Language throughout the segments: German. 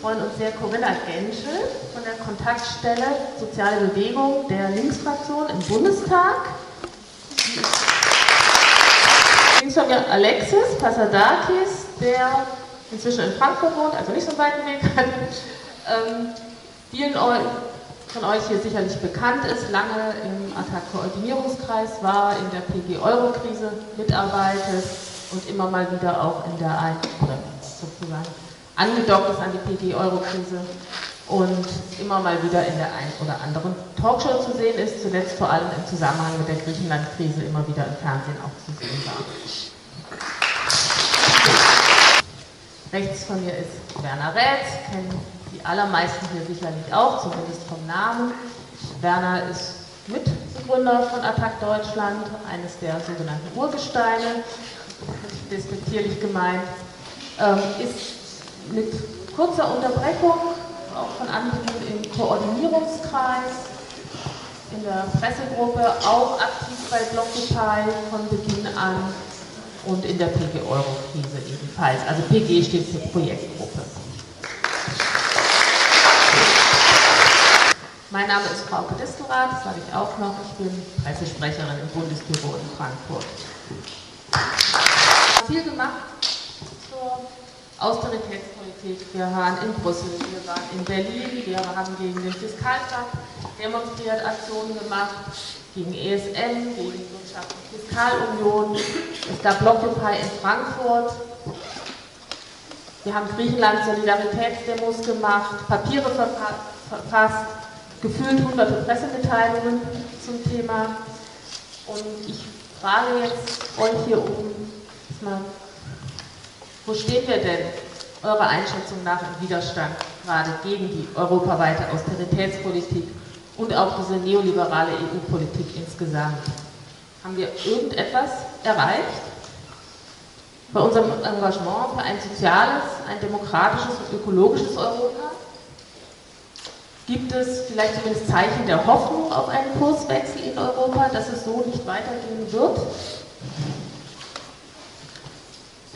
Freuen uns sehr Corinna Genschel von der Kontaktstelle Soziale Bewegung der Linksfraktion im Bundestag. Links von mir Alexis Passadakis, der inzwischen in Frankfurt wohnt, also nicht so weit Weg hat. Ähm, vielen von euch hier sicherlich bekannt ist, lange im Attac-Koordinierungskreis war, in der PG-Euro-Krise mitarbeitet und immer mal wieder auch in der ein sozusagen angedockt ist an die PG-Euro-Krise und immer mal wieder in der ein oder anderen Talkshow zu sehen ist, zuletzt vor allem im Zusammenhang mit der Griechenland-Krise immer wieder im Fernsehen auch zu sehen war. Rechts von mir ist Werner Rätz, kennen die allermeisten hier sicherlich auch, zumindest vom Namen. Werner ist Mitbegründer von Attac Deutschland, eines der sogenannten Urgesteine, despektierlich gemeint, ähm, ist mit kurzer Unterbrechung auch von Anbeginn im Koordinierungskreis, in der Pressegruppe, auch aktiv bei Blockupy von Beginn an und in der PG-Euro-Krise ebenfalls. Also PG steht für Projektgruppe. Mein Name ist Frauke Distelrath, das sage ich auch noch. Ich bin Pressesprecherin im Bundesbüro in Frankfurt. Viel gemacht zur Austeritätspolitik. Wir waren in Brüssel, wir waren in Berlin, wir haben gegen den Fiskalpakt demonstriert, Aktionen gemacht, gegen ESM, gegen und Fiskalunion. Es gab Blockupy in Frankfurt. Wir haben Griechenland Solidaritätsdemos gemacht, Papiere verfasst, gefühlt hunderte Pressemitteilungen zum Thema. Und ich frage jetzt euch hier oben, wo stehen wir denn eurer Einschätzung nach im Widerstand gerade gegen die europaweite Austeritätspolitik und auch diese neoliberale EU-Politik insgesamt? Haben wir irgendetwas erreicht? Bei unserem Engagement für ein soziales, ein demokratisches und ökologisches Europa? Gibt es vielleicht zumindest Zeichen der Hoffnung auf einen Kurswechsel in Europa, dass es so nicht weitergehen wird?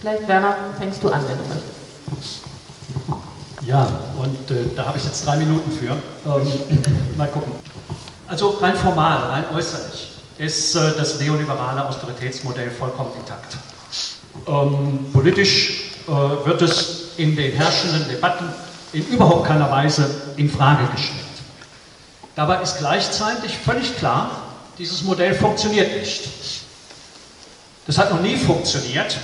Vielleicht, Werner, fängst du an, wenn du möchtest. Ja, und äh, da habe ich jetzt drei Minuten für. Ähm, mal gucken. Also rein formal, rein äußerlich ist äh, das neoliberale Austeritätsmodell vollkommen intakt. Ähm, politisch äh, wird es in den herrschenden Debatten in überhaupt keiner Weise in Frage gestellt. Dabei ist gleichzeitig völlig klar, dieses Modell funktioniert nicht. Das hat noch nie funktioniert.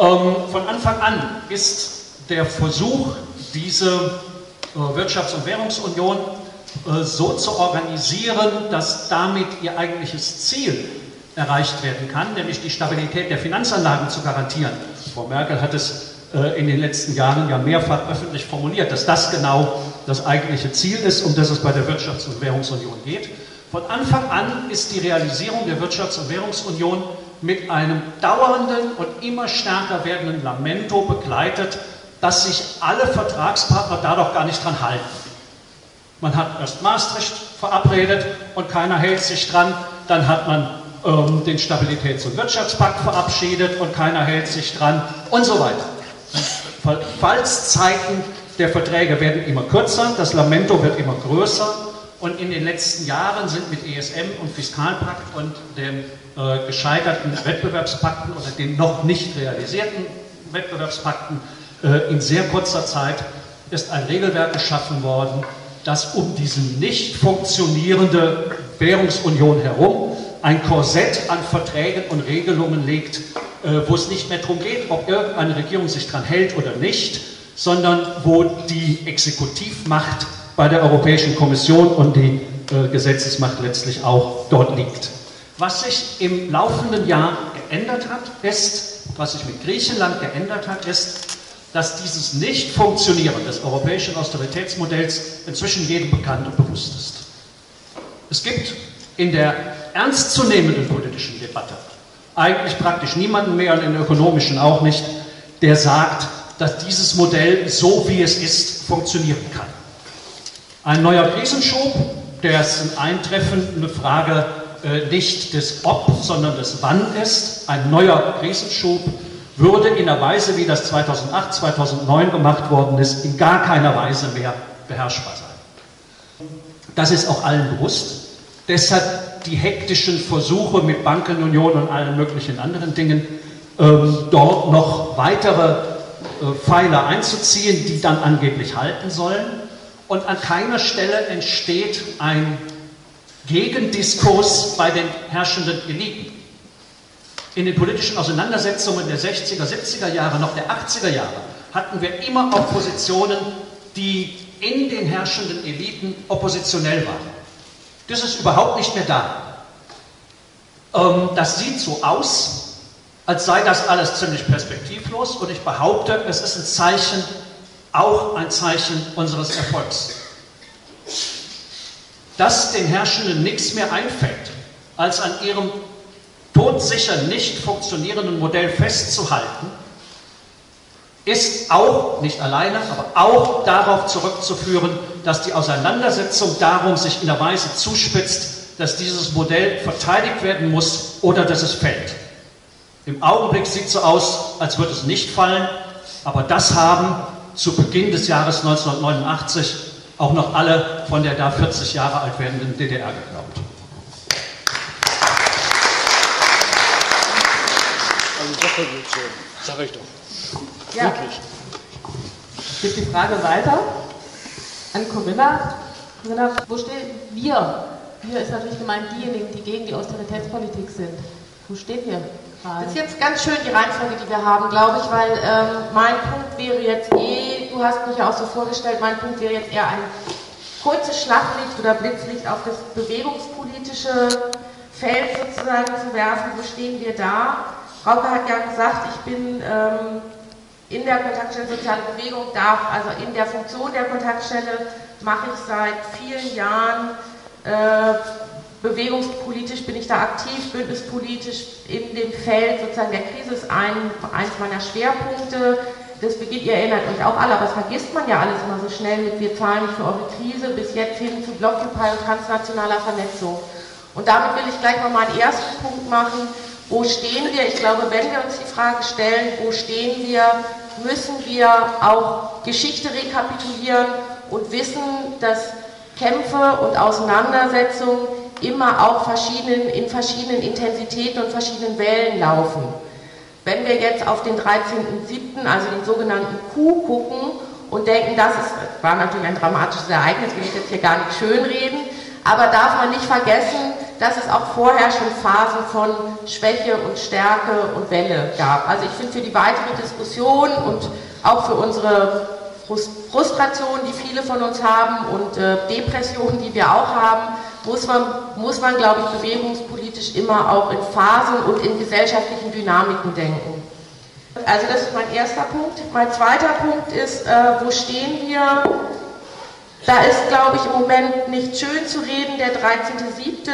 Ähm, von Anfang an ist der Versuch, diese äh, Wirtschafts- und Währungsunion äh, so zu organisieren, dass damit ihr eigentliches Ziel erreicht werden kann, nämlich die Stabilität der Finanzanlagen zu garantieren. Frau Merkel hat es äh, in den letzten Jahren ja mehrfach öffentlich formuliert, dass das genau das eigentliche Ziel ist, um das es bei der Wirtschafts- und Währungsunion geht. Von Anfang an ist die Realisierung der Wirtschafts- und Währungsunion mit einem dauernden und immer stärker werdenden Lamento begleitet, dass sich alle Vertragspartner da doch gar nicht dran halten. Man hat erst Maastricht verabredet und keiner hält sich dran, dann hat man ähm, den Stabilitäts- und Wirtschaftspakt verabschiedet und keiner hält sich dran und so weiter. Verfallszeiten der Verträge werden immer kürzer, das Lamento wird immer größer und in den letzten Jahren sind mit ESM und Fiskalpakt und den äh, gescheiterten Wettbewerbspakten oder den noch nicht realisierten Wettbewerbspakten äh, in sehr kurzer Zeit ist ein Regelwerk geschaffen worden, das um diese nicht funktionierende Währungsunion herum ein Korsett an Verträgen und Regelungen legt, äh, wo es nicht mehr darum geht, ob irgendeine Regierung sich daran hält oder nicht, sondern wo die Exekutivmacht bei der Europäischen Kommission und die Gesetzesmacht letztlich auch dort liegt. Was sich im laufenden Jahr geändert hat, ist, was sich mit Griechenland geändert hat, ist, dass dieses Nicht-Funktionieren des europäischen Austeritätsmodells inzwischen jedem bekannt und bewusst ist. Es gibt in der ernstzunehmenden politischen Debatte eigentlich praktisch niemanden mehr und in der ökonomischen auch nicht, der sagt, dass dieses Modell so wie es ist funktionieren kann. Ein neuer Krisenschub, dessen Eintreffen eine Frage äh, nicht des Ob, sondern des Wann ist, ein neuer Krisenschub würde in der Weise, wie das 2008, 2009 gemacht worden ist, in gar keiner Weise mehr beherrschbar sein. Das ist auch allen bewusst. Deshalb die hektischen Versuche mit Bankenunion und allen möglichen anderen Dingen, ähm, dort noch weitere äh, Pfeiler einzuziehen, die dann angeblich halten sollen. Und an keiner Stelle entsteht ein Gegendiskurs bei den herrschenden Eliten. In den politischen Auseinandersetzungen der 60er, 70er Jahre, noch der 80er Jahre hatten wir immer Oppositionen, die in den herrschenden Eliten oppositionell waren. Das ist überhaupt nicht mehr da. Ähm, das sieht so aus, als sei das alles ziemlich perspektivlos und ich behaupte, es ist ein Zeichen, auch ein Zeichen unseres Erfolgs. Dass den Herrschenden nichts mehr einfällt, als an ihrem todsicher nicht funktionierenden Modell festzuhalten, ist auch, nicht alleine, aber auch darauf zurückzuführen, dass die Auseinandersetzung darum sich in der Weise zuspitzt, dass dieses Modell verteidigt werden muss oder dass es fällt. Im Augenblick sieht es so aus, als würde es nicht fallen, aber das haben zu Beginn des Jahres 1989 auch noch alle von der da 40 Jahre alt werdenden DDR geglaubt. Also schon, sag ich doch. Ja. Wirklich. Gibt die Frage weiter an Corinna. Corinna, wo stehen wir? Wir ist natürlich gemeint diejenigen, die gegen die Austeritätspolitik sind. Wo steht ihr gerade? Das ist jetzt ganz schön die Reihenfolge, die wir haben, glaube ich, weil ähm, mein Punkt wäre jetzt eh, du hast mich ja auch so vorgestellt, mein Punkt wäre jetzt eher ein kurzes Schlachtlicht oder Blitzlicht auf das bewegungspolitische Feld sozusagen zu werfen. Wo stehen wir da? Frauke hat ja gesagt, ich bin ähm, in der Kontaktstelle Soziale Bewegung, darf, also in der Funktion der Kontaktstelle mache ich seit vielen Jahren äh, bewegungspolitisch bin ich da aktiv, bündnispolitisch in dem Feld sozusagen der Krise ist ein, eins meiner Schwerpunkte. Das beginnt, ihr erinnert euch auch alle, aber das vergisst man ja alles immer so schnell mit wir zahlen nicht für eure Krise bis jetzt hin zu Blockupy und transnationaler Vernetzung. Und damit will ich gleich mal meinen ersten Punkt machen. Wo stehen wir? Ich glaube, wenn wir uns die Frage stellen, wo stehen wir, müssen wir auch Geschichte rekapitulieren und wissen, dass Kämpfe und Auseinandersetzungen immer auch verschiedenen, in verschiedenen Intensitäten und verschiedenen Wellen laufen. Wenn wir jetzt auf den 13.07., also den sogenannten Coup, gucken und denken, das ist, war natürlich ein dramatisches Ereignis, will ich jetzt hier gar nicht schönreden, aber darf man nicht vergessen, dass es auch vorher schon Phasen von Schwäche und Stärke und Welle gab. Also ich finde für die weitere Diskussion und auch für unsere Frustration, die viele von uns haben und äh, Depressionen, die wir auch haben, muss man, muss man, glaube ich, bewegungspolitisch immer auch in Phasen und in gesellschaftlichen Dynamiken denken. Also das ist mein erster Punkt. Mein zweiter Punkt ist, äh, wo stehen wir da ist, glaube ich, im Moment nicht schön zu reden. Der 13.7.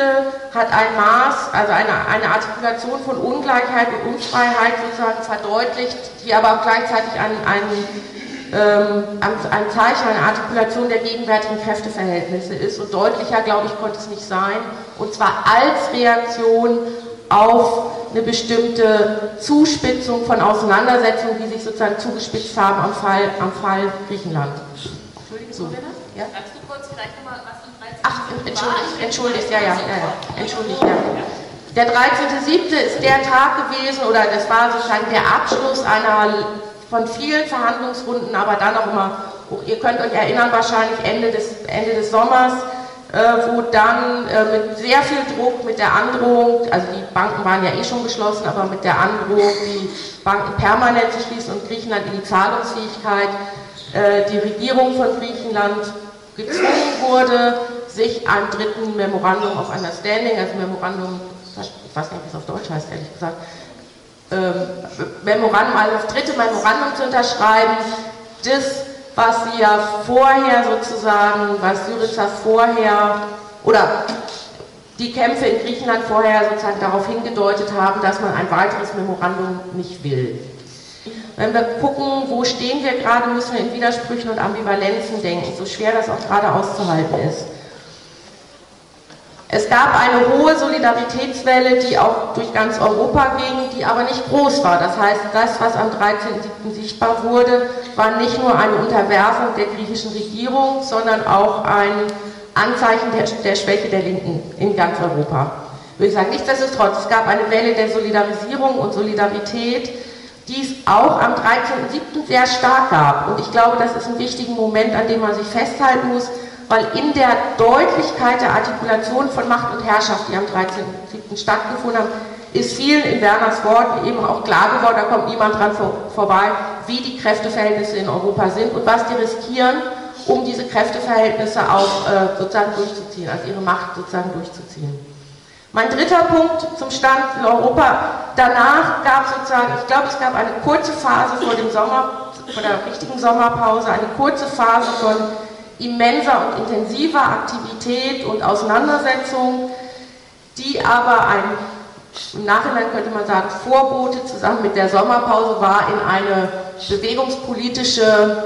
hat ein Maß, also eine, eine Artikulation von Ungleichheit und Unfreiheit sozusagen verdeutlicht, die aber auch gleichzeitig ein, ein, ähm, ein Zeichen, eine Artikulation der gegenwärtigen Kräfteverhältnisse ist. Und deutlicher, glaube ich, konnte es nicht sein. Und zwar als Reaktion auf eine bestimmte Zuspitzung von Auseinandersetzungen, die sich sozusagen zugespitzt haben am Fall, am Fall Griechenland. Entschuldigung, so. Ja? Sagst du kurz vielleicht nochmal, was am 13. Ach, entschuldigt, entschuldigt, ja, ja, ja, entschuldigt, ja. Der 13.7. ist der Tag gewesen, oder das war sozusagen der Abschluss einer von vielen Verhandlungsrunden, aber dann auch immer, ihr könnt euch erinnern, wahrscheinlich Ende des, Ende des Sommers, äh, wo dann äh, mit sehr viel Druck, mit der Androhung, also die Banken waren ja eh schon geschlossen, aber mit der Androhung, die Banken permanent zu schließen und Griechenland in die Zahlungsfähigkeit, äh, die Regierung von Griechenland gezwungen wurde, sich einem dritten Memorandum of Understanding, also Memorandum, ich weiß nicht, wie es auf Deutsch heißt, ehrlich gesagt, Memorandum, also das dritte Memorandum zu unterschreiben, das, was sie ja vorher sozusagen, was Syriza vorher, oder die Kämpfe in Griechenland vorher sozusagen darauf hingedeutet haben, dass man ein weiteres Memorandum nicht will. Wenn wir gucken, wo stehen wir gerade, müssen wir in Widersprüchen und Ambivalenzen denken, so schwer das auch gerade auszuhalten ist. Es gab eine hohe Solidaritätswelle, die auch durch ganz Europa ging, die aber nicht groß war. Das heißt, das, was am 13.07. sichtbar wurde, war nicht nur eine Unterwerfung der griechischen Regierung, sondern auch ein Anzeichen der, der Schwäche der Linken in ganz Europa. Ich würde sagen, nichtsdestotrotz, es gab eine Welle der Solidarisierung und Solidarität, die es auch am 13.07. sehr stark gab. Und ich glaube, das ist ein wichtiger Moment, an dem man sich festhalten muss, weil in der Deutlichkeit der Artikulation von Macht und Herrschaft, die am 13.07. stattgefunden haben, ist vielen in Werners Worten eben auch klar geworden, da kommt niemand dran vor, vorbei, wie die Kräfteverhältnisse in Europa sind und was die riskieren, um diese Kräfteverhältnisse auch äh, sozusagen durchzuziehen, also ihre Macht sozusagen durchzuziehen. Mein dritter Punkt zum Stand in Europa. Danach gab es sozusagen, ich glaube, es gab eine kurze Phase vor dem Sommer, vor der richtigen Sommerpause, eine kurze Phase von immenser und intensiver Aktivität und Auseinandersetzung, die aber ein, im Nachhinein könnte man sagen, Vorbote zusammen mit der Sommerpause war in eine bewegungspolitische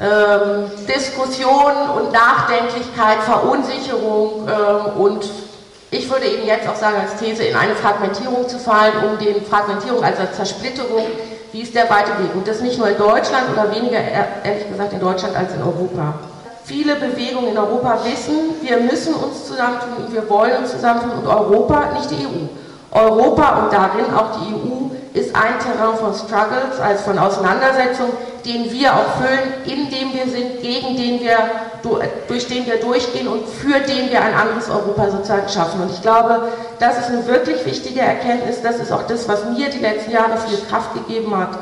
ähm, Diskussion und Nachdenklichkeit, Verunsicherung ähm, und ich würde eben jetzt auch sagen als These in eine Fragmentierung zu fallen, um den Fragmentierung, also Zersplitterung, wie ist der weite Weg? Und das nicht nur in Deutschland oder weniger, ehrlich gesagt, in Deutschland als in Europa. Viele Bewegungen in Europa wissen, wir müssen uns zusammentun und wir wollen uns zusammentun und Europa, nicht die EU. Europa und darin auch die EU ist ein Terrain von Struggles, also von Auseinandersetzungen, den wir auch füllen, in dem wir sind, gegen den wir, durch den wir durchgehen und für den wir ein anderes Europa sozusagen schaffen. Und ich glaube, das ist eine wirklich wichtige Erkenntnis. Das ist auch das, was mir die letzten Jahre viel Kraft gegeben hat,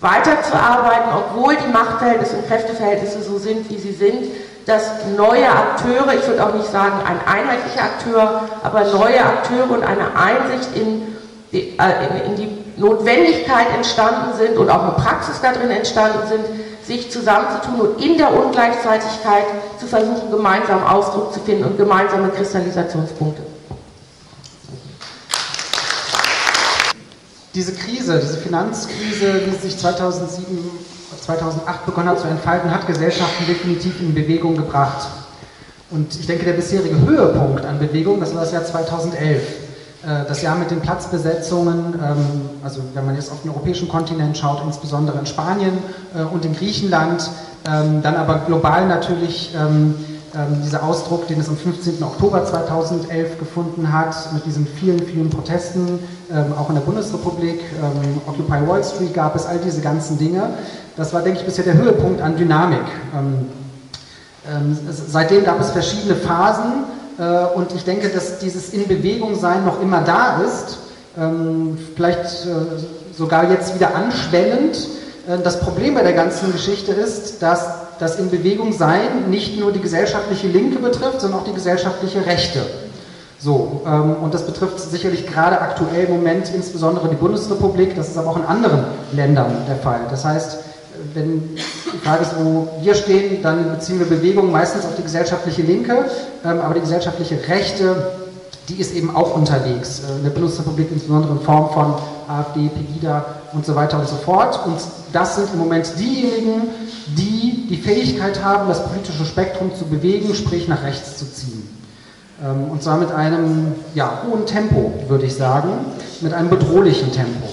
weiterzuarbeiten, obwohl die Machtverhältnisse und Kräfteverhältnisse so sind, wie sie sind, dass neue Akteure, ich würde auch nicht sagen ein einheitlicher Akteur, aber neue Akteure und eine Einsicht in die, äh, in die Notwendigkeit entstanden sind und auch eine Praxis darin entstanden sind, sich zusammenzutun und in der Ungleichzeitigkeit zu versuchen, gemeinsam Ausdruck zu finden und gemeinsame Kristallisationspunkte. Diese Krise, diese Finanzkrise, die sich 2007, 2008 begonnen hat zu entfalten, hat Gesellschaften definitiv in Bewegung gebracht. Und ich denke, der bisherige Höhepunkt an Bewegung, das war das Jahr 2011. Äh, das Jahr mit den Platzbesetzungen, ähm, also wenn man jetzt auf den europäischen Kontinent schaut, insbesondere in Spanien äh, und in Griechenland, ähm, dann aber global natürlich ähm, dieser Ausdruck, den es am 15. Oktober 2011 gefunden hat, mit diesen vielen, vielen Protesten, auch in der Bundesrepublik, Occupy Wall Street gab es all diese ganzen Dinge. Das war, denke ich, bisher der Höhepunkt an Dynamik. Seitdem gab es verschiedene Phasen, und ich denke, dass dieses In Bewegung sein noch immer da ist, ähm, vielleicht äh, sogar jetzt wieder anschwellend. Äh, das Problem bei der ganzen Geschichte ist, dass das In Bewegung sein nicht nur die gesellschaftliche Linke betrifft, sondern auch die gesellschaftliche Rechte. So, ähm, und das betrifft sicherlich gerade aktuell im Moment insbesondere die Bundesrepublik, das ist aber auch in anderen Ländern der Fall. Das heißt, wenn die Frage ist, wo wir stehen, dann beziehen wir Bewegung meistens auf die gesellschaftliche Linke, ähm, aber die gesellschaftliche Rechte, die ist eben auch unterwegs. Äh, in der Bundesrepublik insbesondere in Form von AfD, Pegida und so weiter und so fort. Und das sind im Moment diejenigen, die die Fähigkeit haben, das politische Spektrum zu bewegen, sprich nach rechts zu ziehen. Ähm, und zwar mit einem ja, hohen Tempo, würde ich sagen, mit einem bedrohlichen Tempo.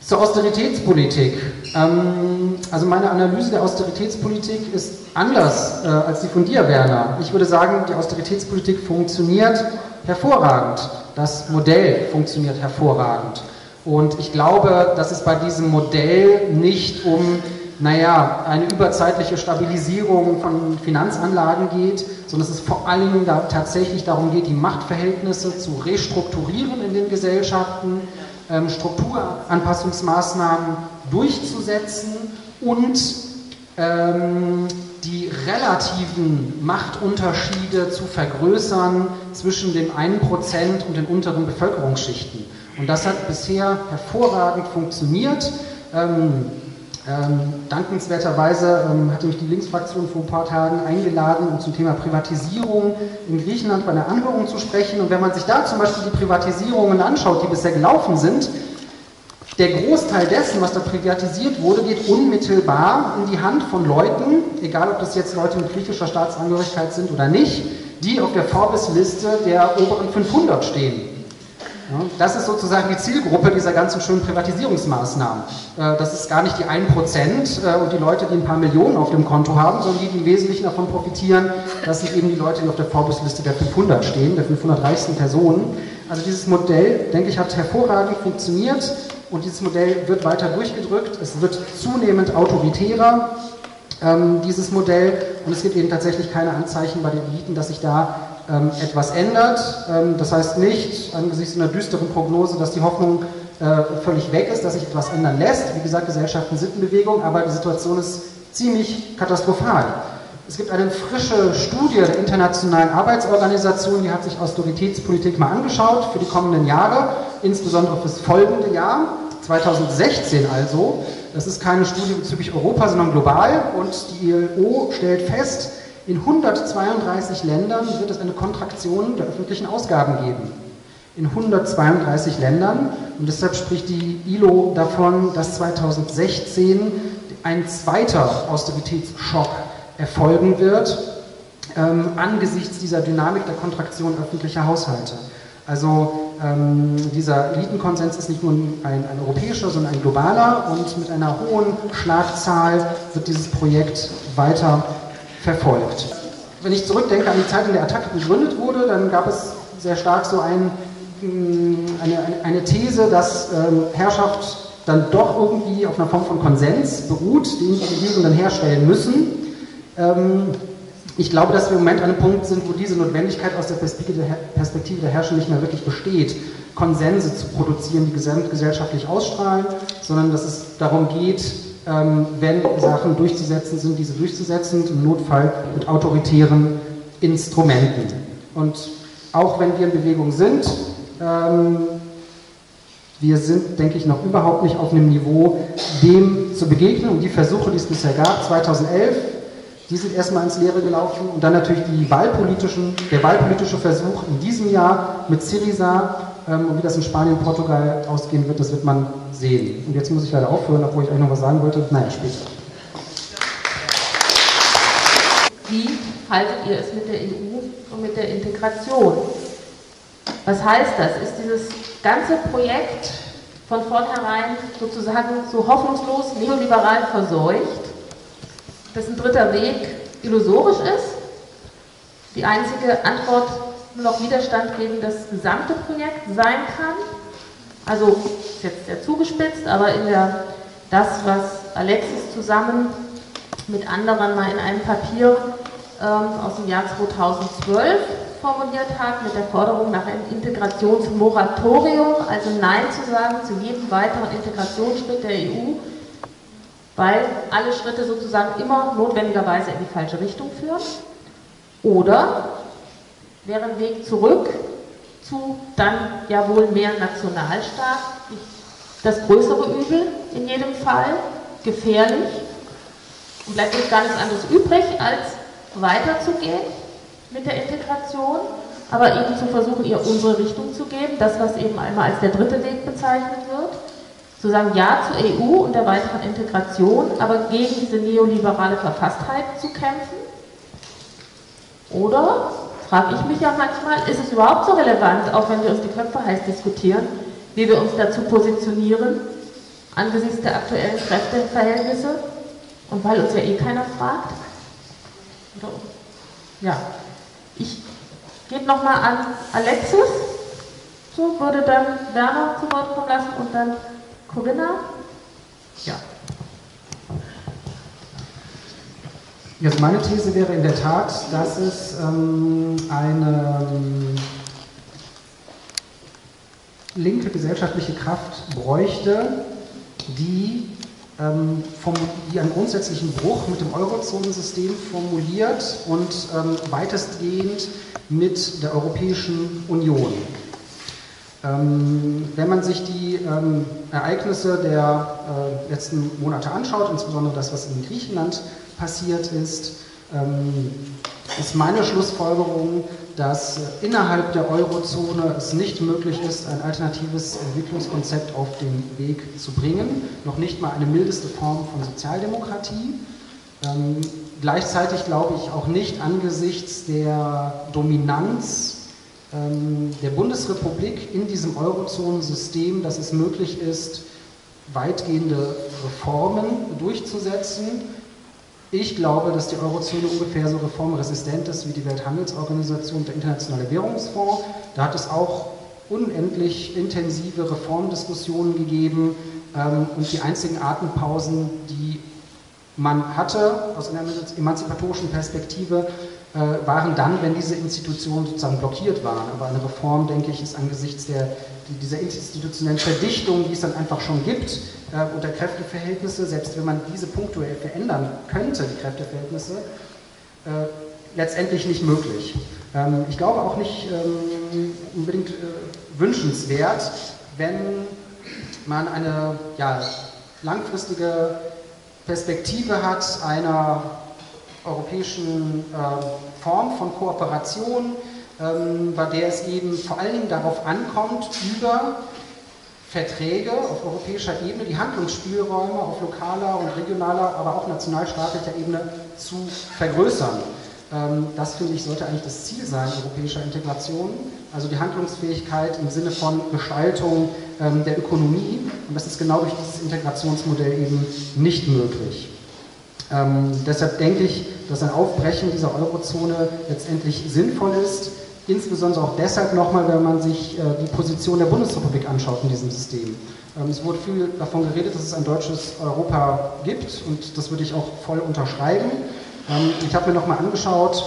Zur Austeritätspolitik. Ähm, also meine Analyse der Austeritätspolitik ist anders äh, als die von dir, Werner. Ich würde sagen, die Austeritätspolitik funktioniert hervorragend. Das Modell funktioniert hervorragend. Und ich glaube, dass es bei diesem Modell nicht um, naja, eine überzeitliche Stabilisierung von Finanzanlagen geht, sondern dass es vor allen Dingen da tatsächlich darum geht, die Machtverhältnisse zu restrukturieren in den Gesellschaften ähm, Strukturanpassungsmaßnahmen durchzusetzen und ähm, die relativen Machtunterschiede zu vergrößern zwischen dem 1% und den unteren Bevölkerungsschichten. Und das hat bisher hervorragend funktioniert. Ähm, ähm, dankenswerterweise ähm, hatte mich die Linksfraktion vor ein paar Tagen eingeladen, um zum Thema Privatisierung in Griechenland bei einer Anhörung zu sprechen. Und wenn man sich da zum Beispiel die Privatisierungen anschaut, die bisher gelaufen sind, Der Großteil dessen, was da privatisiert wurde, geht unmittelbar in die Hand von Leuten, egal ob das jetzt Leute mit griechischer Staatsangehörigkeit sind oder nicht, die auf der Forbes-Liste der oberen 500 stehen. Das ist sozusagen die Zielgruppe dieser ganzen schönen Privatisierungsmaßnahmen. Äh, das ist gar nicht die 1% äh, und die Leute, die ein paar Millionen auf dem Konto haben, sondern die, die im Wesentlichen davon profitieren, das sind eben die Leute, die auf der Forbes-Liste der 500 stehen, der 500 reichsten Personen. Also dieses Modell, denke ich, hat hervorragend funktioniert und dieses Modell wird weiter durchgedrückt. Es wird zunehmend autoritärer, ähm, dieses Modell, und es gibt eben tatsächlich keine Anzeichen bei den Eliten, dass sich da ähm, etwas ändert. Ähm, das heißt nicht, angesichts einer düsteren Prognose, dass die Hoffnung äh, völlig weg ist, dass sich etwas ändern lässt. Wie gesagt, Gesellschaften sind in Bewegung, aber die Situation ist ziemlich katastrophal. Es gibt eine frische Studie der Internationalen Arbeitsorganisation, die hat sich Austeritätspolitik mal angeschaut für die kommenden Jahre, insbesondere fürs folgende Jahr, 2016 also. Das ist keine Studie bezüglich Europa, sondern global und die ILO stellt fest, in 132 Ländern wird es eine Kontraktion der öffentlichen Ausgaben geben. In 132 Ländern. Und deshalb spricht die ILO davon, dass 2016 ein zweiter Austeritätsschock erfolgen wird, ähm, angesichts dieser Dynamik der Kontraktion öffentlicher Haushalte. Also ähm, dieser Elitenkonsens ist nicht nur ein, ein, europäischer, sondern ein globaler und mit einer hohen Schlagzahl wird dieses Projekt weiter verfolgt. Wenn ich zurückdenke an die Zeit, in der Attacke gegründet wurde, dann gab es sehr stark so ein, mm, eine, eine, These, dass ähm, Herrschaft dann doch irgendwie auf einer Form von Konsens beruht, den die Regierungen dann herstellen müssen. Ähm, ich glaube, dass wir im Moment an einem Punkt sind, wo diese Notwendigkeit aus der Perspektive der, Herrscher nicht mehr wirklich besteht, Konsense zu produzieren, die gesamtgesellschaftlich ausstrahlen, sondern dass es darum geht, ähm, wenn Sachen durchzusetzen sind, diese durchzusetzen, im Notfall mit autoritären Instrumenten. Und auch wenn wir in Bewegung sind, ähm, wir sind, denke ich, noch überhaupt nicht auf einem Niveau, dem zu begegnen. Und die Versuche, die es bisher gab, 2011, die sind erstmal ins Leere gelaufen. Und dann natürlich die wahlpolitischen, der wahlpolitische Versuch in diesem Jahr mit Syriza ähm, und wie das in Spanien und Portugal ausgehen wird, das wird man sehen. Und jetzt muss ich leider aufhören, obwohl ich euch noch was sagen wollte. Nein, später. Wie haltet ihr es mit der EU und mit der Integration? Was heißt das? Ist dieses ganze Projekt von vornherein sozusagen so hoffnungslos neoliberal verseucht, dass ein dritter Weg illusorisch ist? Die einzige Antwort nur noch Widerstand gegen das gesamte Projekt sein kann? Also, ist jetzt sehr zugespitzt, aber in der, das, was Alexis zusammen mit anderen mal in einem Papier ähm, aus dem Jahr 2012 formuliert hat, mit der Forderung nach einem Integrationsmoratorium, also Nein zu sagen zu jedem weiteren Integrationsschritt der EU, weil alle Schritte sozusagen immer notwendigerweise in die falsche Richtung führen. Oder wäre ein Weg zurück zu dann ja wohl mehr Nationalstaat, das größere Übel in jedem Fall, gefährlich. Und bleibt uns gar nichts anderes übrig, als weiterzugehen mit der Integration, aber eben zu versuchen, ihr unsere Richtung zu geben, das, was eben einmal als der dritte Weg bezeichnet wird, zu sagen Ja zur EU und der weiteren Integration, aber gegen diese neoliberale Verfasstheit zu kämpfen. Oder frage ich mich ja manchmal, ist es überhaupt so relevant, auch wenn wir uns die Köpfe heiß diskutieren, wie wir uns dazu positionieren, angesichts der aktuellen Kräfteverhältnisse und weil uns ja eh keiner fragt? Ja, ich gebe nochmal an Alexis, so würde dann Werner zu Wort kommen lassen und dann Corinna. Ja. Jetzt meine These wäre in der Tat, dass es ähm, eine ähm, linke gesellschaftliche Kraft bräuchte, die, ähm, vom, die einen grundsätzlichen Bruch mit dem Eurozonensystem formuliert und ähm, weitestgehend mit der Europäischen Union. Ähm, wenn man sich die ähm, Ereignisse der äh, letzten Monate anschaut, insbesondere das, was in Griechenland passiert ist, ähm, ist meine Schlussfolgerung, dass innerhalb der Eurozone es nicht möglich ist, ein alternatives Entwicklungskonzept auf den Weg zu bringen, noch nicht mal eine mildeste Form von Sozialdemokratie. Ähm, gleichzeitig glaube ich auch nicht angesichts der Dominanz der Bundesrepublik in diesem Eurozonensystem, dass es möglich ist, weitgehende Reformen durchzusetzen. Ich glaube, dass die Eurozone ungefähr so reformresistent ist wie die Welthandelsorganisation und der Internationale Währungsfonds. Da hat es auch unendlich intensive Reformdiskussionen gegeben ähm, und die einzigen Atempausen, die man hatte aus einer emanzipatorischen Perspektive, äh, waren dann, wenn diese Institutionen sozusagen blockiert waren. Aber eine Reform, denke ich, ist angesichts der, dieser institutionellen Verdichtung, die es dann einfach schon gibt, äh, und Kräfteverhältnisse, selbst wenn man diese punktuell verändern könnte, die Kräfteverhältnisse, äh, letztendlich nicht möglich. Ähm, ich glaube auch nicht ähm, unbedingt äh, wünschenswert, wenn man eine ja, langfristige Perspektive hat einer europäischen äh, Form von Kooperation, ähm, bei der es eben vor allen Dingen darauf ankommt, über Verträge auf europäischer Ebene die Handlungsspielräume auf lokaler und regionaler, aber auch nationalstaatlicher Ebene zu vergrößern. Ähm, das, finde ich, sollte eigentlich das Ziel sein europäischer Integration, also die Handlungsfähigkeit im Sinne von Gestaltung ähm, der Ökonomie. Und das ist genau durch dieses Integrationsmodell eben nicht möglich. Ähm, deshalb denke ich, dass ein Aufbrechen dieser Eurozone letztendlich sinnvoll ist. Insbesondere auch deshalb nochmal, wenn man sich äh, die Position der Bundesrepublik anschaut in diesem System. Ähm, es wurde viel davon geredet, dass es ein deutsches Europa gibt und das würde ich auch voll unterschreiben. Ähm, ich habe mir nochmal angeschaut,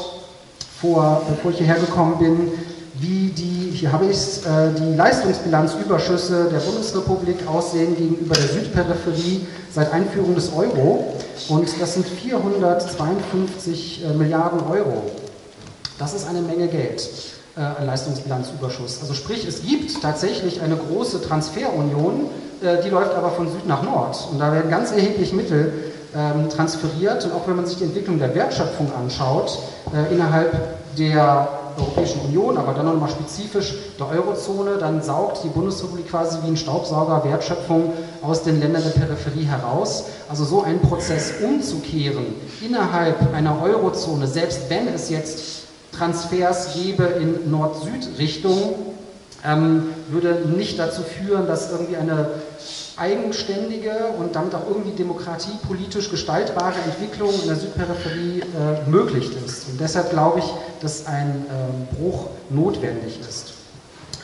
vor, bevor ich hierher gekommen bin, wie die, hier habe ich es, äh, die Leistungsbilanzüberschüsse der Bundesrepublik aussehen gegenüber der Südperipherie seit Einführung des Euro. Und das sind 452 äh, Milliarden Euro. Das ist eine Menge Geld äh, an Leistungsbilanzüberschuss. Also sprich, es gibt tatsächlich eine große Transferunion, äh, die läuft aber von Süd nach Nord. Und da werden ganz erheblich Mittel ähm, transferiert. Und auch wenn man sich die Entwicklung der Wertschöpfung anschaut, äh, innerhalb der Europäischen Union, aber dann nochmal spezifisch der Eurozone, dann saugt die Bundesrepublik quasi wie ein Staubsauger Wertschöpfung aus den Ländern der Peripherie heraus. Also so einen Prozess umzukehren innerhalb einer Eurozone, selbst wenn es jetzt Transfers gäbe in Nord-Süd-Richtung, ähm, würde nicht dazu führen, dass irgendwie eine eigenständige und damit auch irgendwie demokratiepolitisch gestaltbare Entwicklung in der Südperipherie äh, möglich ist. Und deshalb glaube ich, dass ein äh, Bruch notwendig ist.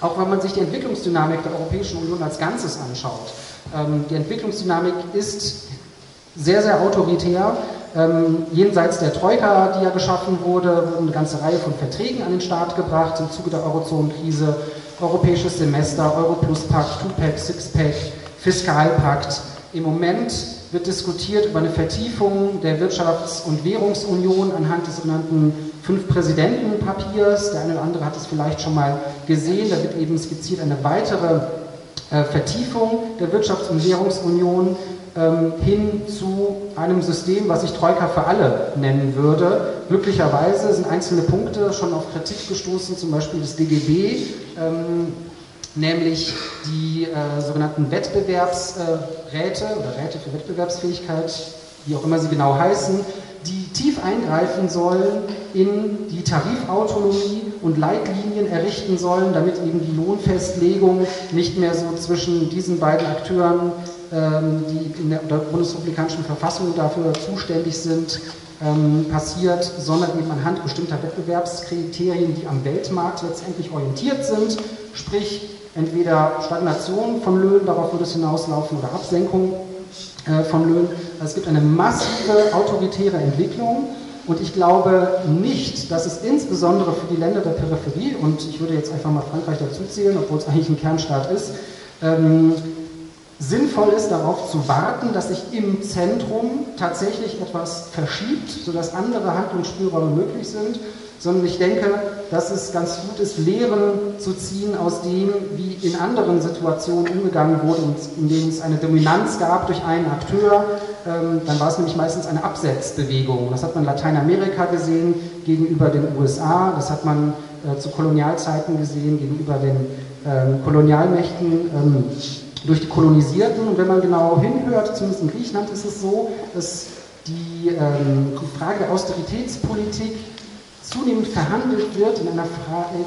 Auch wenn man sich die Entwicklungsdynamik der Europäischen Union als Ganzes anschaut. Ähm, die Entwicklungsdynamik ist sehr, sehr autoritär. Ähm, jenseits der Troika, die ja geschaffen wurde, wurden eine ganze Reihe von Verträgen an den Start gebracht im Zuge der Eurozonenkrise. Europäisches Semester, Euro-Plus-Pakt, Two-Pack, Six-Pack, Fiskalpakt. Im Moment wird diskutiert über eine Vertiefung der Wirtschafts- und Währungsunion anhand des sogenannten Fünf-Präsidenten-Papiers. Der eine oder andere hat es vielleicht schon mal gesehen. Da wird eben skizziert eine weitere äh, Vertiefung der Wirtschafts- und Währungsunion ähm, hin zu einem System, was ich Troika für alle nennen würde. Glücklicherweise sind einzelne Punkte schon auf Kritik gestoßen, zum Beispiel des DGB. Ähm, nämlich die äh, sogenannten Wettbewerbsräte äh, oder Räte für Wettbewerbsfähigkeit, wie auch immer sie genau heißen, die tief eingreifen sollen in die Tarifautonomie und Leitlinien errichten sollen, damit eben die Lohnfestlegung nicht mehr so zwischen diesen beiden Akteuren, ähm, die in der, der bundesrepublikanischen Verfassung dafür zuständig sind, ähm, passiert, sondern eben anhand bestimmter Wettbewerbskriterien, die am Weltmarkt letztendlich orientiert sind, sprich entweder Stagnation von Löhnen, darauf würde es hinauslaufen, oder Absenkung äh, von Löhnen. Also es gibt eine massive autoritäre Entwicklung und ich glaube nicht, dass es insbesondere für die Länder der Peripherie, und ich würde jetzt einfach mal Frankreich dazu zählen, obwohl es eigentlich ein Kernstaat ist, ähm, sinnvoll ist, darauf zu warten, dass sich im Zentrum tatsächlich etwas verschiebt, sodass andere Handlungsspielräume möglich sind, sondern ich denke, dass es ganz gut ist, Lehren zu ziehen aus dem, wie in anderen Situationen umgegangen wurde, in denen es eine Dominanz gab durch einen Akteur, ähm, dann war es nämlich meistens eine Absetzbewegung. Das hat man in Lateinamerika gesehen gegenüber den USA, das hat man äh, zu Kolonialzeiten gesehen gegenüber den ähm, Kolonialmächten. Ähm, durch die Kolonisierten. Und wenn man genau hinhört, zumindest in Griechenland ist es so, dass die, die Frage der Austeritätspolitik zunehmend verhandelt wird in einer,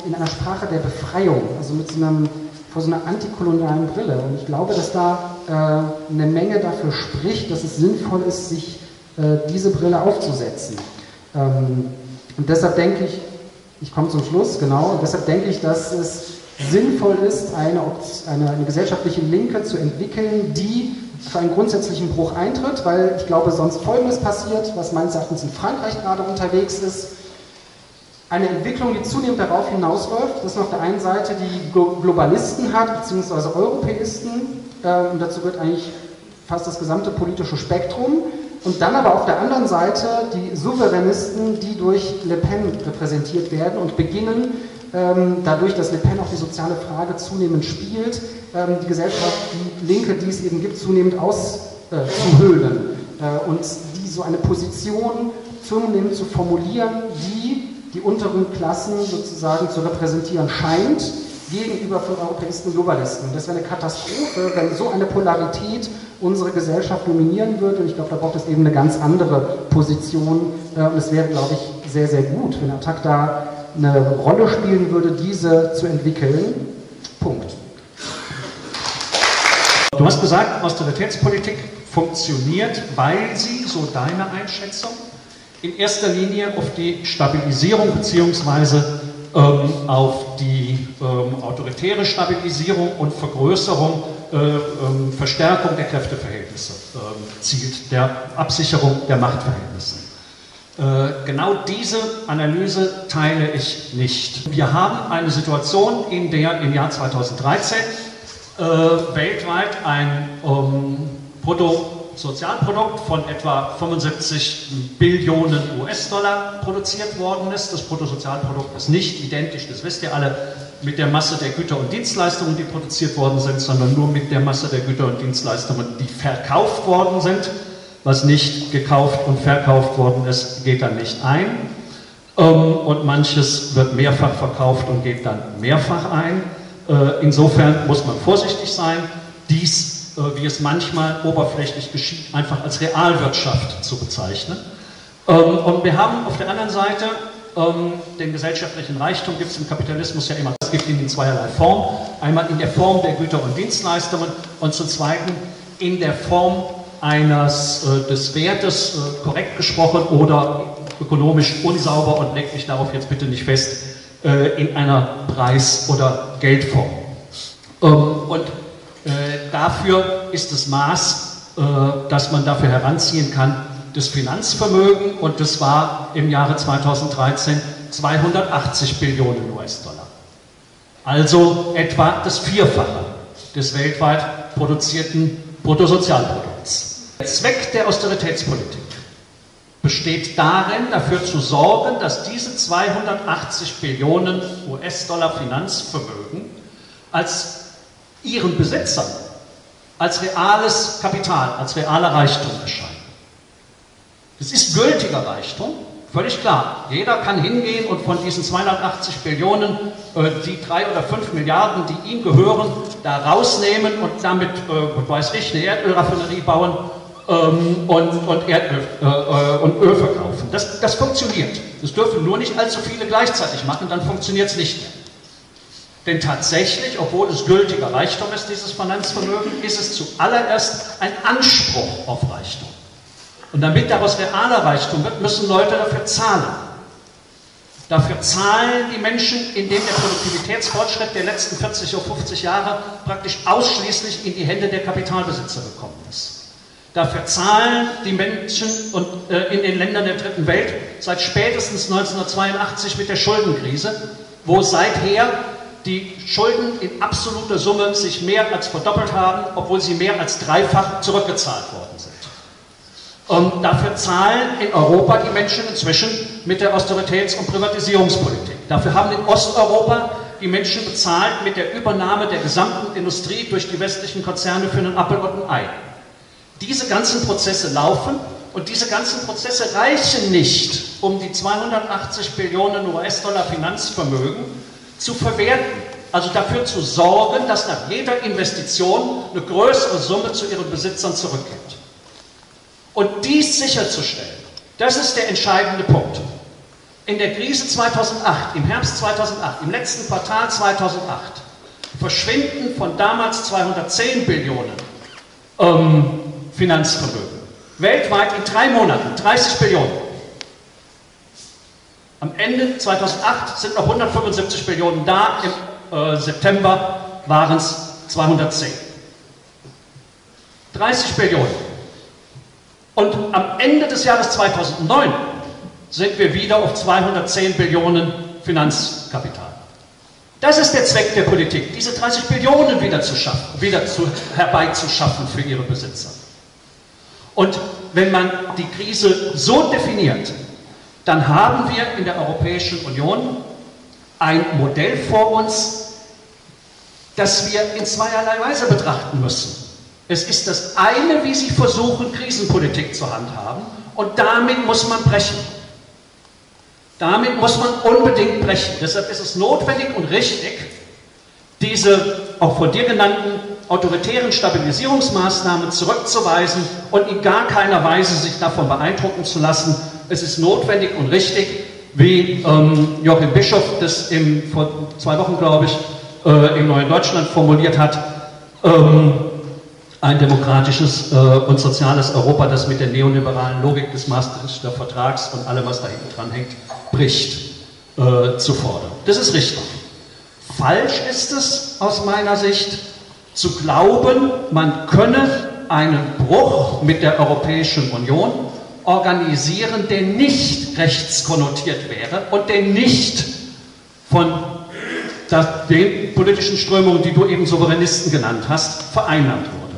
in einer Sprache der Befreiung, also mit so einem vor so einer antikolonialen Brille. Und ich glaube, dass da äh, eine Menge dafür spricht, dass es sinnvoll ist, sich äh, diese Brille aufzusetzen. Ähm, und deshalb denke ich, ich komme zum Schluss, genau, und deshalb denke ich, dass es sinnvoll ist, eine, eine, eine gesellschaftliche Linke zu entwickeln, die für einen grundsätzlichen Bruch eintritt, weil ich glaube, sonst Folgendes passiert, was meines Erachtens in Frankreich gerade unterwegs ist. Eine Entwicklung, die zunehmend darauf hinausläuft, dass man auf der einen Seite die Globalisten hat, beziehungsweise Europäisten, äh, und dazu gehört eigentlich fast das gesamte politische Spektrum, und dann aber auf der anderen Seite die Souveränisten, die durch Le Pen repräsentiert werden und beginnen, dadurch, dass Le Pen auch die soziale Frage zunehmend spielt, ähm, die Gesellschaft, die Linke, die es eben gibt, zunehmend auszuhöhlen äh, äh, und die so eine Position zunehmend zu formulieren, die die unteren Klassen sozusagen zu repräsentieren scheint gegenüber von Europäisten und Globalisten. Das wäre eine Katastrophe, wenn so eine Polarität unsere Gesellschaft dominieren würde. Und ich glaube, da braucht es eben eine ganz andere Position. Äh, und es wäre, glaube ich, sehr, sehr gut, wenn Attac da eine Rolle spielen würde, diese zu entwickeln. Punkt. Du hast gesagt, Austeritätspolitik funktioniert, weil sie, so deine Einschätzung, in erster Linie auf die Stabilisierung bzw. Ähm, auf die ähm, autoritäre Stabilisierung und Vergrößerung, äh, ähm, Verstärkung der Kräfteverhältnisse ähm, zielt, der Absicherung der Machtverhältnisse. Äh, genau diese Analyse teile ich nicht. Wir haben eine Situation, in der im Jahr 2013 äh, weltweit ein ähm, Brutto Sozialprodukt von etwa 75 Billionen US-Dollar produziert worden ist. Das Bruttosozialprodukt ist nicht identisch, das wisst ihr alle, mit der Masse der Güter und Dienstleistungen, die produziert worden sind, sondern nur mit der Masse der Güter und Dienstleistungen, die verkauft worden sind. Was nicht gekauft und verkauft worden ist, geht dann nicht ein. Ähm, und manches wird mehrfach verkauft und geht dann mehrfach ein. Äh, insofern muss man vorsichtig sein. Dies äh, wie es manchmal oberflächlich geschieht, einfach als Realwirtschaft zu bezeichnen. Ähm, und wir haben auf der anderen Seite ähm, den gesellschaftlichen Reichtum gibt es im Kapitalismus ja immer. Es gibt ihn in zweierlei Form. Einmal in der Form der Güter und Dienstleistungen und zum Zweiten in der Form eines äh, des Wertes, äh, korrekt gesprochen oder ökonomisch unsauber und legt mich darauf jetzt bitte nicht fest, in einer Preis- oder Geldform. Ähm, und äh, dafür ist das Maß, äh, das man dafür heranziehen kann, das Finanzvermögen und das war im Jahre 2013 280 Billionen US-Dollar. Also etwa das Vierfache des weltweit produzierten Bruttosozialprodukts. Der Zweck der Austeritätspolitik besteht darin, dafür zu sorgen, dass diese 280 Billionen US-Dollar Finanzvermögen als ihren Besitzern als reales Kapital, als realer Reichtum erscheinen. Das ist gültiger Reichtum, völlig klar. Jeder kann hingehen und von diesen 280 Billionen äh, die drei oder fünf Milliarden, die ihm gehören, da rausnehmen und damit, äh, weiß ich, eine Erdölraffinerie bauen ähm, und, und, Erdöl, äh, äh, und Öl verkaufen. Das, das funktioniert. Das dürfen nur nicht allzu viele gleichzeitig machen, dann funktioniert es nicht mehr. Denn tatsächlich, obwohl es gültiger Reichtum ist, dieses Finanzvermögen, ist es zuallererst ein Anspruch auf Reichtum. Und damit daraus realer Reichtum wird, müssen Leute dafür zahlen. Dafür zahlen die Menschen, indem der Produktivitätsfortschritt der letzten 40 oder 50 Jahre praktisch ausschließlich in die Hände der Kapitalbesitzer gekommen ist. Dafür zahlen die Menschen und, äh, in den Ländern der dritten Welt seit spätestens 1982 mit der Schuldenkrise, wo seither die Schulden in absoluter Summe sich mehr als verdoppelt haben, obwohl sie mehr als dreifach zurückgezahlt worden sind. Und dafür zahlen in Europa die Menschen inzwischen mit der Austeritäts- und Privatisierungspolitik. Dafür haben in Osteuropa die Menschen bezahlt mit der Übernahme der gesamten Industrie durch die westlichen Konzerne für einen Appel und ein Ei. Diese ganzen Prozesse laufen und diese ganzen Prozesse reichen nicht, um die 280 Billionen US-Dollar Finanzvermögen zu verwerten. Also dafür zu sorgen, dass nach jeder Investition eine größere Summe zu ihren Besitzern zurückkehrt. Und dies sicherzustellen, das ist der entscheidende Punkt. In der Krise 2008, im Herbst 2008, im letzten Quartal 2008, verschwinden von damals 210 Billionen ähm, Finanzvermögen. Weltweit in drei Monaten 30 Billionen. Am Ende 2008 sind noch 175 Billionen da, im äh, September waren es 210. 30 Billionen. Und am Ende des Jahres 2009 sind wir wieder auf 210 Billionen Finanzkapital. Das ist der Zweck der Politik, diese 30 Billionen wieder, zu schaffen, wieder zu, herbeizuschaffen für ihre Besitzer. Und wenn man die Krise so definiert, dann haben wir in der Europäischen Union ein Modell vor uns, das wir in zweierlei Weise betrachten müssen. Es ist das eine, wie Sie versuchen, Krisenpolitik zu handhaben, und damit muss man brechen. Damit muss man unbedingt brechen. Deshalb ist es notwendig und richtig, diese auch von dir genannten autoritären Stabilisierungsmaßnahmen zurückzuweisen und in gar keiner Weise sich davon beeindrucken zu lassen. Es ist notwendig und richtig, wie ähm, Joachim Bischof das im, vor zwei Wochen, glaube ich, äh, im Neuen Deutschland formuliert hat, ähm, ein demokratisches äh, und soziales Europa, das mit der neoliberalen Logik des Maastrichter Vertrags und allem, was da hinten dran hängt, bricht, äh, zu fordern. Das ist richtig. Falsch ist es aus meiner Sicht zu glauben, man könne einen Bruch mit der Europäischen Union organisieren, der nicht rechtskonnotiert wäre und der nicht von den politischen Strömungen, die du eben Souveränisten genannt hast, vereinnahmt wurde.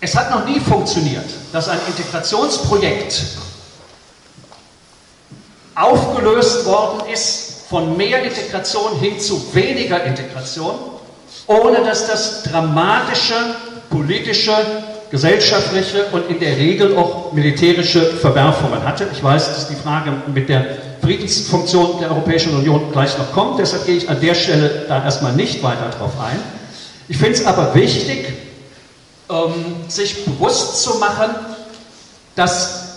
Es hat noch nie funktioniert, dass ein Integrationsprojekt aufgelöst worden ist von mehr Integration hin zu weniger Integration, ohne dass das dramatische politische, gesellschaftliche und in der Regel auch militärische Verwerfungen hatte. Ich weiß, dass die Frage mit der Friedensfunktion der Europäischen Union gleich noch kommt, deshalb gehe ich an der Stelle da erstmal nicht weiter drauf ein. Ich finde es aber wichtig, ähm, sich bewusst zu machen, dass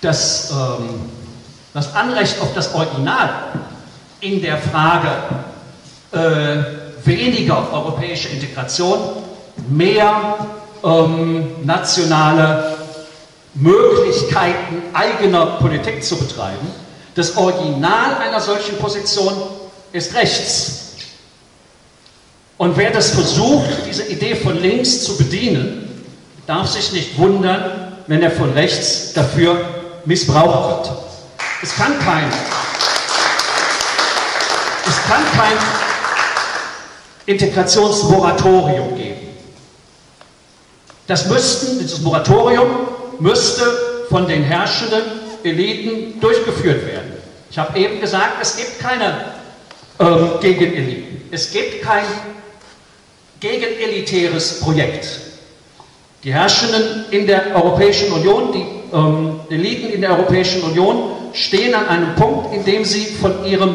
das, ähm, das Anrecht auf das Original in der Frage äh, weniger europäische Integration, mehr ähm, nationale Möglichkeiten eigener Politik zu betreiben, das Original einer solchen Position ist rechts. Und wer das versucht, diese Idee von links zu bedienen, darf sich nicht wundern, wenn er von rechts dafür missbraucht wird. Es kann kein, es kann kein Integrationsmoratorium geben. Das müssten, dieses Moratorium müsste von den herrschenden Eliten durchgeführt werden. Ich habe eben gesagt, es gibt keine ähm, Gegeneliten. Es gibt kein gegenelitäres Projekt. Die Herrschenden in der Europäischen Union, die ähm, Eliten in der Europäischen Union stehen an einem Punkt, in dem sie von ihrem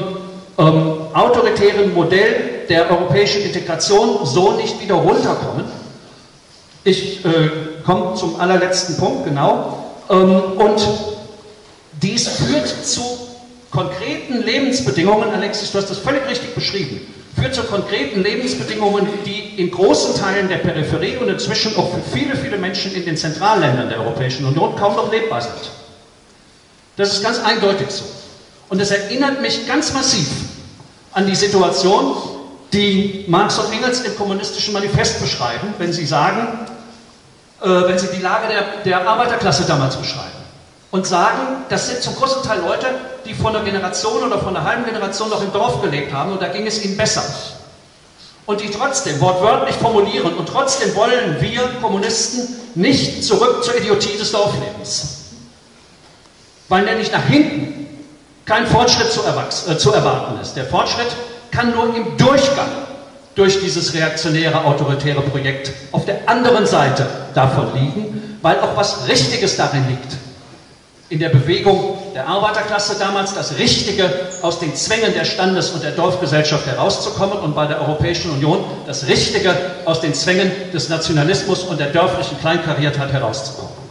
ähm, autoritären Modell der europäischen Integration so nicht wieder runterkommen. Ich äh, komme zum allerletzten Punkt, genau. Ähm, und dies führt zu konkreten Lebensbedingungen, Alexis, du hast das völlig richtig beschrieben, führt zu konkreten Lebensbedingungen, die in großen Teilen der Peripherie und inzwischen auch für viele, viele Menschen in den Zentralländern der Europäischen Union kaum noch lebbar sind. Das ist ganz eindeutig so. Und das erinnert mich ganz massiv an die Situation, die Marx und Engels im kommunistischen Manifest beschreiben, wenn sie sagen, äh, wenn sie die Lage der, der Arbeiterklasse damals beschreiben und sagen, das sind zum großen Teil Leute, die vor einer Generation oder vor einer halben Generation noch im Dorf gelebt haben und da ging es ihnen besser. Und die trotzdem wortwörtlich formulieren und trotzdem wollen wir Kommunisten nicht zurück zur Idiotie des Dorflebens. Weil nämlich nach hinten kein Fortschritt zu, äh, zu erwarten ist. Der Fortschritt kann nur im Durchgang durch dieses reaktionäre, autoritäre Projekt auf der anderen Seite davon liegen, weil auch was Richtiges darin liegt. In der Bewegung der Arbeiterklasse damals das Richtige aus den Zwängen der Standes- und der Dorfgesellschaft herauszukommen und bei der Europäischen Union das Richtige aus den Zwängen des Nationalismus und der dörflichen Kleinkariertheit herauszukommen.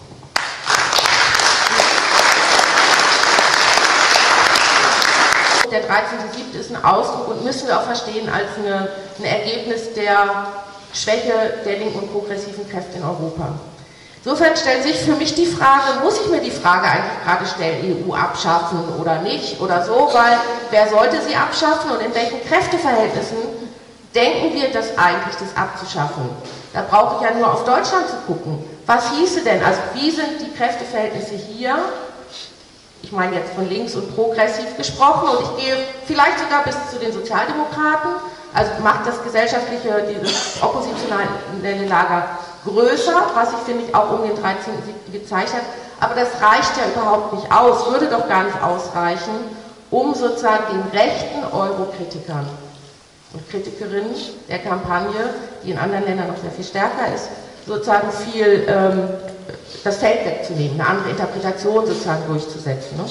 Der 13.7. ist ein Ausdruck und müssen wir auch verstehen als eine, ein Ergebnis der Schwäche der linken und progressiven Kräfte in Europa. Insofern stellt sich für mich die Frage, muss ich mir die Frage eigentlich gerade stellen, EU abschaffen oder nicht oder so, weil wer sollte sie abschaffen und in welchen Kräfteverhältnissen denken wir das eigentlich, das abzuschaffen? Da brauche ich ja nur auf Deutschland zu gucken. Was hieße denn, also wie sind die Kräfteverhältnisse hier? Ich meine jetzt von links und progressiv gesprochen und ich gehe vielleicht sogar bis zu den Sozialdemokraten, also macht das gesellschaftliche, dieses oppositionelle Lager größer, was sich, finde ich, auch um den 13.7. gezeigt hat. Aber das reicht ja überhaupt nicht aus, würde doch gar nicht ausreichen, um sozusagen den rechten Eurokritikern und Kritikerinnen der Kampagne, die in anderen Ländern noch sehr viel stärker ist, sozusagen viel ähm, das Feld wegzunehmen, eine andere Interpretation sozusagen durchzusetzen. Ne?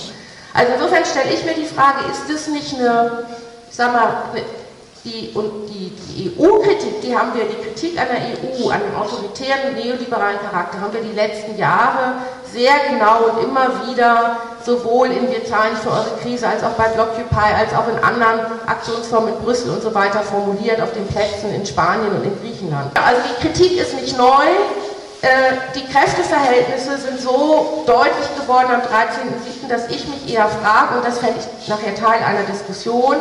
Also insofern stelle ich mir die Frage, ist das nicht eine, ich sag mal, die, und die, die EU-Kritik, die haben wir, die Kritik an der EU, an dem autoritären, neoliberalen Charakter, haben wir die letzten Jahre sehr genau und immer wieder sowohl in Wir zahlen für eure Krise als auch bei Blockupy, als auch in anderen Aktionsformen in Brüssel und so weiter formuliert, auf den Plätzen in Spanien und in Griechenland. Also die Kritik ist nicht neu, die Kräfteverhältnisse sind so deutlich geworden am 13.07., dass ich mich eher frage, und das fände ich nachher Teil einer Diskussion,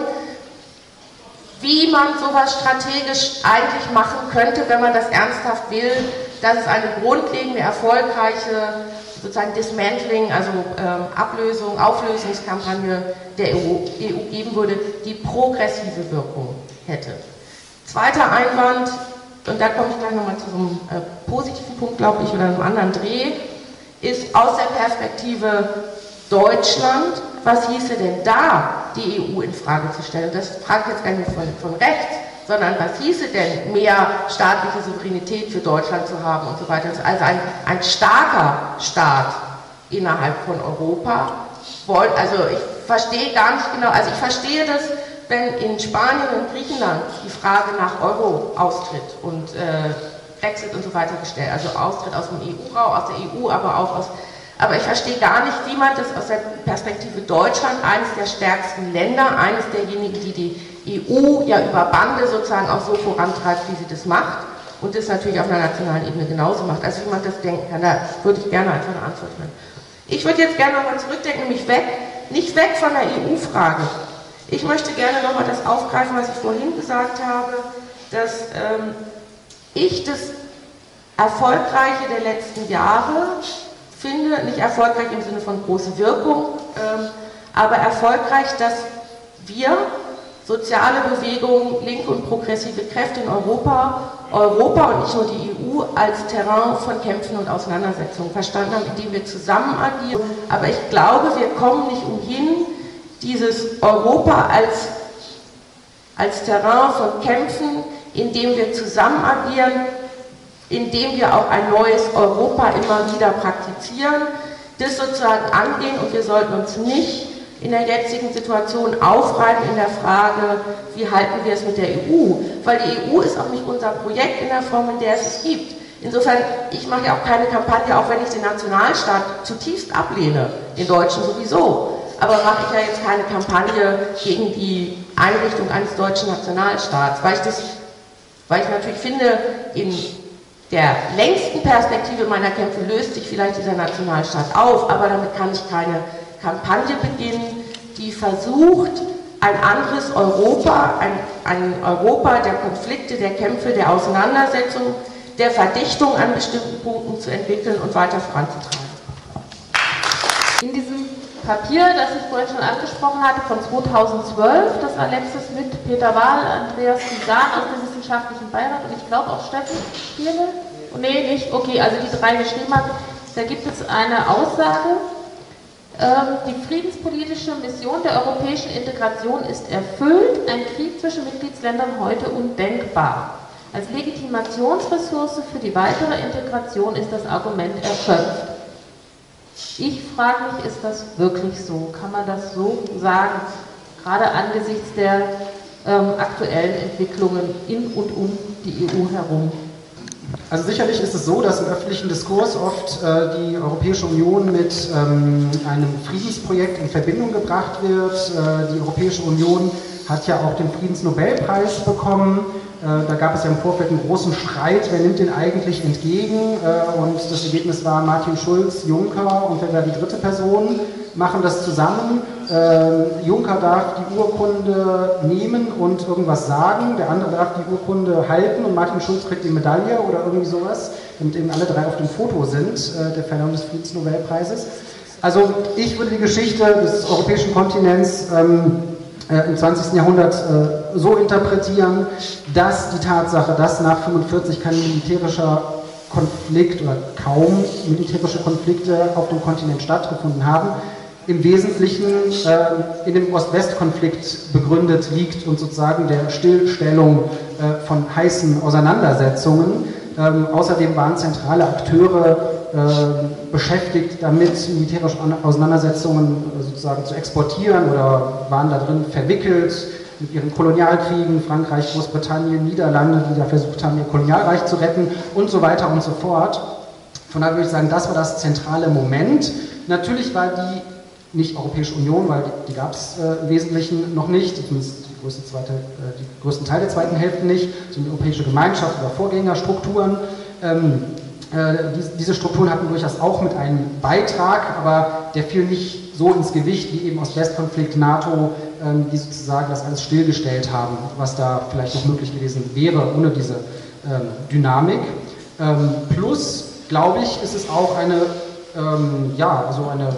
wie man sowas strategisch eigentlich machen könnte, wenn man das ernsthaft will, dass es eine grundlegende, erfolgreiche sozusagen Dismantling, also ähm, Ablösung, Auflösungskampagne der EU, EU geben würde, die progressive Wirkung hätte. Zweiter Einwand, und da komme ich gleich nochmal zu so einem äh, positiven Punkt, glaube ich, oder einem anderen Dreh, ist aus der Perspektive Deutschland was hieße denn da, die EU in Frage zu stellen? Das frage ich jetzt gar nicht von, von rechts, sondern was hieße denn, mehr staatliche Souveränität für Deutschland zu haben und so weiter. Also ein, ein starker Staat innerhalb von Europa. Also ich verstehe gar nicht genau, also ich verstehe das, wenn in Spanien und Griechenland die Frage nach Euro-Austritt und äh, Brexit und so weiter gestellt, also Austritt aus dem EU-Raum, aus der EU, aber auch aus aber ich verstehe gar nicht, wie man das aus der Perspektive Deutschland, eines der stärksten Länder, eines derjenigen, die die EU ja über Bande sozusagen auch so vorantreibt, wie sie das macht und das natürlich auf einer nationalen Ebene genauso macht. Also wie man das denken kann, da würde ich gerne einfach eine Antwort hören. Ich würde jetzt gerne nochmal zurückdenken, nämlich weg, nicht weg von der EU-Frage. Ich möchte gerne nochmal das aufgreifen, was ich vorhin gesagt habe, dass ähm, ich das Erfolgreiche der letzten Jahre finde, nicht erfolgreich im Sinne von große Wirkung, ähm, aber erfolgreich, dass wir soziale Bewegungen, linke und progressive Kräfte in Europa, Europa und nicht nur die EU als Terrain von Kämpfen und Auseinandersetzungen verstanden haben, indem wir zusammen agieren. Aber ich glaube, wir kommen nicht umhin, dieses Europa als, als Terrain von Kämpfen, indem wir zusammen agieren, indem wir auch ein neues Europa immer wieder praktizieren, das sozusagen angehen und wir sollten uns nicht in der jetzigen Situation aufreiben in der Frage, wie halten wir es mit der EU, weil die EU ist auch nicht unser Projekt in der Form, in der es es gibt. Insofern, ich mache ja auch keine Kampagne, auch wenn ich den Nationalstaat zutiefst ablehne, den Deutschen sowieso. Aber mache ich ja jetzt keine Kampagne gegen die Einrichtung eines deutschen Nationalstaats, weil ich das, weil ich natürlich finde, in der längsten Perspektive meiner Kämpfe löst sich vielleicht dieser Nationalstaat auf, aber damit kann ich keine Kampagne beginnen, die versucht, ein anderes Europa, ein, ein Europa der Konflikte, der Kämpfe, der Auseinandersetzung, der Verdichtung an bestimmten Punkten zu entwickeln und weiter voranzutreiben. Papier, das ich vorhin schon angesprochen hatte, von 2012, das war letztes mit Peter Wahl, Andreas Kisan aus dem wissenschaftlichen Beirat und ich glaube auch Steffen Spiegel. Nee, nicht, okay, also die drei geschrieben haben, da gibt es eine Aussage, ähm, die friedenspolitische Mission der europäischen Integration ist erfüllt, ein Krieg zwischen Mitgliedsländern heute undenkbar. Als Legitimationsressource für die weitere Integration ist das Argument erschöpft. Ich frage mich, ist das wirklich so? Kann man das so sagen? Gerade angesichts der ähm, aktuellen Entwicklungen in und um die EU herum. Also sicherlich ist es so, dass im öffentlichen Diskurs oft äh, die Europäische Union mit ähm, einem Friedensprojekt in Verbindung gebracht wird. Äh, die Europäische Union hat ja auch den Friedensnobelpreis bekommen. Äh, da gab es ja im Vorfeld einen großen Streit, wer nimmt den eigentlich entgegen. Äh, und das Ergebnis war Martin Schulz, Juncker und wer war die dritte Person, machen das zusammen. Äh, Juncker darf die Urkunde nehmen und irgendwas sagen, der andere darf die Urkunde halten und Martin Schulz kriegt die Medaille oder irgendwie sowas, damit eben alle drei auf dem Foto sind, der Verleihung des Friedensnobelpreises. Also ich würde die Geschichte des europäischen Kontinents ähm, äh, im 20. Jahrhundert äh, so interpretieren, dass die Tatsache, dass nach 45 kein militärischer Konflikt oder kaum militärische Konflikte auf dem Kontinent stattgefunden haben, im Wesentlichen äh, in dem Ost-West-Konflikt begründet liegt und sozusagen der Stillstellung äh, von heißen Auseinandersetzungen. Ähm, außerdem waren zentrale Akteure äh, beschäftigt, damit militärische Auseinandersetzungen äh, sozusagen zu exportieren oder waren da drin verwickelt mit ihren Kolonialkriegen, Frankreich, Großbritannien, Niederlande, die da versucht haben, ihr Kolonialreich zu retten und so weiter und so fort. Von daher würde ich sagen, das war das zentrale Moment. Natürlich war die nicht Europäische Union, weil die, die gab es äh, im Wesentlichen noch nicht, zumindest größte zweite, äh, die größten Teil der zweiten Hälfte nicht, sondern die Europäische Gemeinschaft oder Vorgängerstrukturen. Ähm, äh, diese Strukturen hatten durchaus auch mit einem Beitrag, aber der fiel nicht so ins Gewicht wie eben aus Westkonflikt, NATO, ähm, die sozusagen das alles stillgestellt haben, was da vielleicht noch möglich gewesen wäre ohne diese ähm, Dynamik. Ähm, plus, glaube ich, ist es auch eine, ja, also eine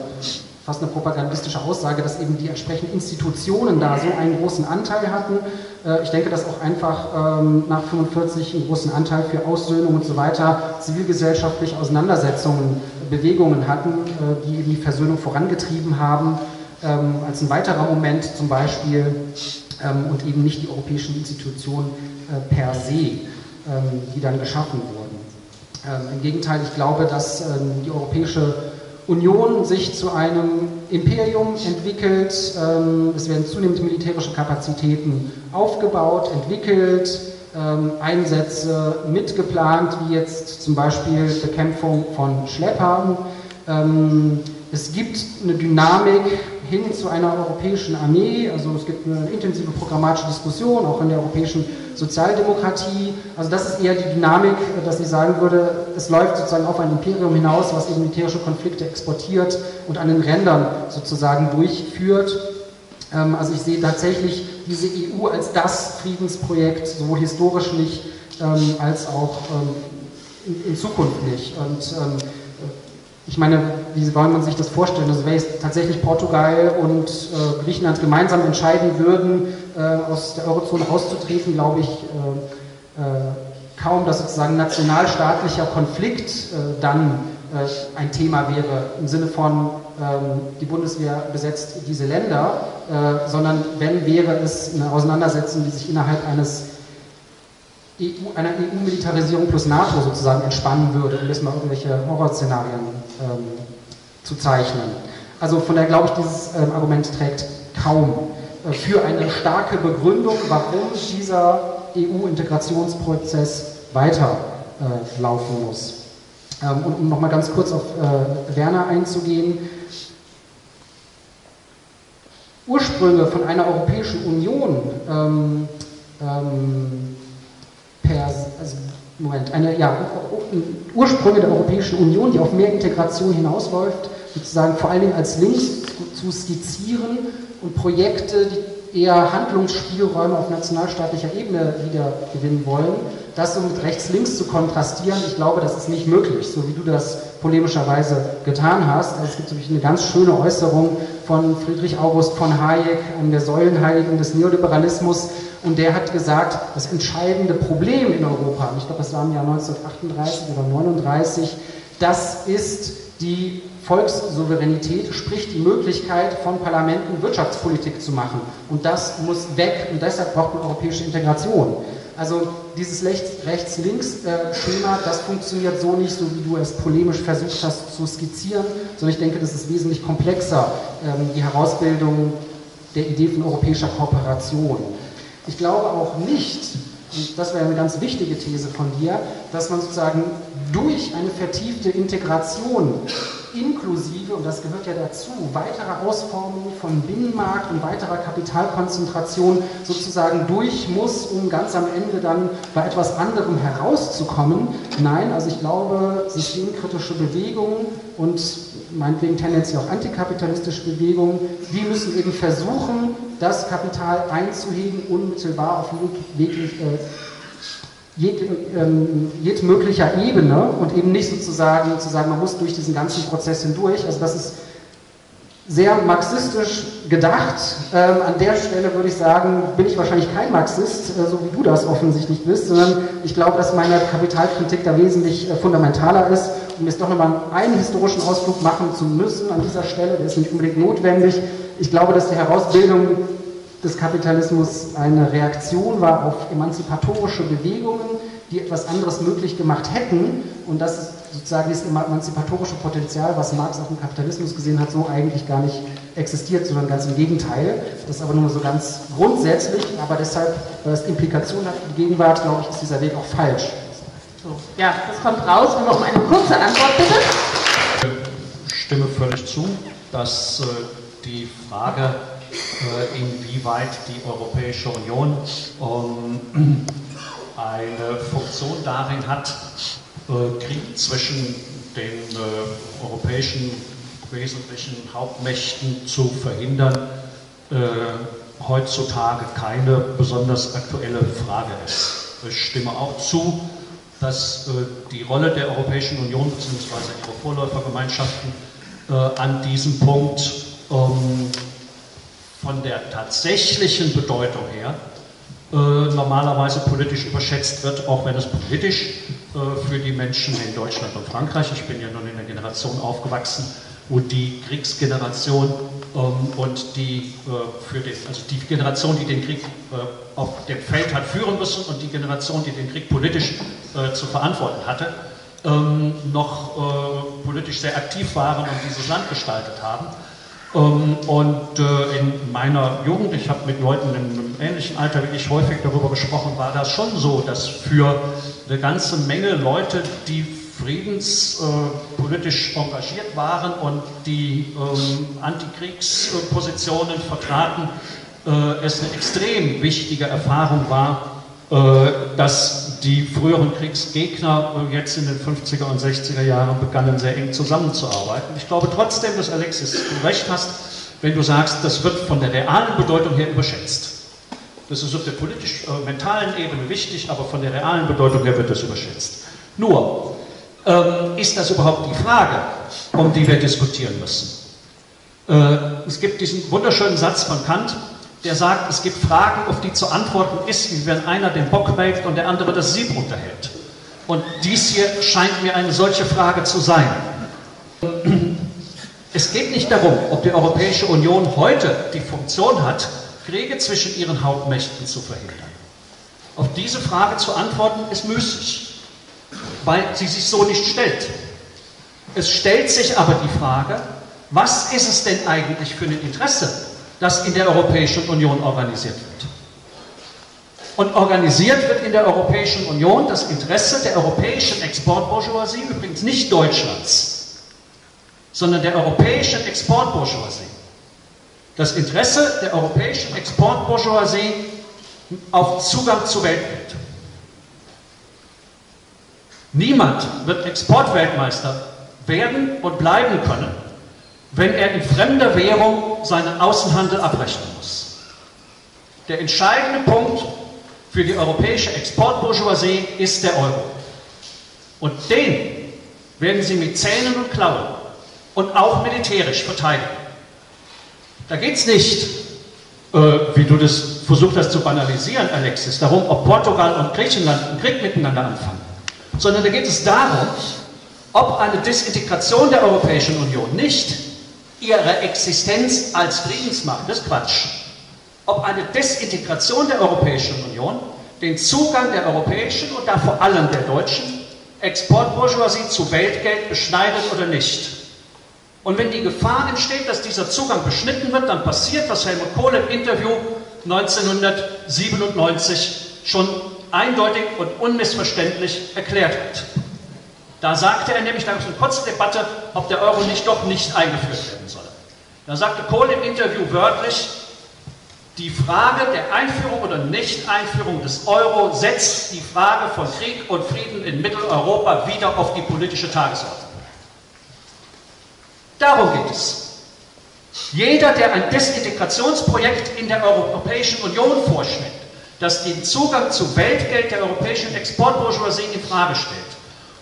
fast eine propagandistische Aussage, dass eben die entsprechenden Institutionen da so einen großen Anteil hatten. Äh, ich denke, dass auch einfach ähm, nach 45 einen großen Anteil für Aussöhnung und so weiter zivilgesellschaftliche Auseinandersetzungen, Bewegungen hatten, äh, die eben die Versöhnung vorangetrieben haben, ähm, als ein weiterer Moment zum Beispiel ähm, und eben nicht die europäischen Institutionen äh, per se, die dann geschaffen wurden. Im Gegenteil, ich glaube, dass die europäische Union sich zu einem Imperium entwickelt. Ähm, es werden zunehmend militärische Kapazitäten aufgebaut, entwickelt, ähm, Einsätze mitgeplant, wie jetzt zum Beispiel Bekämpfung von Schleppern. Ähm, es gibt eine Dynamik hin zu einer europäischen Armee. Also es gibt eine intensive programmatische Diskussion, auch in der europäischen Sozialdemokratie. Also das ist eher die Dynamik, dass ich sagen würde, es läuft sozusagen auf ein Imperium hinaus, was eben militärische Konflikte exportiert und an den Rändern sozusagen durchführt. Ähm, also ich sehe tatsächlich diese EU als das Friedensprojekt, sowohl historisch nicht ähm, als auch ähm, in Zukunft nicht. Und ich meine, wie wollen man sich das vorstellen? Also wenn jetzt tatsächlich Portugal und äh, Griechenland gemeinsam entscheiden würden, äh, aus der Eurozone auszutreten, glaube ich äh, äh kaum, dass sozusagen nationalstaatlicher Konflikt äh, dann äh, ein Thema wäre im Sinne von ähm, die Bundeswehr besetzt diese Länder, sondern wenn wäre es eine Auseinandersetzung, die sich innerhalb eines EU, einer EU-Militarisierung plus NATO sozusagen entspannen würde, um jetzt mal irgendwelche Horrorszenarien ähm, zu zeichnen. Also von daher glaube ich, dieses ähm, Argument trägt kaum äh, für eine starke Begründung, warum dieser EU-Integrationsprozess weiterlaufen äh, muss. Ähm, und um nochmal ganz kurz auf äh, Werner einzugehen, Ursprünge von einer Europäischen Union ähm, ähm, per, also Moment, eine, ja, Ursprünge der Europäischen Union, die auf mehr Integration hinausläuft, sozusagen vor allen Dingen als Links zu skizzieren und Projekte, die eher Handlungsspielräume auf nationalstaatlicher Ebene wieder gewinnen wollen, das so mit rechts-links zu kontrastieren, ich glaube, das ist nicht möglich, so wie du das polemischerweise getan hast. Also es gibt nämlich eine ganz schöne Äußerung von Friedrich August von Hayek, einem der Säulenheiligen des Neoliberalismus, und der hat gesagt, das entscheidende Problem in Europa, ich glaube, das war im Jahr 1938 oder 1939, das ist die Volkssouveränität, sprich die Möglichkeit von Parlamenten Wirtschaftspolitik zu machen. Und das muss weg und deshalb braucht man europäische Integration. Also dieses Rechts-Links-Schema, das funktioniert so nicht, so wie du es polemisch versucht hast zu skizzieren, sondern ich denke, das ist wesentlich komplexer, ähm, die Herausbildung der Idee von europäischer Kooperation. Ich glaube auch nicht, und das wäre eine ganz wichtige These von dir, dass man sozusagen durch eine vertiefte Integration inklusive, und das gehört ja dazu, weitere Ausformung von Binnenmarkt und weiterer Kapitalkonzentration sozusagen durch muss, um ganz am Ende dann bei etwas anderem herauszukommen. Nein, also ich glaube, systemkritische Bewegungen und meinetwegen tendenziell auch antikapitalistische Bewegungen, die müssen eben versuchen, das Kapital einzuhegen, unmittelbar auf wirklich äh, jed, ähm, jedmöglicher Ebene und eben nicht sozusagen zu sagen, man muss durch diesen ganzen Prozess hindurch. Also das ist sehr marxistisch gedacht. Ähm, an der Stelle würde ich sagen, bin ich wahrscheinlich kein Marxist, äh, so wie du das offensichtlich bist, sondern ich glaube, dass meine Kapitalkritik da wesentlich äh, fundamentaler ist. Um jetzt doch nochmal einen historischen Ausflug machen zu müssen an dieser Stelle, der ist nicht unbedingt notwendig. Ich glaube, dass die Herausbildung des Kapitalismus eine Reaktion war auf emanzipatorische Bewegungen, die etwas anderes möglich gemacht hätten. Und das ist sozusagen dieses emanzipatorische Potenzial, was Marx auch im Kapitalismus gesehen hat, so eigentlich gar nicht existiert, sondern ganz im Gegenteil. Das ist aber nur so ganz grundsätzlich, aber deshalb, weil es Implikationen hat für die Gegenwart, glaube ich, ist dieser Weg auch falsch. So, ja, das kommt raus. Wir um eine kurze Antwort bitte. Ich stimme völlig zu, dass äh, die Frage inwieweit die Europäische Union ähm, eine Funktion darin hat, äh, Krieg zwischen den äh, europäischen wesentlichen Hauptmächten zu verhindern, heutzutage keine besonders aktuelle Frage ist. Ich stimme auch zu, dass die Rolle der Europäischen Union bzw. ihrer Vorläufergemeinschaften an diesem Punkt ähm, von der tatsächlichen Bedeutung her äh, normalerweise politisch überschätzt wird, auch wenn es politisch äh, für die Menschen in Deutschland und Frankreich, ich bin ja nun in der Generation aufgewachsen, wo die Kriegsgeneration ähm, und die, äh, für den, also die Generation, die den Krieg äh, auf dem Feld hat führen müssen und die Generation, die den Krieg politisch äh, zu verantworten hatte, ähm, noch äh, politisch sehr aktiv waren und dieses Land gestaltet haben. Ähm, und äh, in meiner Jugend, ich habe mit Leuten einem ähnlichen Alter wie ich häufig darüber gesprochen, war das schon so, dass für eine ganze Menge Leute, die friedenspolitisch äh, engagiert waren und die ähm, Antikriegspositionen vertraten, äh, es eine extrem wichtige Erfahrung war, dass die früheren Kriegsgegner jetzt in den 50er und 60er Jahren begannen, sehr eng zusammenzuarbeiten. Ich glaube trotzdem, dass Alexis du recht hast, wenn du sagst, das wird von der realen Bedeutung her überschätzt. Das ist auf der politisch-mentalen äh, Ebene wichtig, aber von der realen Bedeutung her wird das überschätzt. Nur, ähm, ist das überhaupt die Frage, um die wir diskutieren müssen? Äh, es gibt diesen wunderschönen Satz von Kant, der sagt, es gibt Fragen, auf die zu antworten ist, wie wenn einer den Bock melkt und der andere das Sieb runterhält. Und dies hier scheint mir eine solche Frage zu sein. Es geht nicht darum, ob die Europäische Union heute die Funktion hat, Kriege zwischen ihren Hauptmächten zu verhindern. Auf diese Frage zu antworten ist müßig, weil sie sich so nicht stellt. Es stellt sich aber die Frage, was ist es denn eigentlich für ein Interesse, das in der Europäischen Union organisiert wird. Und organisiert wird in der Europäischen Union das Interesse der europäischen Exportbourgeoisie, übrigens nicht Deutschlands, sondern der europäischen Exportbourgeoisie. Das Interesse der europäischen Exportbourgeoisie auf Zugang zur Weltwelt. Niemand wird Exportweltmeister werden und bleiben können, wenn er in fremder Währung seinen Außenhandel abrechnen muss. Der entscheidende Punkt für die europäische Exportbourgeoisie ist der Euro. Und den werden sie mit Zähnen und Klauen und auch militärisch verteidigen. Da geht es nicht, äh, wie du das versucht hast zu banalisieren, Alexis, darum, ob Portugal und Griechenland einen Krieg miteinander anfangen, sondern da geht es darum, ob eine Desintegration der Europäischen Union nicht ihre Existenz als Friedensmacht, das ist Quatsch, ob eine Desintegration der Europäischen Union den Zugang der europäischen und da vor allem der deutschen Exportbourgeoisie zu Weltgeld beschneidet oder nicht. Und wenn die Gefahr entsteht, dass dieser Zugang beschnitten wird, dann passiert, was Helmut Kohl im Interview 1997 schon eindeutig und unmissverständlich erklärt hat. Da sagte er nämlich, da gab es eine kurze Debatte, ob der Euro nicht doch nicht eingeführt werden solle. Da sagte Kohl im Interview wörtlich, die Frage der Einführung oder Nicht-Einführung des Euro setzt die Frage von Krieg und Frieden in Mitteleuropa wieder auf die politische Tagesordnung. Darum geht es. Jeder, der ein Desintegrationsprojekt in der Europäischen Union vorschlägt, das den Zugang zu Weltgeld der europäischen Exportbourgeoisie in Frage stellt,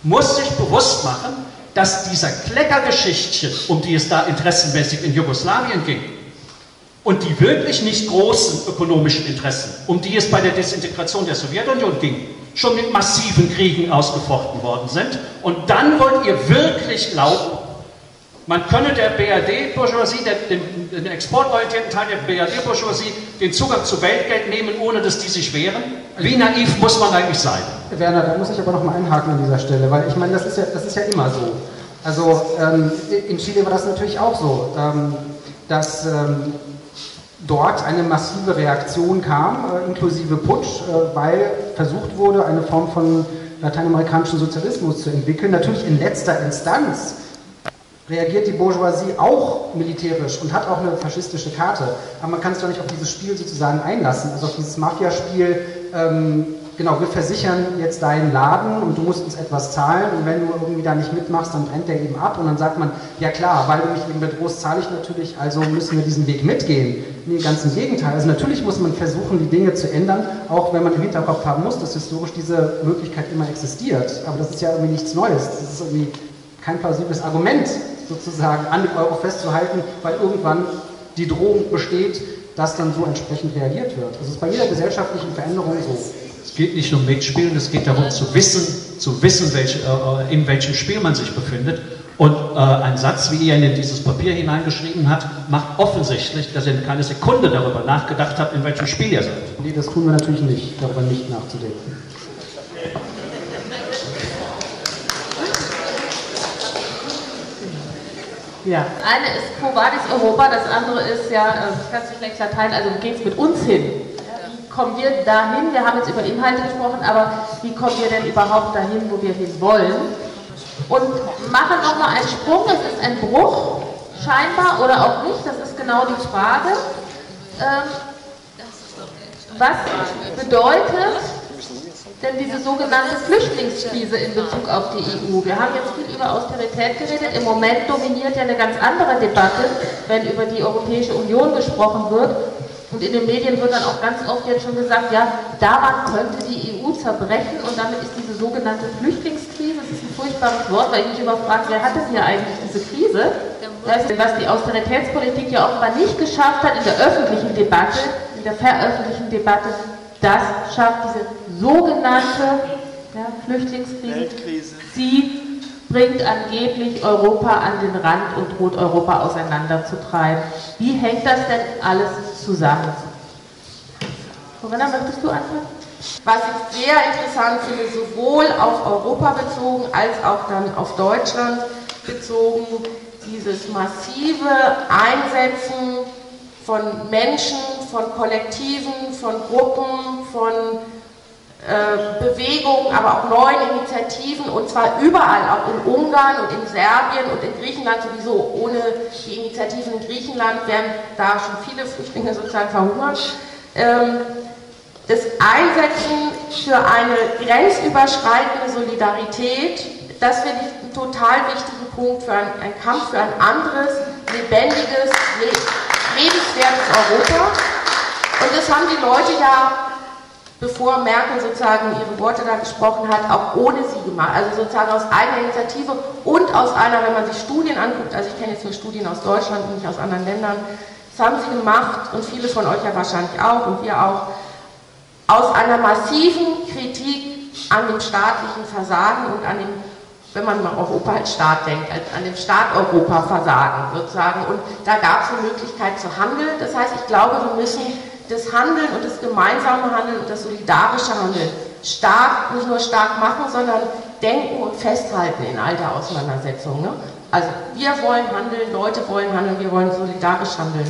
muss sich bewusst machen, dass dieser Kleckergeschichtchen, um die es da interessenmäßig in Jugoslawien ging, und die wirklich nicht großen ökonomischen Interessen, um die es bei der Desintegration der Sowjetunion ging, schon mit massiven Kriegen ausgefochten worden sind. Und dann wollt ihr wirklich glauben, man könne der BRD-Bourgeoisie, dem, dem exportorientierten Teil der BRD-Bourgeoisie, den Zugang zu Weltgeld nehmen, ohne dass die sich wehren? Wie naiv muss man eigentlich sein? Werner, da muss ich aber noch mal einhaken an dieser Stelle, weil ich meine, das ist ja, das ist ja immer so. Also ähm, in Chile war das natürlich auch so, ähm, dass ähm, dort eine massive Reaktion kam, äh, inklusive Putsch, äh, weil versucht wurde, eine Form von lateinamerikanischen Sozialismus zu entwickeln. Natürlich in letzter Instanz reagiert die Bourgeoisie auch militärisch und hat auch eine faschistische Karte. Aber man kann sich doch nicht auf dieses Spiel sozusagen einlassen, also auf dieses Mafiaspiel. Ähm, genau, wir versichern jetzt deinen Laden und du musst uns etwas zahlen und wenn du irgendwie da nicht mitmachst, dann brennt der eben ab und dann sagt man, ja klar, weil du mich eben bedrohst, zahle ich natürlich, also müssen wir diesen Weg mitgehen. Nee, ganz im Gegenteil. Also natürlich muss man versuchen, die Dinge zu ändern, auch wenn man im Hinterkopf haben muss, dass historisch diese Möglichkeit immer existiert. Aber das ist ja irgendwie nichts Neues. Das ist irgendwie kein plausibles Argument, sozusagen an dem Euro festzuhalten, weil irgendwann die Drohung besteht, dass dann so entsprechend reagiert wird. Das ist bei jeder gesellschaftlichen Veränderung so. Es geht nicht um Mitspielen, es geht darum zu wissen, zu wissen, welche, äh, in welchem Spiel man sich befindet. Und äh, ein Satz, wie ihr ihn in dieses Papier hineingeschrieben habt, macht offensichtlich, dass ihr keine Sekunde darüber nachgedacht habt, in welchem Spiel ihr seid. Nee, das tun wir natürlich nicht, darüber nicht nachzudenken. Ja. Eine ist Quo Vadis Europa, das andere ist ja, äh, ich kann es nicht Latein, also geht es mit uns hin? kommen wir dahin? Wir haben jetzt über Inhalte gesprochen, aber wie kommen wir denn überhaupt dahin, wo wir hin wollen? Und machen nochmal einen Sprung, das ist ein Bruch, scheinbar oder auch nicht, das ist genau die Frage. Ähm, was bedeutet denn diese sogenannte Flüchtlingskrise in Bezug auf die EU? Wir haben jetzt viel über Austerität geredet. Im Moment dominiert ja eine ganz andere Debatte, wenn über die Europäische Union gesprochen wird. Und in den Medien wird dann auch ganz oft jetzt schon gesagt, ja, daran könnte die EU zerbrechen und damit ist diese sogenannte Flüchtlingskrise, das ist ein furchtbares Wort, weil ich mich immer frage, wer hat denn hier eigentlich diese Krise? Das was die Austeritätspolitik ja offenbar nicht geschafft hat in der öffentlichen Debatte, in der veröffentlichten Debatte, das schafft diese sogenannte ja, Flüchtlingskrise. Weltkrise. Sie bringt angeblich Europa an den Rand und droht Europa auseinanderzutreiben. Wie hängt das denn alles zusammen? Corinna, möchtest du anfangen? Was ich sehr interessant finde, sowohl auf Europa bezogen als auch dann auf Deutschland bezogen, dieses massive Einsetzen von Menschen, von Kollektiven, von Gruppen, von Bewegungen, aber auch neuen Initiativen und zwar überall, auch in Ungarn und in Serbien und in Griechenland sowieso. Ohne die Initiativen in Griechenland wären da schon viele Flüchtlinge sozusagen verhungert. Ähm, das Einsetzen für eine grenzüberschreitende Solidarität, das finde ich einen total wichtigen Punkt für einen, einen Kampf für ein anderes, lebendiges, lebenswertes Europa. Und das haben die Leute ja bevor Merkel sozusagen ihre Worte da gesprochen hat, auch ohne sie gemacht. Also sozusagen aus eigener Initiative und aus einer, wenn man sich Studien anguckt, also ich kenne jetzt nur Studien aus Deutschland und nicht aus anderen Ländern, das haben sie gemacht und viele von euch ja wahrscheinlich auch und wir auch, aus einer massiven Kritik an dem staatlichen Versagen und an dem wenn man mal Europa als Staat denkt, an dem Staat Europa versagen, sozusagen. Und da gab es eine Möglichkeit zu handeln. Das heißt, ich glaube, wir müssen das Handeln und das gemeinsame Handeln und das solidarische Handeln stark, nicht nur stark machen, sondern denken und festhalten in all der Auseinandersetzung. Ne? Also wir wollen handeln, Leute wollen handeln, wir wollen solidarisch handeln.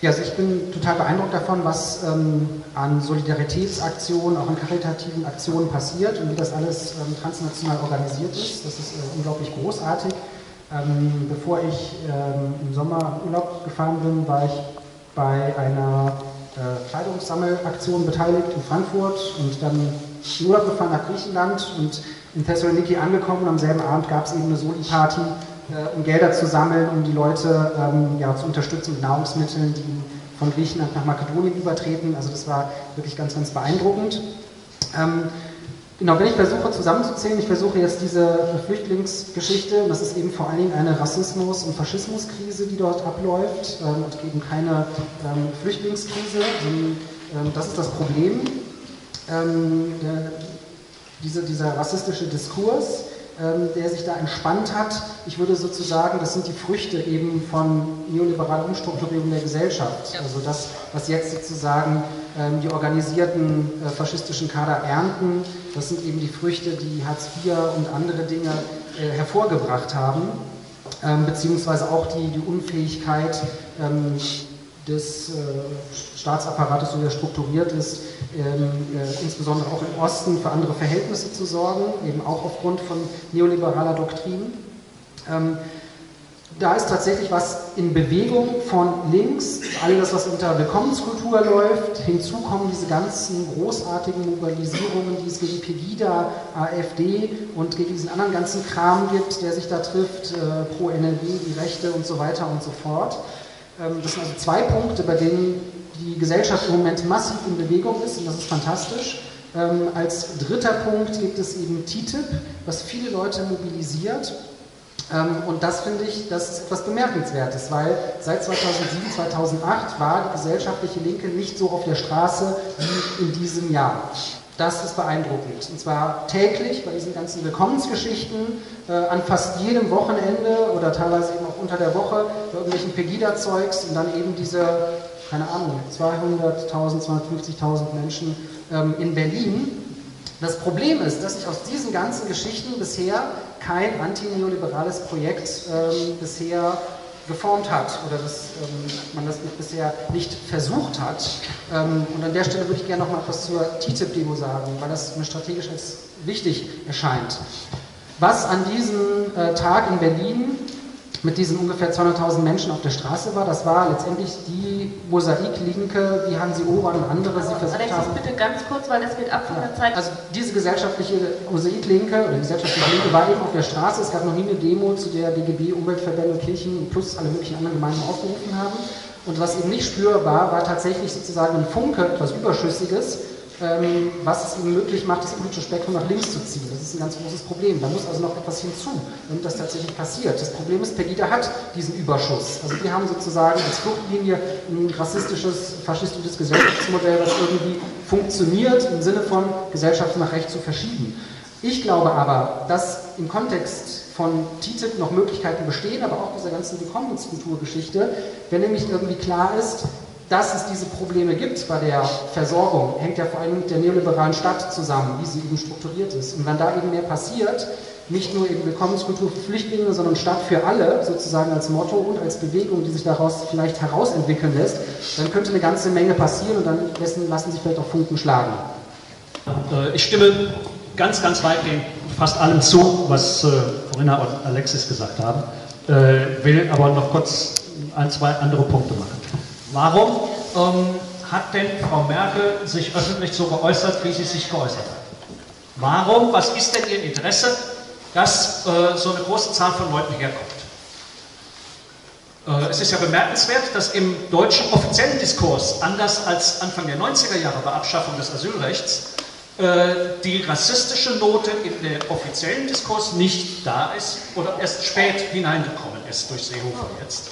Ja, also ich bin total beeindruckt davon, was ähm, an Solidaritätsaktionen, auch an karitativen Aktionen passiert und wie das alles ähm, transnational organisiert ist. Das ist äh, unglaublich großartig. Ähm, bevor ich ähm, im Sommer Urlaub gefahren bin, war ich bei einer äh, Kleidungssammelaktion beteiligt in Frankfurt und dann in Urlaub gefahren nach Griechenland und in Thessaloniki angekommen und am selben Abend gab es eben eine Soli-Party äh, um Gelder zu sammeln, um die Leute ähm, ja, zu unterstützen mit Nahrungsmitteln, die von Griechenland nach Makedonien übertreten. Also das war wirklich ganz, ganz beeindruckend. Ähm, genau, wenn ich versuche zusammenzuzählen, ich versuche jetzt diese Flüchtlingsgeschichte, das ist eben vor allen Dingen eine Rassismus- und Faschismuskrise, die dort abläuft, ähm, und eben keine ähm, Flüchtlingskrise, sondern ähm, das ist das Problem. Ähm, der, diese, dieser rassistische Diskurs, ähm, der sich da entspannt hat. Ich würde sozusagen, das sind die Früchte eben von neoliberaler Umstrukturierung der Gesellschaft. Also das, was jetzt sozusagen ähm, die organisierten äh, faschistischen Kader ernten, das sind eben die Früchte, die Hartz IV und andere Dinge äh, hervorgebracht haben, ähm, beziehungsweise auch die, die Unfähigkeit des äh, Staatsapparates, so wie er strukturiert ist, ähm, äh, insbesondere auch im Osten für andere Verhältnisse zu sorgen, eben auch aufgrund von neoliberaler Doktrin. Da ist tatsächlich was in Bewegung von links, all das, was unter Willkommenskultur läuft. Hinzu kommen diese ganzen großartigen Mobilisierungen, die es gegen Pegida, AfD und gegen diesen anderen ganzen Kram gibt, der sich da trifft, äh, pro NRW, die Rechte und so weiter und so fort. Ähm, das sind also zwei Punkte, bei denen die Gesellschaft im Moment massiv in Bewegung ist und das ist fantastisch. Ähm, als dritter Punkt gibt es eben TTIP, was viele Leute mobilisiert. Ähm, und das finde ich, das ist etwas Bemerkenswertes, weil seit 2007, 2008 war die gesellschaftliche Linke nicht so auf der Straße wie in diesem Jahr. Das ist beeindruckend. Und zwar täglich bei diesen ganzen Willkommensgeschichten, äh, an fast jedem Wochenende oder teilweise eben auch unter der Woche bei irgendwelchen Pegida-Zeugs und dann eben diese, keine Ahnung, 200.000, 250.000 Menschen ähm, in Berlin. Das Problem ist, dass sich aus diesen ganzen Geschichten bisher kein antineoliberales Projekt ähm, bisher geformt hat oder dass ähm, man das bisher nicht versucht hat. Ähm, und an der Stelle würde ich gerne noch mal etwas zur TTIP-Demo sagen, weil das mir strategisch als wichtig erscheint. Was an diesem äh, Tag in Berlin mit diesen ungefähr 200.000 Menschen auf der Straße war, das war letztendlich die Mosaiklinke, wie Hansi Ober und andere sie versucht Alexis, haben. bitte ganz kurz, weil es geht ab von der Zeit. Also diese gesellschaftliche Mosaiklinke oder die gesellschaftliche Linke war eben auf der Straße. Es gab noch nie eine Demo, zu der DGB, Umweltverbände, Kirchen plus alle möglichen anderen Gemeinden aufgerufen haben. Und was eben nicht spürbar war, war tatsächlich sozusagen ein Funke, etwas Überschüssiges, was es eben möglich macht, das politische Spektrum nach links zu ziehen. Das ist ein ganz großes Problem. Da muss also noch etwas hinzu, damit das tatsächlich passiert. Das Problem ist, Pegida hat diesen Überschuss. Also wir haben sozusagen als Fluchtlinie ein rassistisches, faschistisches Gesellschaftsmodell, das irgendwie funktioniert im Sinne von Gesellschaft nach rechts zu verschieben. Ich glaube aber, dass im Kontext von TTIP noch Möglichkeiten bestehen, aber auch dieser ganzen Willkommenskulturgeschichte, wenn nämlich irgendwie klar ist, dass es diese Probleme gibt bei der Versorgung, hängt ja vor allem mit der neoliberalen Stadt zusammen, wie sie eben strukturiert ist. Und wenn da eben mehr passiert, nicht nur eben Willkommenskultur für Flüchtlinge, sondern Stadt für alle sozusagen als Motto und als Bewegung, die sich daraus vielleicht herausentwickeln lässt, dann könnte eine ganze Menge passieren und dann lassen sich vielleicht auch Funken schlagen. Äh, ich stimme ganz, ganz weitgehend fast allem zu, was äh, Corinna und Alexis gesagt haben, äh, will aber noch kurz ein, zwei andere Punkte machen. Warum ähm, hat denn Frau Merkel sich öffentlich so geäußert, wie sie sich geäußert hat? Warum, was ist denn ihr Interesse, dass äh, so eine große Zahl von Leuten herkommt? Äh, es ist ja bemerkenswert, dass im deutschen offiziellen Diskurs, anders als Anfang der 90er Jahre bei Abschaffung des Asylrechts, äh, die rassistische Note in den offiziellen Diskurs nicht da ist oder erst spät hineingekommen ist durch Seehofer jetzt.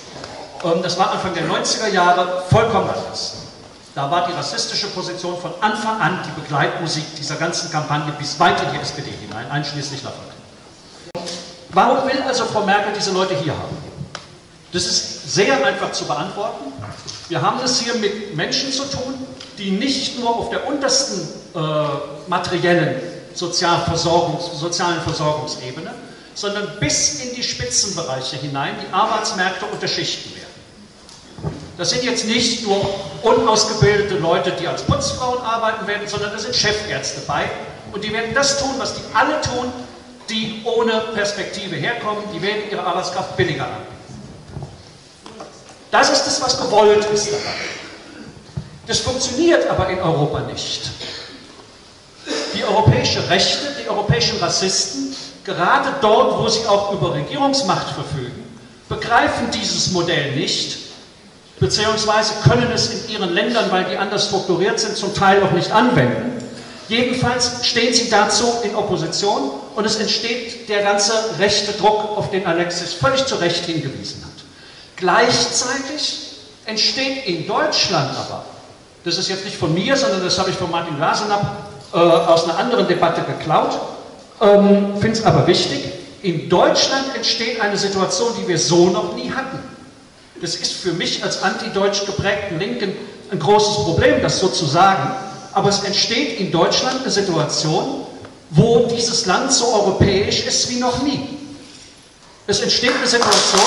Ähm, das war Anfang der 90er Jahre vollkommen anders. Da war die rassistische Position von Anfang an die Begleitmusik dieser ganzen Kampagne bis weit in die SPD hinein, einschließlich Lafontaine. Warum will also Frau Merkel diese Leute hier haben? Das ist sehr einfach zu beantworten. Wir haben es hier mit Menschen zu tun, die nicht nur auf der untersten äh, materiellen Sozialversorgungs sozialen Versorgungsebene, sondern bis in die Spitzenbereiche hinein die Arbeitsmärkte unterschichten werden. Das sind jetzt nicht nur unausgebildete Leute, die als Putzfrauen arbeiten werden, sondern da sind Chefärzte bei und die werden das tun, was die alle tun, die ohne Perspektive herkommen, die werden ihre Arbeitskraft billiger anbieten. Das ist das, was gewollt ist dabei. Das funktioniert aber in Europa nicht. Die europäische Rechte, die europäischen Rassisten, gerade dort, wo sie auch über Regierungsmacht verfügen, begreifen dieses Modell nicht, beziehungsweise können es in ihren Ländern, weil die anders strukturiert sind, zum Teil auch nicht anwenden. Jedenfalls stehen sie dazu in Opposition und es entsteht der ganze rechte Druck, auf den Alexis völlig zu Recht hingewiesen hat. Gleichzeitig entsteht in Deutschland aber, das ist jetzt nicht von mir, sondern das habe ich von Martin Glasenapp äh, aus einer anderen Debatte geklaut, ähm, finde es aber wichtig, in Deutschland entsteht eine Situation, die wir so noch nie hatten. Das ist für mich als antideutsch geprägten Linken ein großes Problem, das so zu sagen. Aber es entsteht in Deutschland eine Situation, wo dieses Land so europäisch ist wie noch nie. Es entsteht eine Situation,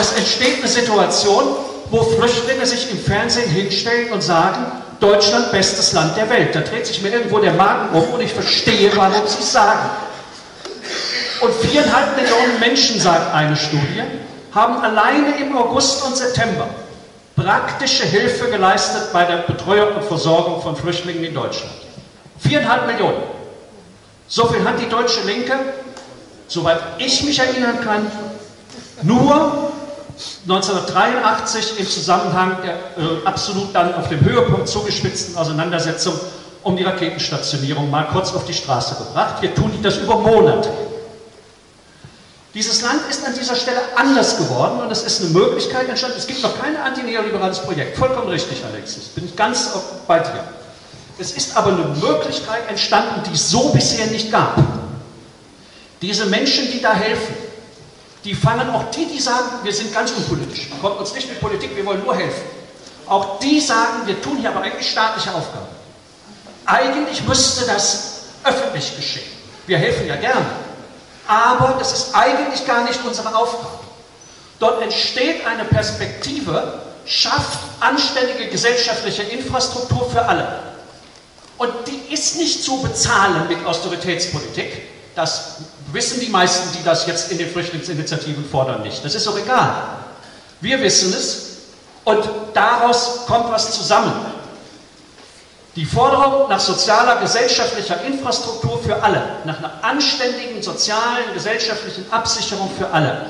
es entsteht eine Situation, wo Flüchtlinge sich im Fernsehen hinstellen und sagen, Deutschland bestes Land der Welt. Da dreht sich mir irgendwo der Magen um und ich verstehe, warum sie es sagen. Und viereinhalb Millionen Menschen, sagt eine Studie, haben alleine im August und September praktische Hilfe geleistet bei der Betreuung und Versorgung von Flüchtlingen in Deutschland. Viereinhalb Millionen. So viel hat die deutsche Linke, soweit ich mich erinnern kann, nur 1983 im Zusammenhang der äh, absolut dann auf dem Höhepunkt zugespitzten Auseinandersetzung um die Raketenstationierung mal kurz auf die Straße gebracht. Wir tun das über Monate. Dieses Land ist an dieser Stelle anders geworden und es ist eine Möglichkeit entstanden. Es gibt noch kein antineoliberales Projekt. Vollkommen richtig, Alexis. Bin ich ganz bei dir. Es ist aber eine Möglichkeit entstanden, die es so bisher nicht gab. Diese Menschen, die da helfen, die fangen auch die, die sagen, wir sind ganz unpolitisch, kommt uns nicht mit Politik, wir wollen nur helfen. Auch die sagen, wir tun hier aber eigentlich staatliche Aufgaben. Eigentlich müsste das öffentlich geschehen. Wir helfen ja gerne. Aber das ist eigentlich gar nicht unsere Aufgabe. Dort entsteht eine Perspektive, schafft anständige gesellschaftliche Infrastruktur für alle. Und die ist nicht zu bezahlen mit Austeritätspolitik. Das wissen die meisten, die das jetzt in den Flüchtlingsinitiativen fordern, nicht. Das ist doch egal. Wir wissen es und daraus kommt was zusammen. Die Forderung nach sozialer, gesellschaftlicher Infrastruktur für alle, nach einer anständigen sozialen, gesellschaftlichen Absicherung für alle,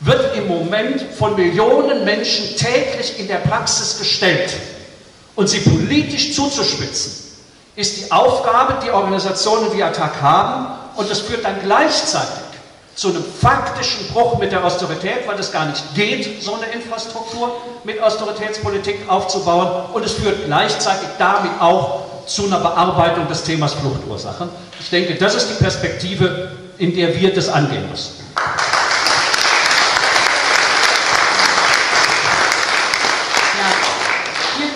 wird im Moment von Millionen Menschen täglich in der Praxis gestellt. Und sie politisch zuzuspitzen, ist die Aufgabe, die Organisationen wie Attac haben, und das führt dann gleichzeitig zu einem faktischen Bruch mit der Austerität, weil es gar nicht geht, so eine Infrastruktur mit Austeritätspolitik aufzubauen. Und es führt gleichzeitig damit auch zu einer Bearbeitung des Themas Fluchtursachen. Ich denke, das ist die Perspektive, in der wir das angehen müssen.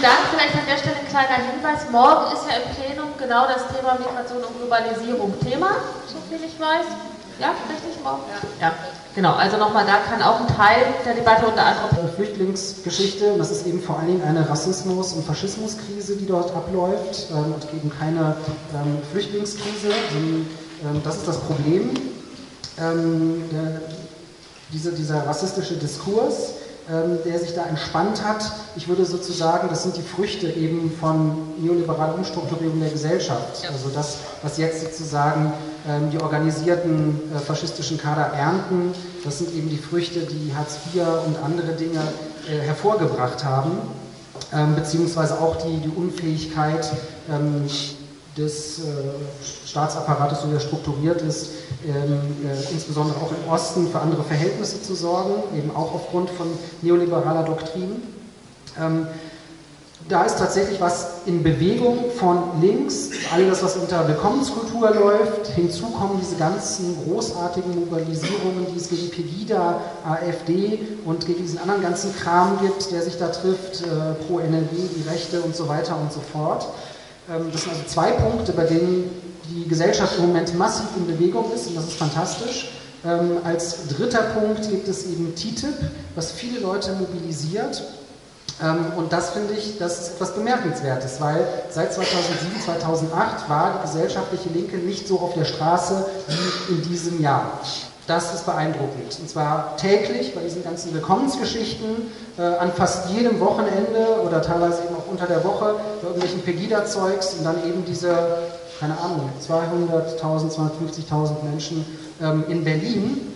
Dank. Vielleicht an der Stelle ein kleiner Hinweis. Morgen ist ja im Plenum genau das Thema Migration und Globalisierung Thema, so viel ich weiß. Ja, richtig morgen? Ja. ja. Genau, also nochmal, da kann auch ein Teil der Debatte unter anderem. Flüchtlingsgeschichte, das ist eben vor allen Dingen eine Rassismus- und Faschismuskrise, die dort abläuft ähm, und eben keine ähm, Flüchtlingskrise. Ähm, das ist das Problem. Ähm, der, diese, dieser rassistische Diskurs ähm, der sich da entspannt hat. Ich würde sozusagen, das sind die Früchte eben von neoliberaler Umstrukturierung der Gesellschaft. Also das, was jetzt sozusagen ähm, die organisierten äh, faschistischen Kader ernten, das sind eben die Früchte, die Hartz IV und andere Dinge äh, hervorgebracht haben, ähm, beziehungsweise auch die, die Unfähigkeit, ähm, des äh, Staatsapparates, so wie er strukturiert ist, ähm, äh, insbesondere auch im Osten für andere Verhältnisse zu sorgen, eben auch aufgrund von neoliberaler Doktrin. Ähm, da ist tatsächlich was in Bewegung von links, all das, was unter Willkommenskultur läuft. Hinzu kommen diese ganzen großartigen Mobilisierungen, die es gegen Pegida, AfD und gegen diesen anderen ganzen Kram gibt, der sich da trifft, äh, pro NRW, die Rechte und so weiter und so fort. Ähm, das sind also zwei Punkte, bei denen die Gesellschaft im Moment massiv in Bewegung ist und das ist fantastisch. Ähm, als dritter Punkt gibt es eben TTIP, was viele Leute mobilisiert ähm, und das finde ich, das ist etwas Bemerkenswertes, weil seit 2007, 2008 war die gesellschaftliche Linke nicht so auf der Straße wie in diesem Jahr. Das ist beeindruckend. Und zwar täglich bei diesen ganzen Willkommensgeschichten, äh, an fast jedem Wochenende oder teilweise unter der Woche bei irgendwelchen Pegida-Zeugs und dann eben diese, keine Ahnung, 200.000, 250.000 Menschen ähm, in Berlin.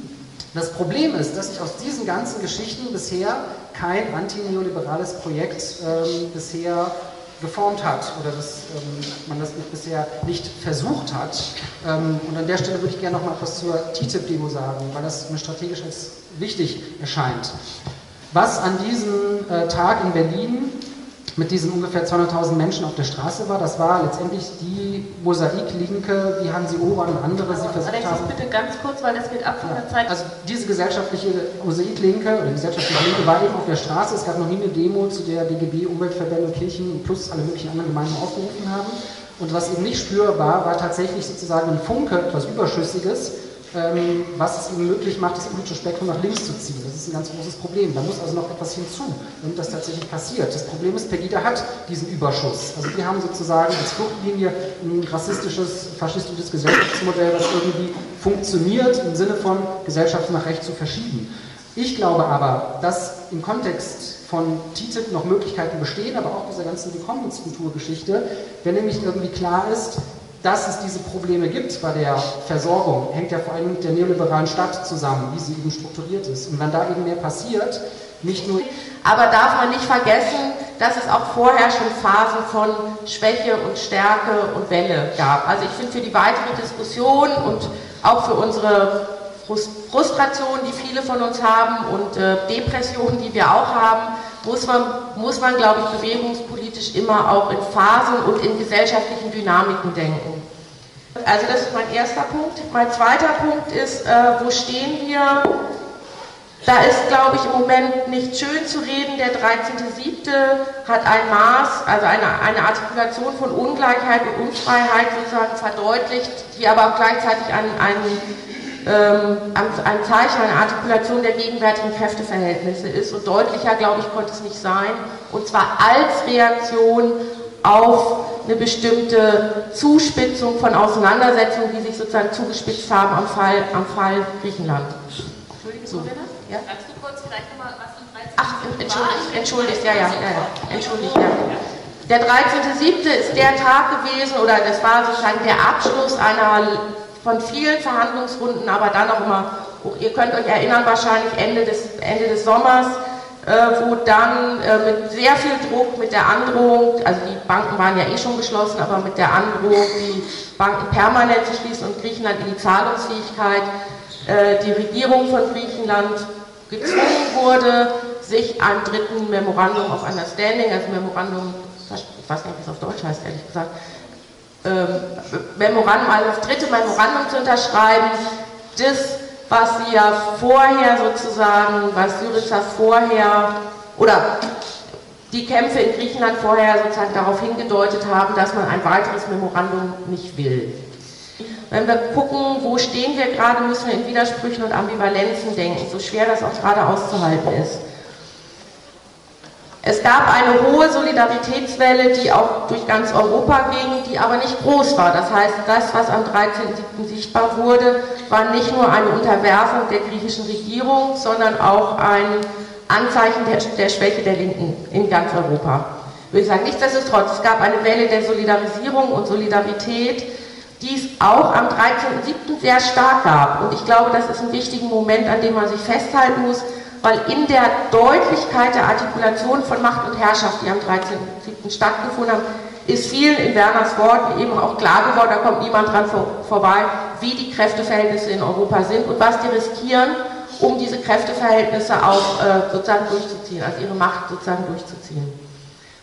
Das Problem ist, dass sich aus diesen ganzen Geschichten bisher kein antineoliberales Projekt ähm, bisher geformt hat oder dass ähm, man das bisher nicht versucht hat. Ähm, und an der Stelle würde ich gerne noch mal etwas zur TTIP-Demo sagen, weil das mir strategisch als wichtig erscheint. Was an diesem äh, Tag in Berlin mit diesen ungefähr 200.000 Menschen auf der Straße war. Das war letztendlich die Mosaiklinke, wie Hansi Ober und andere sie versucht Alexis, haben. bitte ganz kurz, weil es geht ab von der Zeit. Also diese gesellschaftliche Mosaiklinke oder die gesellschaftliche Linke war eben auf der Straße. Es gab noch nie eine Demo, zu der DGB, Umweltverbände, Kirchen plus alle möglichen anderen Gemeinden aufgerufen haben. Und was eben nicht spürbar war, war tatsächlich sozusagen ein Funke, etwas Überschüssiges, was es ihm möglich macht, das politische Spektrum nach links zu ziehen. Das ist ein ganz großes Problem. Da muss also noch etwas hinzu, damit das tatsächlich passiert. Das Problem ist, Pegida hat diesen Überschuss. Also wir haben sozusagen als Fluchtlinie ein rassistisches, faschistisches Gesellschaftsmodell, das irgendwie funktioniert im Sinne von Gesellschaft nach rechts zu verschieben. Ich glaube aber, dass im Kontext von TTIP noch Möglichkeiten bestehen, aber auch dieser ganzen Willkommenskulturgeschichte, wenn nämlich irgendwie klar ist, dass es diese Probleme gibt bei der Versorgung, hängt ja vor allem mit der neoliberalen Stadt zusammen, wie sie eben strukturiert ist. Und wenn da eben mehr passiert, nicht nur. Aber darf man nicht vergessen, dass es auch vorher schon Phasen von Schwäche und Stärke und Welle gab. Also ich finde für die weitere Diskussion und auch für unsere Frustration, die viele von uns haben und äh, Depressionen, die wir auch haben, muss man, muss man, glaube ich, bewegungspolitisch immer auch in Phasen und in gesellschaftlichen Dynamiken denken. Also das ist mein erster Punkt. Mein zweiter Punkt ist, äh, wo stehen wir? Da ist, glaube ich, im Moment nicht schön zu reden. Der 13.7. hat ein Maß, also eine, eine Artikulation von Ungleichheit und Unfreiheit sozusagen verdeutlicht, die aber auch gleichzeitig ein, ein ähm, ein Zeichen, eine Artikulation der gegenwärtigen Kräfteverhältnisse ist. Und deutlicher, glaube ich, konnte es nicht sein. Und zwar als Reaktion auf eine bestimmte Zuspitzung von Auseinandersetzungen, die sich sozusagen zugespitzt haben am Fall, am Fall Griechenland. Entschuldigung, so. ja? Sagst du kurz vielleicht nochmal, was am 13. Ach, entschuldigt, entschuldigt, ja, ja, ja, ja. entschuldigt, ja. Der 13.7. ist der Tag gewesen, oder das war sozusagen der Abschluss einer von vielen Verhandlungsrunden, aber dann auch immer, ihr könnt euch erinnern, wahrscheinlich Ende des, Ende des Sommers, wo dann äh, mit sehr viel Druck, mit der Androhung, also die Banken waren ja eh schon geschlossen, aber mit der Androhung, die Banken permanent zu schließen und Griechenland in die Zahlungsfähigkeit, äh, die Regierung von Griechenland gezwungen wurde, sich einem dritten Memorandum of Understanding, also Memorandum, ich weiß nicht, wie es auf Deutsch heißt, ehrlich gesagt, ähm, Memorandum, also das dritte Memorandum zu unterschreiben, das, was sie ja vorher sozusagen, was Syriza vorher, oder die Kämpfe in Griechenland vorher sozusagen darauf hingedeutet haben, dass man ein weiteres Memorandum nicht will. Wenn wir gucken, wo stehen wir gerade, müssen wir in Widersprüchen und Ambivalenzen denken, so schwer das auch gerade auszuhalten ist. Es gab eine hohe Solidaritätswelle, die auch durch ganz Europa ging, die aber nicht groß war. Das heißt, das, was am 13.07. sichtbar wurde, war nicht nur eine Unterwerfung der griechischen Regierung, sondern auch ein Anzeichen der, der Schwäche der Linken in ganz Europa. Ich würde sagen, nichtsdestotrotz, es gab eine Welle der Solidarisierung und Solidarität, die es auch am 13.07. sehr stark gab. Und ich glaube, das ist ein wichtiger Moment, an dem man sich festhalten muss, weil in der Deutlichkeit der Artikulation von Macht und Herrschaft, die am 13.07. stattgefunden haben, ist vielen in Werners Worten eben auch klar geworden, da kommt niemand dran vor, vorbei, wie die Kräfteverhältnisse in Europa sind und was die riskieren, um diese Kräfteverhältnisse auch äh, sozusagen durchzuziehen, also ihre Macht sozusagen durchzuziehen.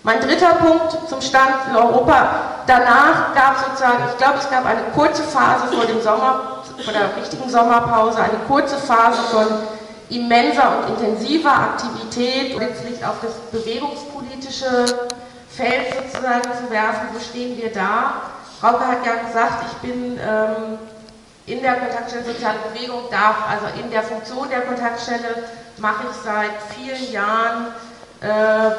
Mein dritter Punkt zum Stand in Europa. Danach gab es sozusagen, ich glaube, es gab eine kurze Phase vor dem Sommer, vor der richtigen Sommerpause, eine kurze Phase von immenser und intensiver Aktivität, letztlich auf das bewegungspolitische Feld sozusagen zu werfen. Wo stehen wir da? Frauke hat ja gesagt, ich bin ähm, in der Kontaktstelle Soziale Bewegung, darf, also in der Funktion der Kontaktstelle mache ich seit vielen Jahren äh,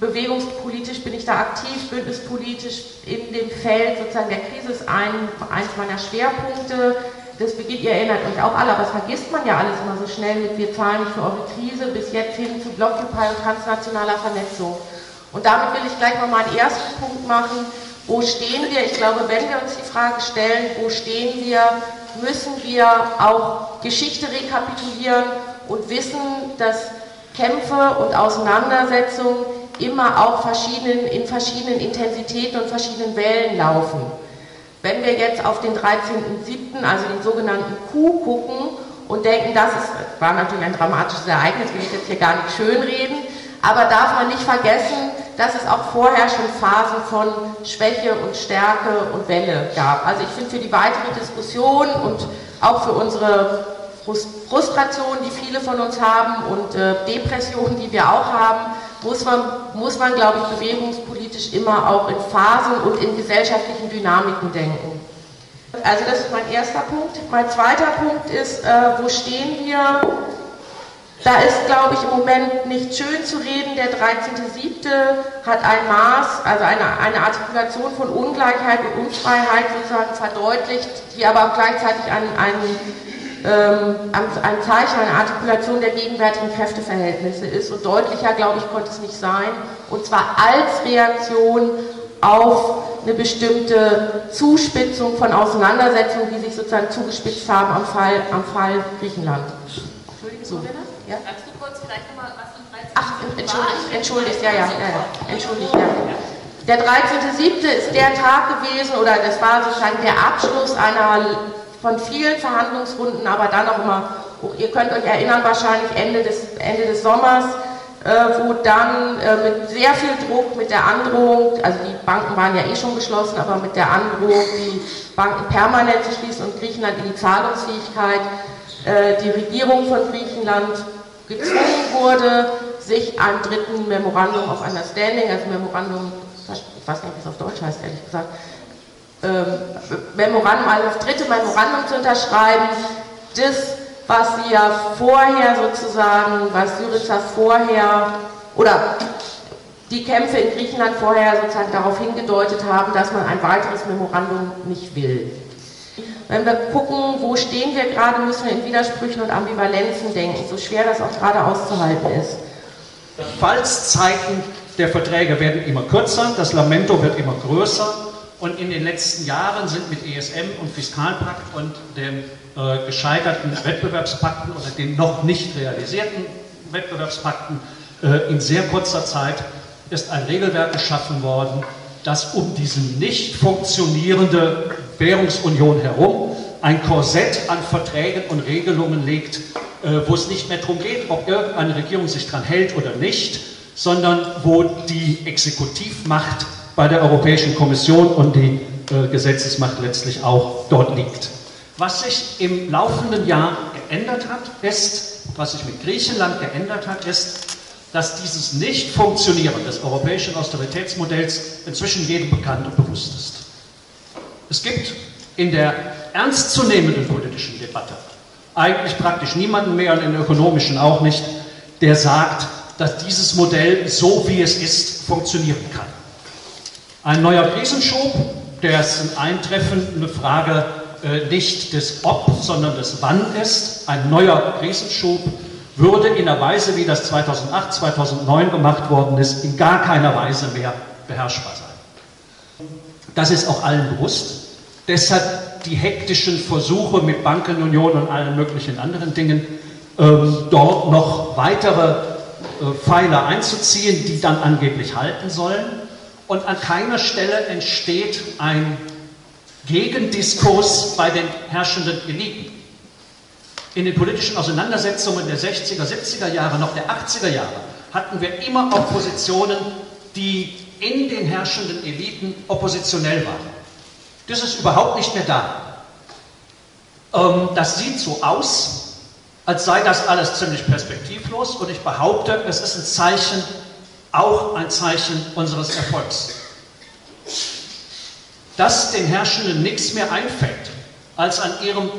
bewegungspolitisch bin ich da aktiv, bündnispolitisch in dem Feld sozusagen der Krise ist ein, eins meiner Schwerpunkte. Das beginnt, ihr erinnert euch auch alle, aber das vergisst man ja alles immer so schnell mit wir zahlen nicht für eure Krise bis jetzt hin zu Blockupy und transnationaler Vernetzung. Und damit will ich gleich mal meinen ersten Punkt machen. Wo stehen wir? Ich glaube, wenn wir uns die Frage stellen, wo stehen wir, müssen wir auch Geschichte rekapitulieren und wissen, dass Kämpfe und Auseinandersetzungen immer auch verschiedenen, in verschiedenen Intensitäten und verschiedenen Wellen laufen. Wenn wir jetzt auf den 13.07., also den sogenannten Coup, gucken und denken, das ist, war natürlich ein dramatisches Ereignis, will ich jetzt hier gar nicht schönreden, aber darf man nicht vergessen, dass es auch vorher schon Phasen von Schwäche und Stärke und Welle gab. Also ich finde für die weitere Diskussion und auch für unsere Frustration, die viele von uns haben und äh, Depressionen, die wir auch haben, muss man, muss man, glaube ich, bewegungspolitisch immer auch in Phasen und in gesellschaftlichen Dynamiken denken. Also das ist mein erster Punkt. Mein zweiter Punkt ist, äh, wo stehen wir? Da ist, glaube ich, im Moment nicht schön zu reden. Der 13.7. hat ein Maß, also eine, eine Artikulation von Ungleichheit und Unfreiheit sozusagen verdeutlicht, die aber auch gleichzeitig ein, ein ähm, ein Zeichen, eine Artikulation der gegenwärtigen Kräfteverhältnisse ist. Und deutlicher, glaube ich, konnte es nicht sein. Und zwar als Reaktion auf eine bestimmte Zuspitzung von Auseinandersetzungen, die sich sozusagen zugespitzt haben am Fall, am Fall Griechenland. Entschuldigung, so. ja? Kannst du kurz vielleicht nochmal was am 13. Ach, entschuldigt, entschuldigt, ja, ja, ja, ja. entschuldigt, ja. Der 13.7. ist der Tag gewesen, oder das war sozusagen der Abschluss einer von vielen Verhandlungsrunden, aber dann auch immer, ihr könnt euch erinnern, wahrscheinlich Ende des, Ende des Sommers, äh, wo dann äh, mit sehr viel Druck, mit der Androhung, also die Banken waren ja eh schon geschlossen, aber mit der Androhung, die Banken permanent zu schließen und Griechenland in die Zahlungsfähigkeit, äh, die Regierung von Griechenland gezwungen wurde, sich einem dritten Memorandum of Understanding, also Memorandum, ich weiß nicht, wie es auf Deutsch heißt, ehrlich gesagt, Memorandum, also das dritte Memorandum zu unterschreiben, das, was sie ja vorher sozusagen, was Syriza vorher, oder die Kämpfe in Griechenland vorher sozusagen darauf hingedeutet haben, dass man ein weiteres Memorandum nicht will. Wenn wir gucken, wo stehen wir gerade, müssen wir in Widersprüchen und Ambivalenzen denken, so schwer das auch gerade auszuhalten ist. Falszeiten der Verträge werden immer kürzer, das Lamento wird immer größer und in den letzten Jahren sind mit ESM und Fiskalpakt und den äh, gescheiterten Wettbewerbspakten oder den noch nicht realisierten Wettbewerbspakten äh, in sehr kurzer Zeit ist ein Regelwerk geschaffen worden, das um diese nicht funktionierende Währungsunion herum ein Korsett an Verträgen und Regelungen legt, äh, wo es nicht mehr darum geht, ob irgendeine Regierung sich daran hält oder nicht, sondern wo die Exekutivmacht bei der Europäischen Kommission und die äh, Gesetzesmacht letztlich auch dort liegt. Was sich im laufenden Jahr geändert hat, ist, was sich mit Griechenland geändert hat, ist, dass dieses Nicht-Funktionieren des europäischen Austeritätsmodells inzwischen jedem bekannt und bewusst ist. Es gibt in der ernstzunehmenden politischen Debatte eigentlich praktisch niemanden mehr und in der ökonomischen auch nicht, der sagt, dass dieses Modell so wie es ist funktionieren kann. Ein neuer Krisenschub, dessen Eintreffen eine Frage äh, nicht des Ob, sondern des Wann ist. Ein neuer Krisenschub würde in der Weise, wie das 2008, 2009 gemacht worden ist, in gar keiner Weise mehr beherrschbar sein. Das ist auch allen bewusst. Deshalb die hektischen Versuche mit Bankenunion und allen möglichen anderen Dingen, ähm, dort noch weitere äh, Pfeiler einzuziehen, die dann angeblich halten sollen. Und an keiner Stelle entsteht ein Gegendiskurs bei den herrschenden Eliten. In den politischen Auseinandersetzungen der 60er, 70er Jahre, noch der 80er Jahre hatten wir immer Oppositionen die in den herrschenden Eliten oppositionell waren. Das ist überhaupt nicht mehr da. Ähm, das sieht so aus, als sei das alles ziemlich perspektivlos und ich behaupte, es ist ein Zeichen, auch ein Zeichen unseres Erfolgs. Dass den Herrschenden nichts mehr einfällt, als an ihrem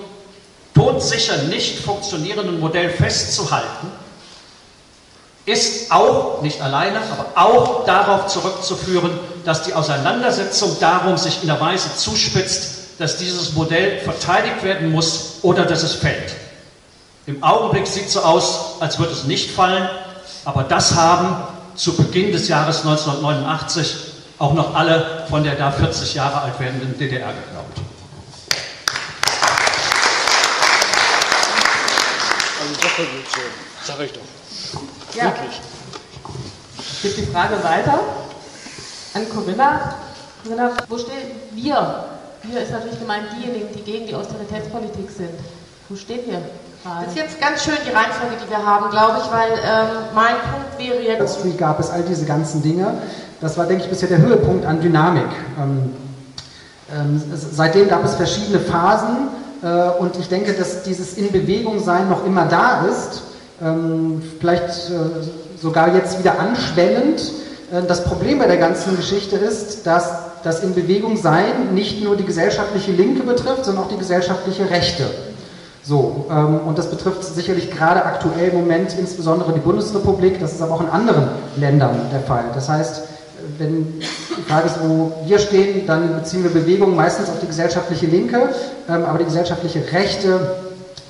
todsicher nicht funktionierenden Modell festzuhalten, ist auch, nicht alleine, aber auch darauf zurückzuführen, dass die Auseinandersetzung darum sich in der Weise zuspitzt, dass dieses Modell verteidigt werden muss oder dass es fällt. Im Augenblick sieht es so aus, als würde es nicht fallen, aber das haben zu Beginn des Jahres 1989 auch noch alle von der da 40 Jahre alt werdenden DDR geglaubt. Also sag ich doch. Ja. Wirklich. Ich gebe die Frage weiter an Corinna. Corinna, wo stehen wir? Wir ist natürlich gemeint diejenigen, die gegen die Austeritätspolitik sind. Wo steht ihr gerade? Das ist jetzt ganz schön die Reihenfolge, die wir haben, glaube ich, weil ähm, mein Punkt wäre jetzt. Street gab es all diese ganzen Dinge. Das war, denke ich, bisher der Höhepunkt an Dynamik. Ähm, ähm, seitdem gab es verschiedene Phasen äh, und ich denke, dass dieses In Bewegung sein noch immer da ist. Ähm, vielleicht äh, sogar jetzt wieder anschwellend. Äh, das Problem bei der ganzen Geschichte ist, dass das In Bewegung sein nicht nur die gesellschaftliche Linke betrifft, sondern auch die gesellschaftliche Rechte. So, ähm, und das betrifft sicherlich gerade aktuell im Moment insbesondere die Bundesrepublik, das ist aber auch in anderen Ländern der Fall. Das heißt, wenn die Frage ist, wo wir stehen, dann beziehen wir Bewegung meistens auf die gesellschaftliche Linke, ähm, aber die gesellschaftliche Rechte,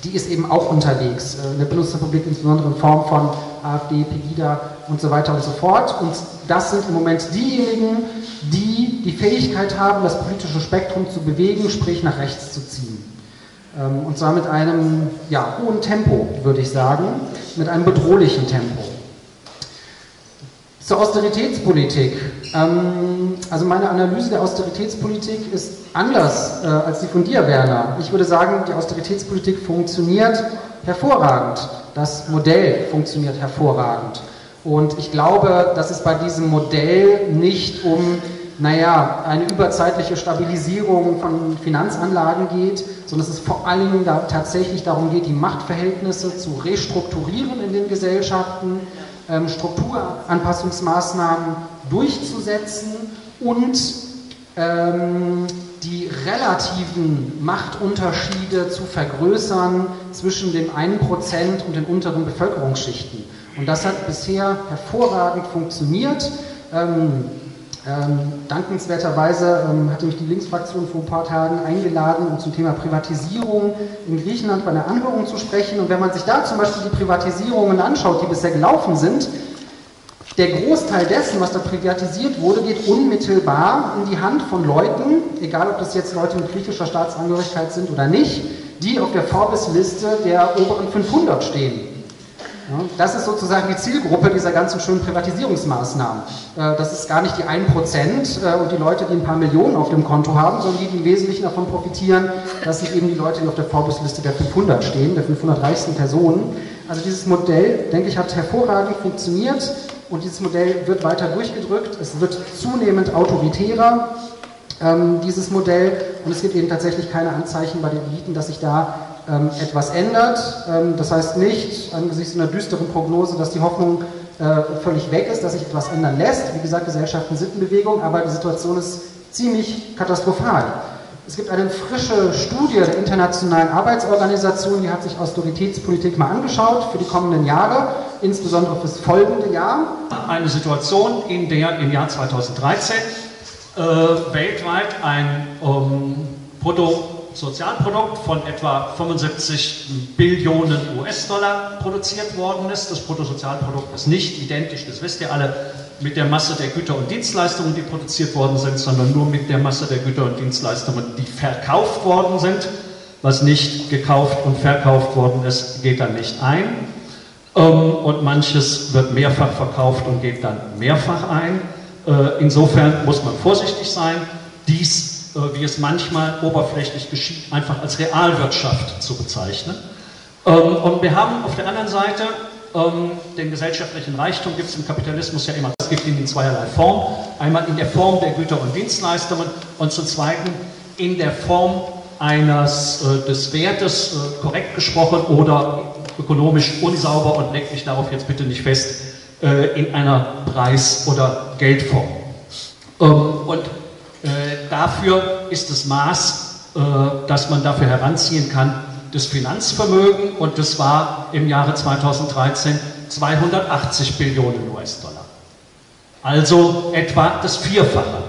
die ist eben auch unterwegs. Äh, in der Bundesrepublik insbesondere in Form von AfD, Pegida und so weiter und so fort. Und das sind im Moment diejenigen, die die Fähigkeit haben, das politische Spektrum zu bewegen, sprich nach rechts zu ziehen. Ähm, und zwar mit einem ja, hohen Tempo, würde ich sagen, mit einem bedrohlichen Tempo. Zur Austeritätspolitik. Ähm, also meine Analyse der Austeritätspolitik ist anders äh, als die von dir, Werner. Ich würde sagen, die Austeritätspolitik funktioniert hervorragend. Das Modell funktioniert hervorragend. Und ich glaube, dass es bei diesem Modell nicht um, naja, eine überzeitliche Stabilisierung von Finanzanlagen geht, sondern dass es vor allen Dingen da tatsächlich darum geht, die Machtverhältnisse zu restrukturieren in den Gesellschaften, ähm, Strukturanpassungsmaßnahmen durchzusetzen und ähm, die relativen Machtunterschiede zu vergrößern zwischen dem 1% und den unteren Bevölkerungsschichten. Und das hat bisher hervorragend funktioniert. Ähm, ähm, dankenswerterweise ähm, hatte mich die Linksfraktion vor ein paar Tagen eingeladen, um zum Thema Privatisierung in Griechenland bei einer Anhörung zu sprechen. Und wenn man sich da zum Beispiel die Privatisierungen anschaut, die bisher gelaufen sind, der Großteil dessen, was da privatisiert wurde, geht unmittelbar in die Hand von Leuten, egal ob das jetzt Leute mit griechischer Staatsangehörigkeit sind oder nicht, die auf der Forbes-Liste der oberen 500 stehen. Das ist sozusagen die Zielgruppe dieser ganzen schönen Privatisierungsmaßnahmen. Äh, das ist gar nicht die 1% äh, und die Leute, die ein paar Millionen auf dem Konto haben, sondern die, die im Wesentlichen davon profitieren, das sind eben die Leute, die auf der Forbes-Liste der 500 stehen, der 500 reichsten Personen. Also dieses Modell, denke ich, hat hervorragend funktioniert und dieses Modell wird weiter durchgedrückt. Es wird zunehmend autoritärer, ähm, dieses Modell, und es gibt eben tatsächlich keine Anzeichen bei den Eliten, dass sich da ähm, etwas ändert. Ähm, das heißt nicht, angesichts einer düsteren Prognose, dass die Hoffnung äh, völlig weg ist, dass sich etwas ändern lässt. Wie gesagt, Gesellschaften sind in Bewegung, aber die Situation ist ziemlich katastrophal. Es gibt eine frische Studie der Internationalen Arbeitsorganisation, die hat sich Austeritätspolitik mal angeschaut für die kommenden Jahre, insbesondere fürs folgende Jahr. Eine Situation, in der im Jahr 2013 äh, weltweit ein ähm, Brutto Sozialprodukt von etwa 75 Billionen US-Dollar produziert worden ist. Das Bruttosozialprodukt ist nicht identisch, das wisst ihr alle, mit der Masse der Güter und Dienstleistungen, die produziert worden sind, sondern nur mit der Masse der Güter und Dienstleistungen, die verkauft worden sind. Was nicht gekauft und verkauft worden ist, geht dann nicht ein. Ähm, und manches wird mehrfach verkauft und geht dann mehrfach ein. Äh, insofern muss man vorsichtig sein. Dies wie es manchmal oberflächlich geschieht, einfach als Realwirtschaft zu bezeichnen. Ähm, und wir haben auf der anderen Seite ähm, den gesellschaftlichen Reichtum gibt es im Kapitalismus ja immer. Es gibt ihn in zweierlei Form. Einmal in der Form der Güter und Dienstleistungen und zum Zweiten in der Form eines äh, des Wertes, äh, korrekt gesprochen oder ökonomisch unsauber und legt mich darauf jetzt bitte nicht fest, äh, in einer Preis- oder Geldform. Ähm, und dafür ist das Maß, äh, das man dafür heranziehen kann, das Finanzvermögen und das war im Jahre 2013 280 Billionen US-Dollar. Also etwa das Vierfache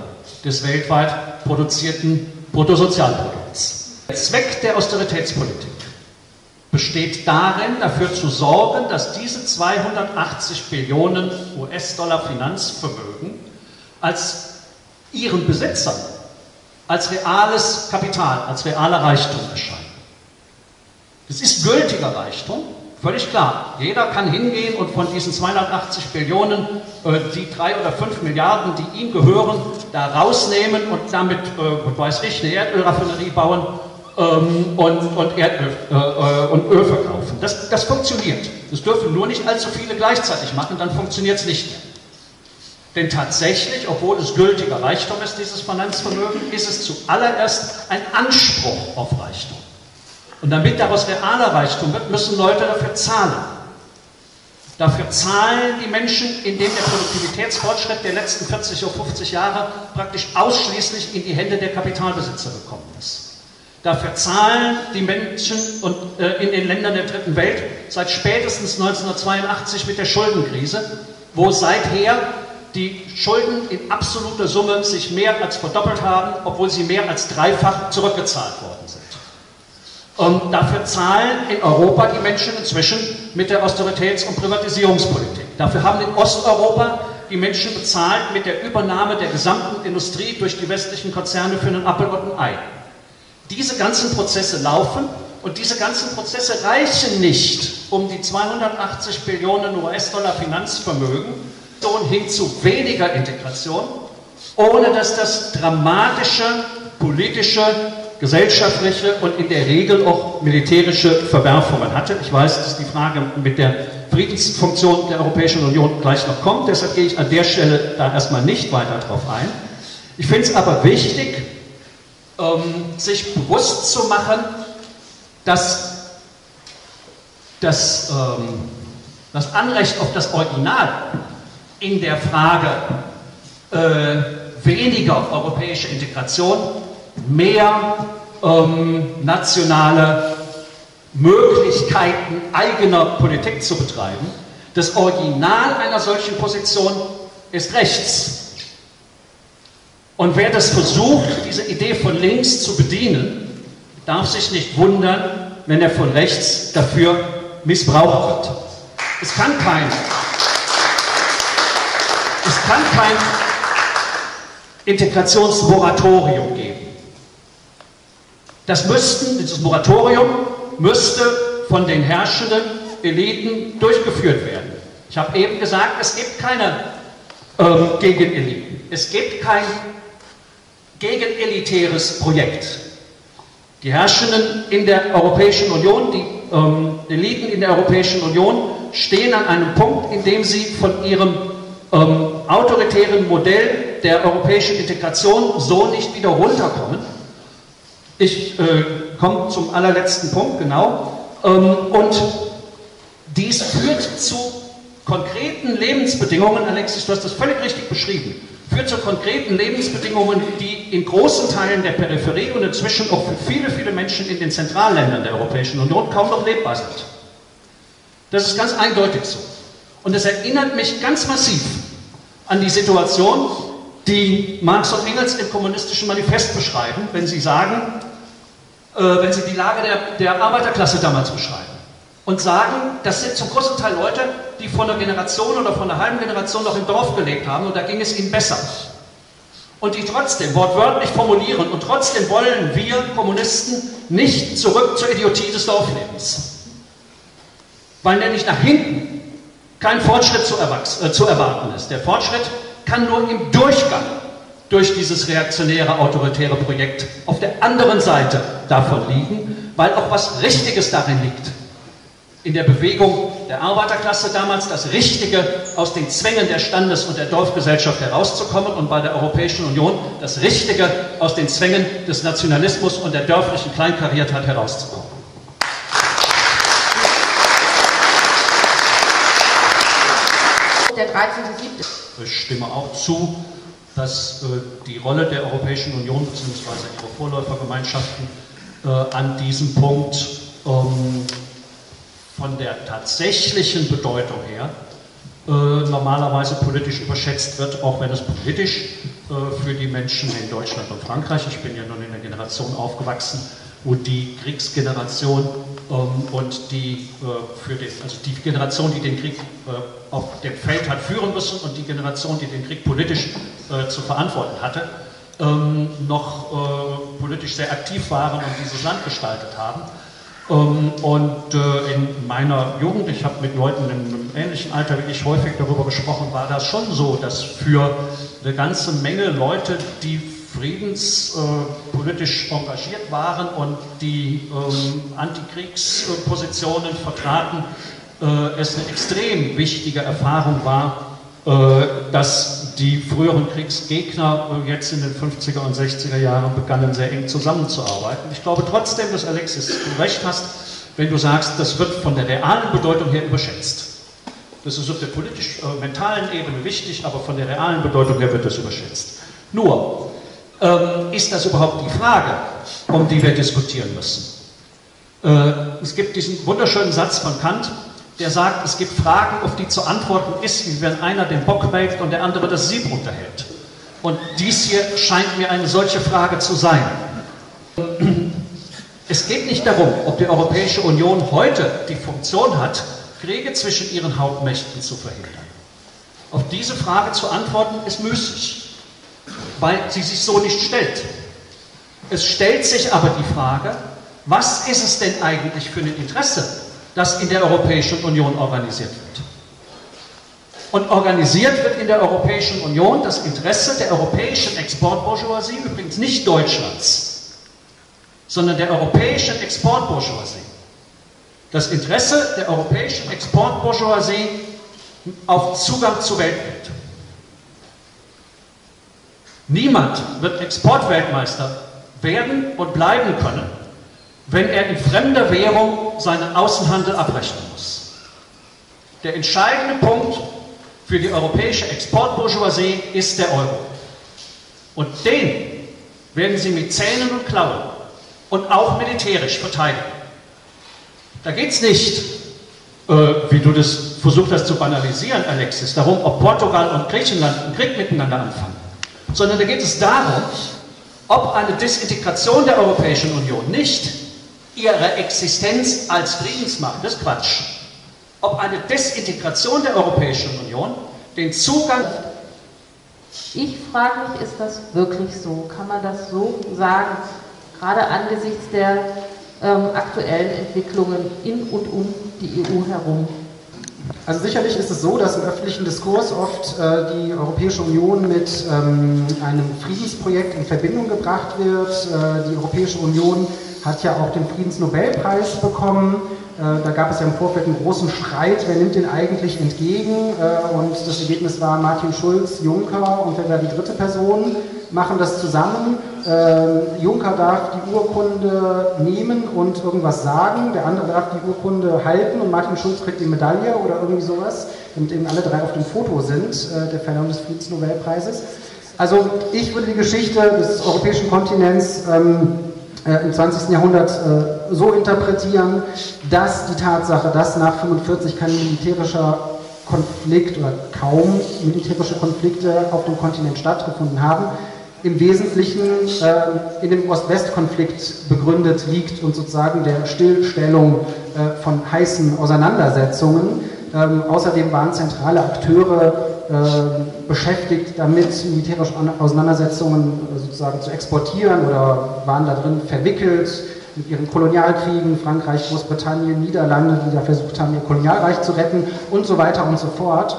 des weltweit produzierten Bruttosozialprodukts. Der Zweck der Austeritätspolitik besteht darin, dafür zu sorgen, dass diese 280 Billionen US-Dollar Finanzvermögen als ihren Besitzern als reales Kapital, als realer Reichtum erscheinen. Das ist gültiger Reichtum, völlig klar. Jeder kann hingehen und von diesen 280 Billionen äh, die drei oder fünf Milliarden, die ihm gehören, da rausnehmen und damit, äh, weiß ich, eine Erdölraffinerie bauen ähm, und, und, Erdöl, äh, äh, und Öl verkaufen. Das, das funktioniert. Das dürfen nur nicht allzu viele gleichzeitig machen, dann funktioniert es nicht mehr. Denn tatsächlich, obwohl es gültiger Reichtum ist, dieses Finanzvermögen, ist es zuallererst ein Anspruch auf Reichtum. Und damit daraus realer Reichtum wird, müssen Leute dafür zahlen. Dafür zahlen die Menschen, indem der Produktivitätsfortschritt der letzten 40 oder 50 Jahre praktisch ausschließlich in die Hände der Kapitalbesitzer gekommen ist. Dafür zahlen die Menschen und, äh, in den Ländern der dritten Welt seit spätestens 1982 mit der Schuldenkrise, wo seither die Schulden in absoluter Summe sich mehr als verdoppelt haben, obwohl sie mehr als dreifach zurückgezahlt worden sind. Und dafür zahlen in Europa die Menschen inzwischen mit der Austeritäts- und Privatisierungspolitik. Dafür haben in Osteuropa die Menschen bezahlt mit der Übernahme der gesamten Industrie durch die westlichen Konzerne für einen Appel und ein Ei. Diese ganzen Prozesse laufen und diese ganzen Prozesse reichen nicht, um die 280 Billionen US-Dollar Finanzvermögen hin zu weniger Integration, ohne dass das dramatische politische gesellschaftliche und in der Regel auch militärische Verwerfungen hatte. Ich weiß, dass die Frage mit der Friedensfunktion der Europäischen Union gleich noch kommt, deshalb gehe ich an der Stelle da erstmal nicht weiter drauf ein. Ich finde es aber wichtig, ähm, sich bewusst zu machen, dass das, ähm, das Anrecht auf das Original in der Frage äh, weniger europäische Integration mehr ähm, nationale Möglichkeiten eigener Politik zu betreiben. Das Original einer solchen Position ist rechts. Und wer das versucht, diese Idee von links zu bedienen, darf sich nicht wundern, wenn er von rechts dafür missbraucht wird. Es kann kann kein Integrationsmoratorium geben. Das müssten, dieses Moratorium müsste von den herrschenden Eliten durchgeführt werden. Ich habe eben gesagt, es gibt keine ähm, Gegeneliten. Es gibt kein gegenelitäres Projekt. Die Herrschenden in der Europäischen Union, die ähm, Eliten in der Europäischen Union stehen an einem Punkt, in dem sie von ihrem ähm, autoritären Modell der europäischen Integration so nicht wieder runterkommen ich äh, komme zum allerletzten Punkt, genau. Ähm, und dies führt zu konkreten Lebensbedingungen, Alexis, du hast das völlig richtig beschrieben, führt zu konkreten Lebensbedingungen, die in großen Teilen der Peripherie und inzwischen auch für viele, viele Menschen in den Zentralländern der Europäischen Union kaum noch lebbar sind. Das ist ganz eindeutig so. Und es erinnert mich ganz massiv an die Situation, die Marx und Engels im kommunistischen Manifest beschreiben, wenn sie sagen, äh, wenn sie die Lage der, der Arbeiterklasse damals beschreiben und sagen, das sind zum großen Teil Leute, die vor einer Generation oder vor einer halben Generation noch im Dorf gelebt haben und da ging es ihnen besser. Und die trotzdem wortwörtlich formulieren und trotzdem wollen wir Kommunisten nicht zurück zur Idiotie des Dorflebens. Weil nämlich nach hinten kein Fortschritt zu, äh, zu erwarten ist. Der Fortschritt kann nur im Durchgang durch dieses reaktionäre, autoritäre Projekt auf der anderen Seite davon liegen, weil auch was Richtiges darin liegt. in der Bewegung der Arbeiterklasse damals das Richtige aus den Zwängen der Standes- und der Dorfgesellschaft herauszukommen und bei der Europäischen Union das Richtige aus den Zwängen des Nationalismus und der dörflichen Kleinkariertheit herauszukommen. Der 13.7. Ich stimme auch zu, dass äh, die Rolle der Europäischen Union bzw. ihrer Vorläufergemeinschaften äh, an diesem Punkt ähm, von der tatsächlichen Bedeutung her äh, normalerweise politisch überschätzt wird, auch wenn es politisch für die Menschen in Deutschland und Frankreich, ich bin ja nun in der Generation aufgewachsen, wo die Kriegsgeneration und die, äh, für den, also die Generation, die den Krieg äh, auf dem Feld hat führen müssen und die Generation, die den Krieg politisch äh, zu verantworten hatte, ähm, noch politisch sehr aktiv waren und dieses Land gestaltet haben. Ähm, und in meiner Jugend, ich habe mit Leuten in einem ähnlichen Alter wie ich häufig darüber gesprochen, war das schon so, dass für eine ganze Menge Leute, die friedenspolitisch äh, engagiert waren und die ähm, Antikriegspositionen vertraten, äh, es eine extrem wichtige Erfahrung war, äh, dass die früheren Kriegsgegner äh, jetzt in den 50er und 60er Jahren begannen, sehr eng zusammenzuarbeiten. Ich glaube trotzdem, dass Alexis du recht hast, wenn du sagst, das wird von der realen Bedeutung her überschätzt. Das ist auf der politisch-mentalen Ebene wichtig, aber von der realen Bedeutung her wird das überschätzt. Nur, ähm, ist das überhaupt die Frage, um die wir diskutieren müssen? Äh, es gibt diesen wunderschönen Satz von Kant, der sagt, es gibt Fragen, auf die zu antworten ist, wie wenn einer den Bock melkt und der andere das Sieb runterhält. Und dies hier scheint mir eine solche Frage zu sein. Es geht nicht darum, ob die Europäische Union heute die Funktion hat, Kriege zwischen ihren Hauptmächten zu verhindern. Auf diese Frage zu antworten ist müßig, weil sie sich so nicht stellt. Es stellt sich aber die Frage, was ist es denn eigentlich für ein Interesse, das in der Europäischen Union organisiert wird. Und organisiert wird in der Europäischen Union das Interesse der europäischen Exportbourgeoisie, übrigens nicht Deutschlands, sondern der europäischen Exportbourgeoisie. Das Interesse der europäischen Exportbourgeoisie auf Zugang zur Weltwelt. Niemand wird Exportweltmeister werden und bleiben können, wenn er in fremder Währung seinen Außenhandel abrechnen muss. Der entscheidende Punkt für die europäische Exportbourgeoisie ist der Euro. Und den werden sie mit Zähnen und Klauen und auch militärisch verteidigen. Da geht es nicht, äh, wie du das versucht hast zu banalisieren, Alexis, darum, ob Portugal und Griechenland einen Krieg miteinander anfangen, sondern da geht es darum, ob eine Disintegration der Europäischen Union nicht ihre Existenz als Friedensmacht, das ist Quatsch. Ob eine Desintegration der Europäischen Union den Zugang. Ich frage mich, ist das wirklich so? Kann man das so sagen? Gerade angesichts der ähm, aktuellen Entwicklungen in und um die EU herum. Also sicherlich ist es so, dass im öffentlichen Diskurs oft äh, die Europäische Union mit ähm, einem Friedensprojekt in Verbindung gebracht wird. Äh, die Europäische Union hat ja auch den Friedensnobelpreis bekommen. Äh, da gab es ja im Vorfeld einen großen Streit, wer nimmt den eigentlich entgegen. Äh, und das Ergebnis war Martin Schulz, Juncker und wer war die dritte Person, machen das zusammen. Äh, Juncker darf die Urkunde nehmen und irgendwas sagen, der andere darf die Urkunde halten und Martin Schulz kriegt die Medaille oder irgendwie sowas, damit eben alle drei auf dem Foto sind, der Verleihung des Friedensnobelpreises. Also ich würde die Geschichte des europäischen Kontinents ähm, äh, im 20. Jahrhundert äh, so interpretieren, dass die Tatsache, dass nach 1945 kein militärischer Konflikt oder kaum militärische Konflikte auf dem Kontinent stattgefunden haben, im Wesentlichen äh, in dem Ost-West-Konflikt begründet liegt und sozusagen der Stillstellung äh, von heißen Auseinandersetzungen. Ähm, außerdem waren zentrale Akteure äh, beschäftigt, damit militärische Auseinandersetzungen äh, sozusagen zu exportieren oder waren da drin verwickelt mit ihren Kolonialkriegen, Frankreich, Großbritannien, Niederlande, die da versucht haben, ihr Kolonialreich zu retten und so weiter und so fort.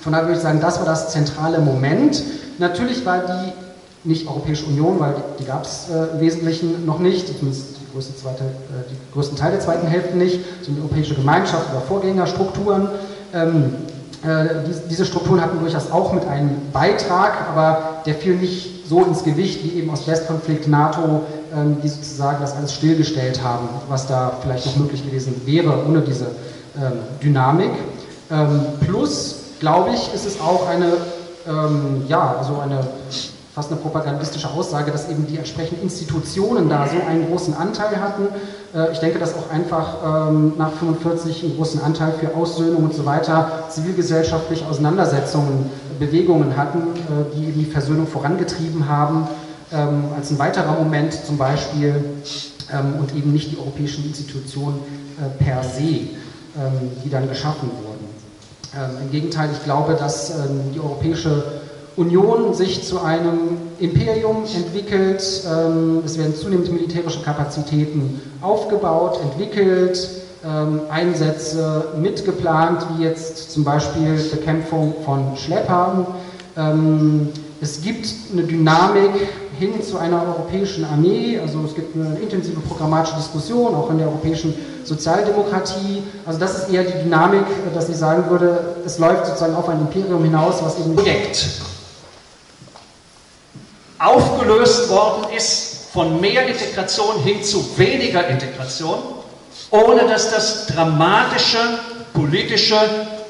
Von daher würde ich sagen, das war das zentrale Moment. Natürlich war die nicht Europäische Union, weil die, die gab es äh, im Wesentlichen noch nicht, zumindest die größte zweite, äh, die größten Teil der zweiten Hälfte nicht, so die Europäische Gemeinschaft oder Vorgängerstrukturen. Ähm, äh, diese Strukturen hatten durchaus auch mit einem Beitrag, aber der fiel nicht so ins Gewicht wie eben Ost-West-Konflikt, NATO, ähm, die sozusagen das alles stillgestellt haben, was da vielleicht noch möglich gewesen wäre ohne diese ähm, Dynamik. Ähm, plus, glaube ich, ist es auch eine, ja, also eine fast eine propagandistische Aussage, dass eben die entsprechenden Institutionen da so einen großen Anteil hatten. Äh, ich denke, dass auch einfach ähm, nach 45 einen großen Anteil für Aussöhnung und so weiter, zivilgesellschaftliche Auseinandersetzungen, Bewegungen hatten, äh, die eben die Versöhnung vorangetrieben haben, ähm, als ein weiterer Moment zum Beispiel ähm, und eben nicht die europäischen Institutionen äh, per se, die dann geschaffen wurden. Im Gegenteil, ich glaube, dass die europäische Union sich zu einem Imperium entwickelt. Ähm, es werden zunehmend militärische Kapazitäten aufgebaut, entwickelt, ähm, Einsätze mitgeplant, wie jetzt zum Beispiel Bekämpfung von Schleppern. Ähm, es gibt eine Dynamik hin zu einer europäischen Armee, also es gibt eine intensive programmatische Diskussion, auch in der europäischen Sozialdemokratie. Also das ist eher die Dynamik, dass ich sagen würde, es läuft sozusagen auf ein Imperium hinaus, was eben... Projekt aufgelöst worden ist von mehr Integration hin zu weniger Integration, ohne dass das dramatische politische,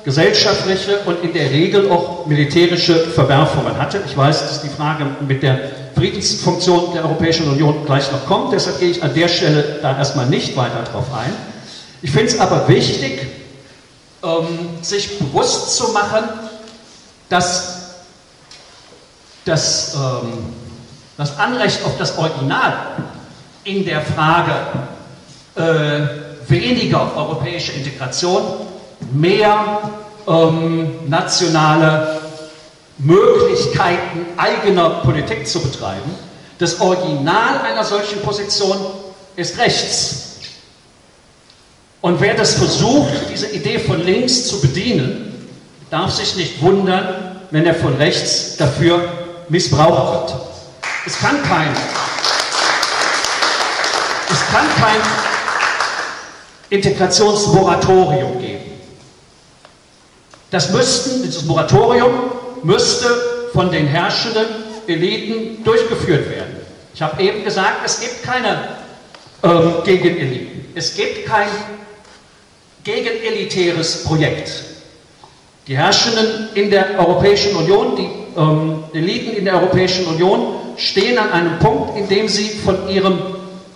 gesellschaftliche und in der Regel auch militärische Verwerfungen hatte. Ich weiß, dass die Frage mit der Friedensfunktion der Europäischen Union gleich noch kommt, deshalb gehe ich an der Stelle da erstmal nicht weiter drauf ein. Ich finde es aber wichtig, ähm, sich bewusst zu machen, dass das ähm, das Anrecht auf das Original in der Frage äh, weniger europäische Integration, mehr ähm, nationale Möglichkeiten eigener Politik zu betreiben. Das Original einer solchen Position ist rechts. Und wer das versucht, diese Idee von links zu bedienen, darf sich nicht wundern, wenn er von rechts dafür missbraucht wird. Es kann kein, es kann kein Integrationsmoratorium geben. Das müssten, dieses Moratorium müsste von den herrschenden Eliten durchgeführt werden. Ich habe eben gesagt, es gibt keine ähm, Gegeneliten. Es gibt kein gegenelitäres Projekt. Die Herrschenden in der Europäischen Union, die ähm, Eliten in der Europäischen Union stehen an einem Punkt, in dem sie von ihrem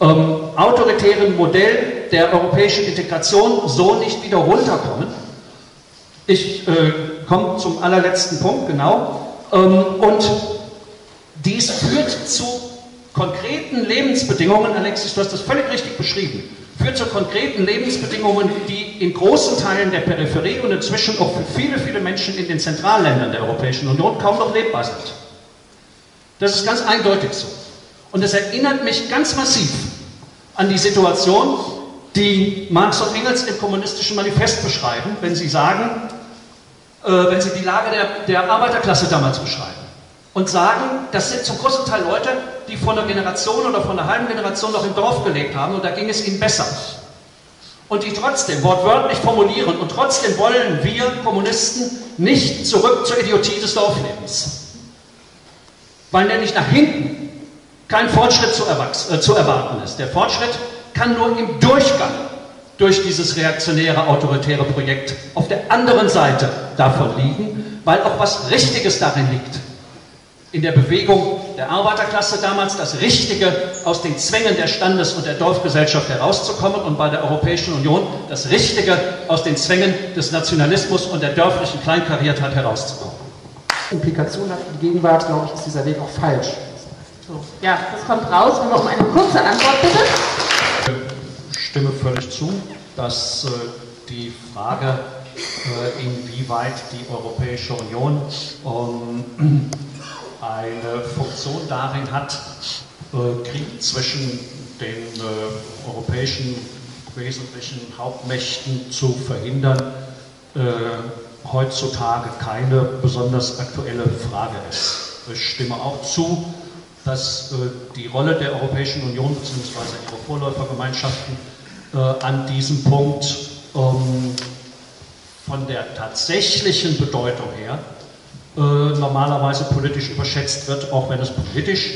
ähm, autoritären Modell der europäischen Integration so nicht wieder runterkommen. Ich äh, komme zum allerletzten Punkt, genau. Ähm, und dies führt zu konkreten Lebensbedingungen, Alexis, du hast das völlig richtig beschrieben, führt zu konkreten Lebensbedingungen, die in großen Teilen der Peripherie und inzwischen auch für viele, viele Menschen in den Zentralländern der Europäischen Union kaum noch lebbar sind. Das ist ganz eindeutig so. Und es erinnert mich ganz massiv an die Situation, die Marx und Engels im kommunistischen Manifest beschreiben, wenn sie sagen, äh, wenn sie die Lage der, der Arbeiterklasse damals beschreiben und sagen, das sind zum großen Teil Leute, die vor einer Generation oder vor einer halben Generation noch im Dorf gelebt haben und da ging es ihnen besser. Und die trotzdem wortwörtlich formulieren und trotzdem wollen wir Kommunisten nicht zurück zur Idiotie des Dorflebens weil nämlich nach hinten kein Fortschritt zu, äh, zu erwarten ist. Der Fortschritt kann nur im Durchgang durch dieses reaktionäre, autoritäre Projekt auf der anderen Seite davon liegen, weil auch was Richtiges darin liegt. In der Bewegung der Arbeiterklasse damals das Richtige aus den Zwängen der Standes- und der Dorfgesellschaft herauszukommen und bei der Europäischen Union das Richtige aus den Zwängen des Nationalismus und der dörflichen Kleinkariertheit herauszukommen. Implikation hat für die Gegenwart, glaube ich, ist dieser Weg auch falsch. So, ja, das kommt raus. Wenn wir um eine kurze Antwort bitte. Ich stimme völlig zu, dass äh, die Frage, äh, inwieweit die Europäische Union ähm, eine Funktion darin hat, äh, Krieg zwischen den europäischen wesentlichen Hauptmächten zu verhindern, heutzutage keine besonders aktuelle Frage ist. Ich stimme auch zu, dass äh, die Rolle der Europäischen Union bzw. ihrer Vorläufergemeinschaften äh, an diesem Punkt ähm, von der tatsächlichen Bedeutung her äh, normalerweise politisch überschätzt wird, auch wenn es politisch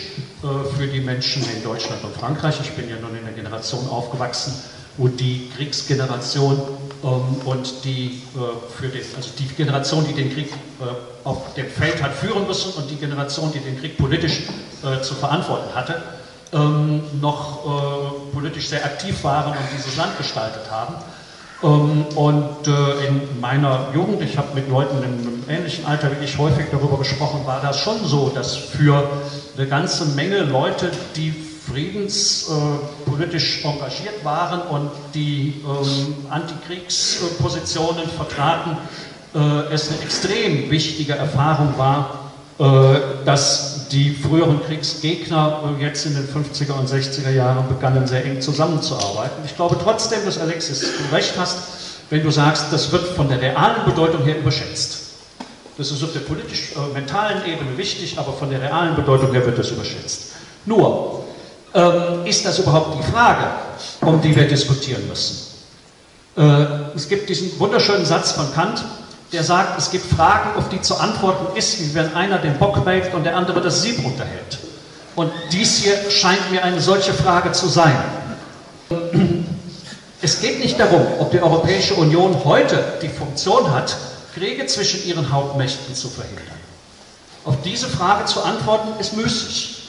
für die Menschen in Deutschland und Frankreich, ich bin ja nun in der Generation aufgewachsen, wo die Kriegsgeneration und die, äh, für den, also die Generation, die den Krieg äh, auf dem Feld hat führen müssen und die Generation, die den Krieg politisch äh, zu verantworten hatte, ähm, noch politisch sehr aktiv waren und dieses Land gestaltet haben. Ähm, und in meiner Jugend, ich habe mit Leuten in einem ähnlichen Alter wie ich häufig darüber gesprochen, war das schon so, dass für eine ganze Menge Leute, die friedenspolitisch äh, engagiert waren und die ähm, Antikriegspositionen vertraten, äh, es eine extrem wichtige Erfahrung war, äh, dass die früheren Kriegsgegner jetzt in den 50er und 60er Jahren begannen, sehr eng zusammenzuarbeiten. Ich glaube trotzdem, dass Alexis du recht hast, wenn du sagst, das wird von der realen Bedeutung her überschätzt. Das ist auf der politisch-mentalen Ebene wichtig, aber von der realen Bedeutung her wird das überschätzt. Nur, ähm, ist das überhaupt die Frage, um die wir diskutieren müssen? Äh, es gibt diesen wunderschönen Satz von Kant, der sagt, es gibt Fragen, auf die zu antworten ist, wie wenn einer den Bock melkt und der andere das Sieb runterhält. Und dies hier scheint mir eine solche Frage zu sein. Es geht nicht darum, ob die Europäische Union heute die Funktion hat, Kriege zwischen ihren Hauptmächten zu verhindern. Auf diese Frage zu antworten ist müßig,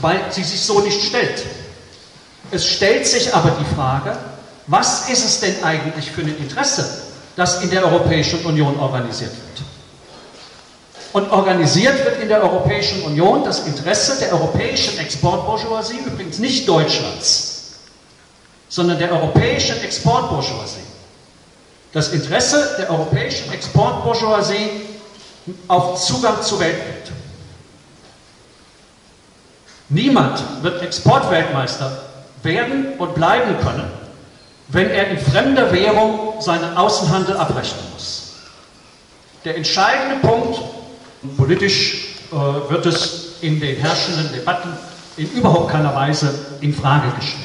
weil sie sich so nicht stellt. Es stellt sich aber die Frage, was ist es denn eigentlich für ein Interesse, das in der Europäischen Union organisiert wird. Und organisiert wird in der Europäischen Union das Interesse der europäischen Exportbourgeoisie, übrigens nicht Deutschlands, sondern der europäischen Exportbourgeoisie. Das Interesse der europäischen Exportbourgeoisie auf Zugang zur Weltwelt. Niemand wird Exportweltmeister werden und bleiben können, wenn er in fremder Währung seinen Außenhandel abrechnen muss. Der entscheidende Punkt, politisch äh, wird es in den herrschenden Debatten in überhaupt keiner Weise in Frage gestellt.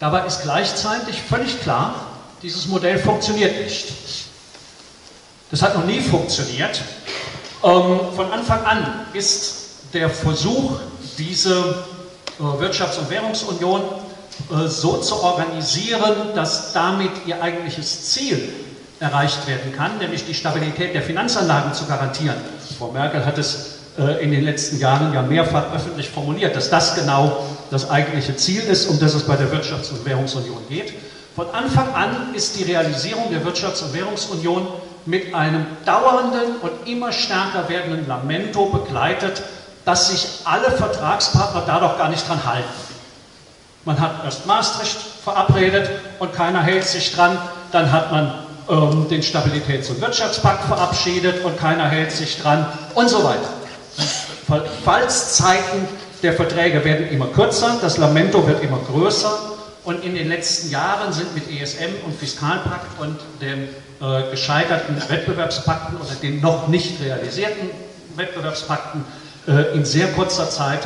Dabei ist gleichzeitig völlig klar, dieses Modell funktioniert nicht. Das hat noch nie funktioniert. Ähm, von Anfang an ist der Versuch, diese äh, Wirtschafts- und Währungsunion äh, so zu organisieren, dass damit ihr eigentliches Ziel erreicht werden kann, nämlich die Stabilität der Finanzanlagen zu garantieren. Frau Merkel hat es äh, in den letzten Jahren ja mehrfach öffentlich formuliert, dass das genau das eigentliche Ziel ist, um das es bei der Wirtschafts- und Währungsunion geht. Von Anfang an ist die Realisierung der Wirtschafts- und Währungsunion mit einem dauernden und immer stärker werdenden Lamento begleitet, dass sich alle Vertragspartner da doch gar nicht dran halten. Man hat erst Maastricht verabredet und keiner hält sich dran. Dann hat man ähm, den Stabilitäts- und Wirtschaftspakt verabschiedet und keiner hält sich dran und so weiter. Verfallszeiten der Verträge werden immer kürzer, das Lamento wird immer größer und in den letzten Jahren sind mit ESM und Fiskalpakt und den äh, gescheiterten Wettbewerbspakten oder den noch nicht realisierten Wettbewerbspakten in sehr kurzer Zeit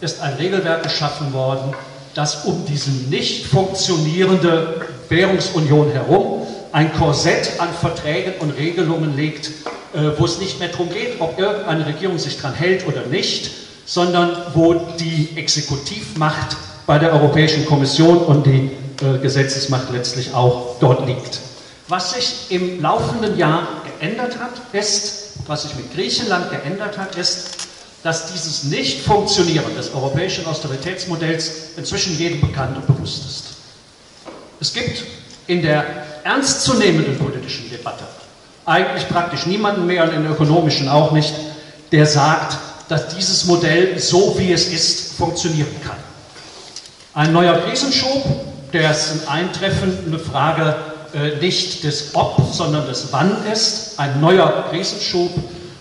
ist ein Regelwerk geschaffen worden, dass um diese nicht funktionierende Währungsunion herum ein Korsett an Verträgen und Regelungen liegt, äh, wo es nicht mehr darum geht, ob irgendeine Regierung sich daran hält oder nicht, sondern wo die Exekutivmacht bei der Europäischen Kommission und die äh, Gesetzesmacht letztlich auch dort liegt. Was sich im laufenden Jahr geändert hat, ist, was sich mit Griechenland geändert hat, ist, dass dieses Nicht-Funktionieren des europäischen Austeritätsmodells inzwischen jedem bekannt und bewusst ist. Es gibt in der ernstzunehmenden politischen Debatte eigentlich praktisch niemanden mehr und in der ökonomischen auch nicht, der sagt, dass dieses Modell so wie es ist funktionieren kann. Ein neuer Krisenschub, dessen Eintreffen eine Frage äh, nicht des Ob, sondern des Wann ist, ein neuer Krisenschub,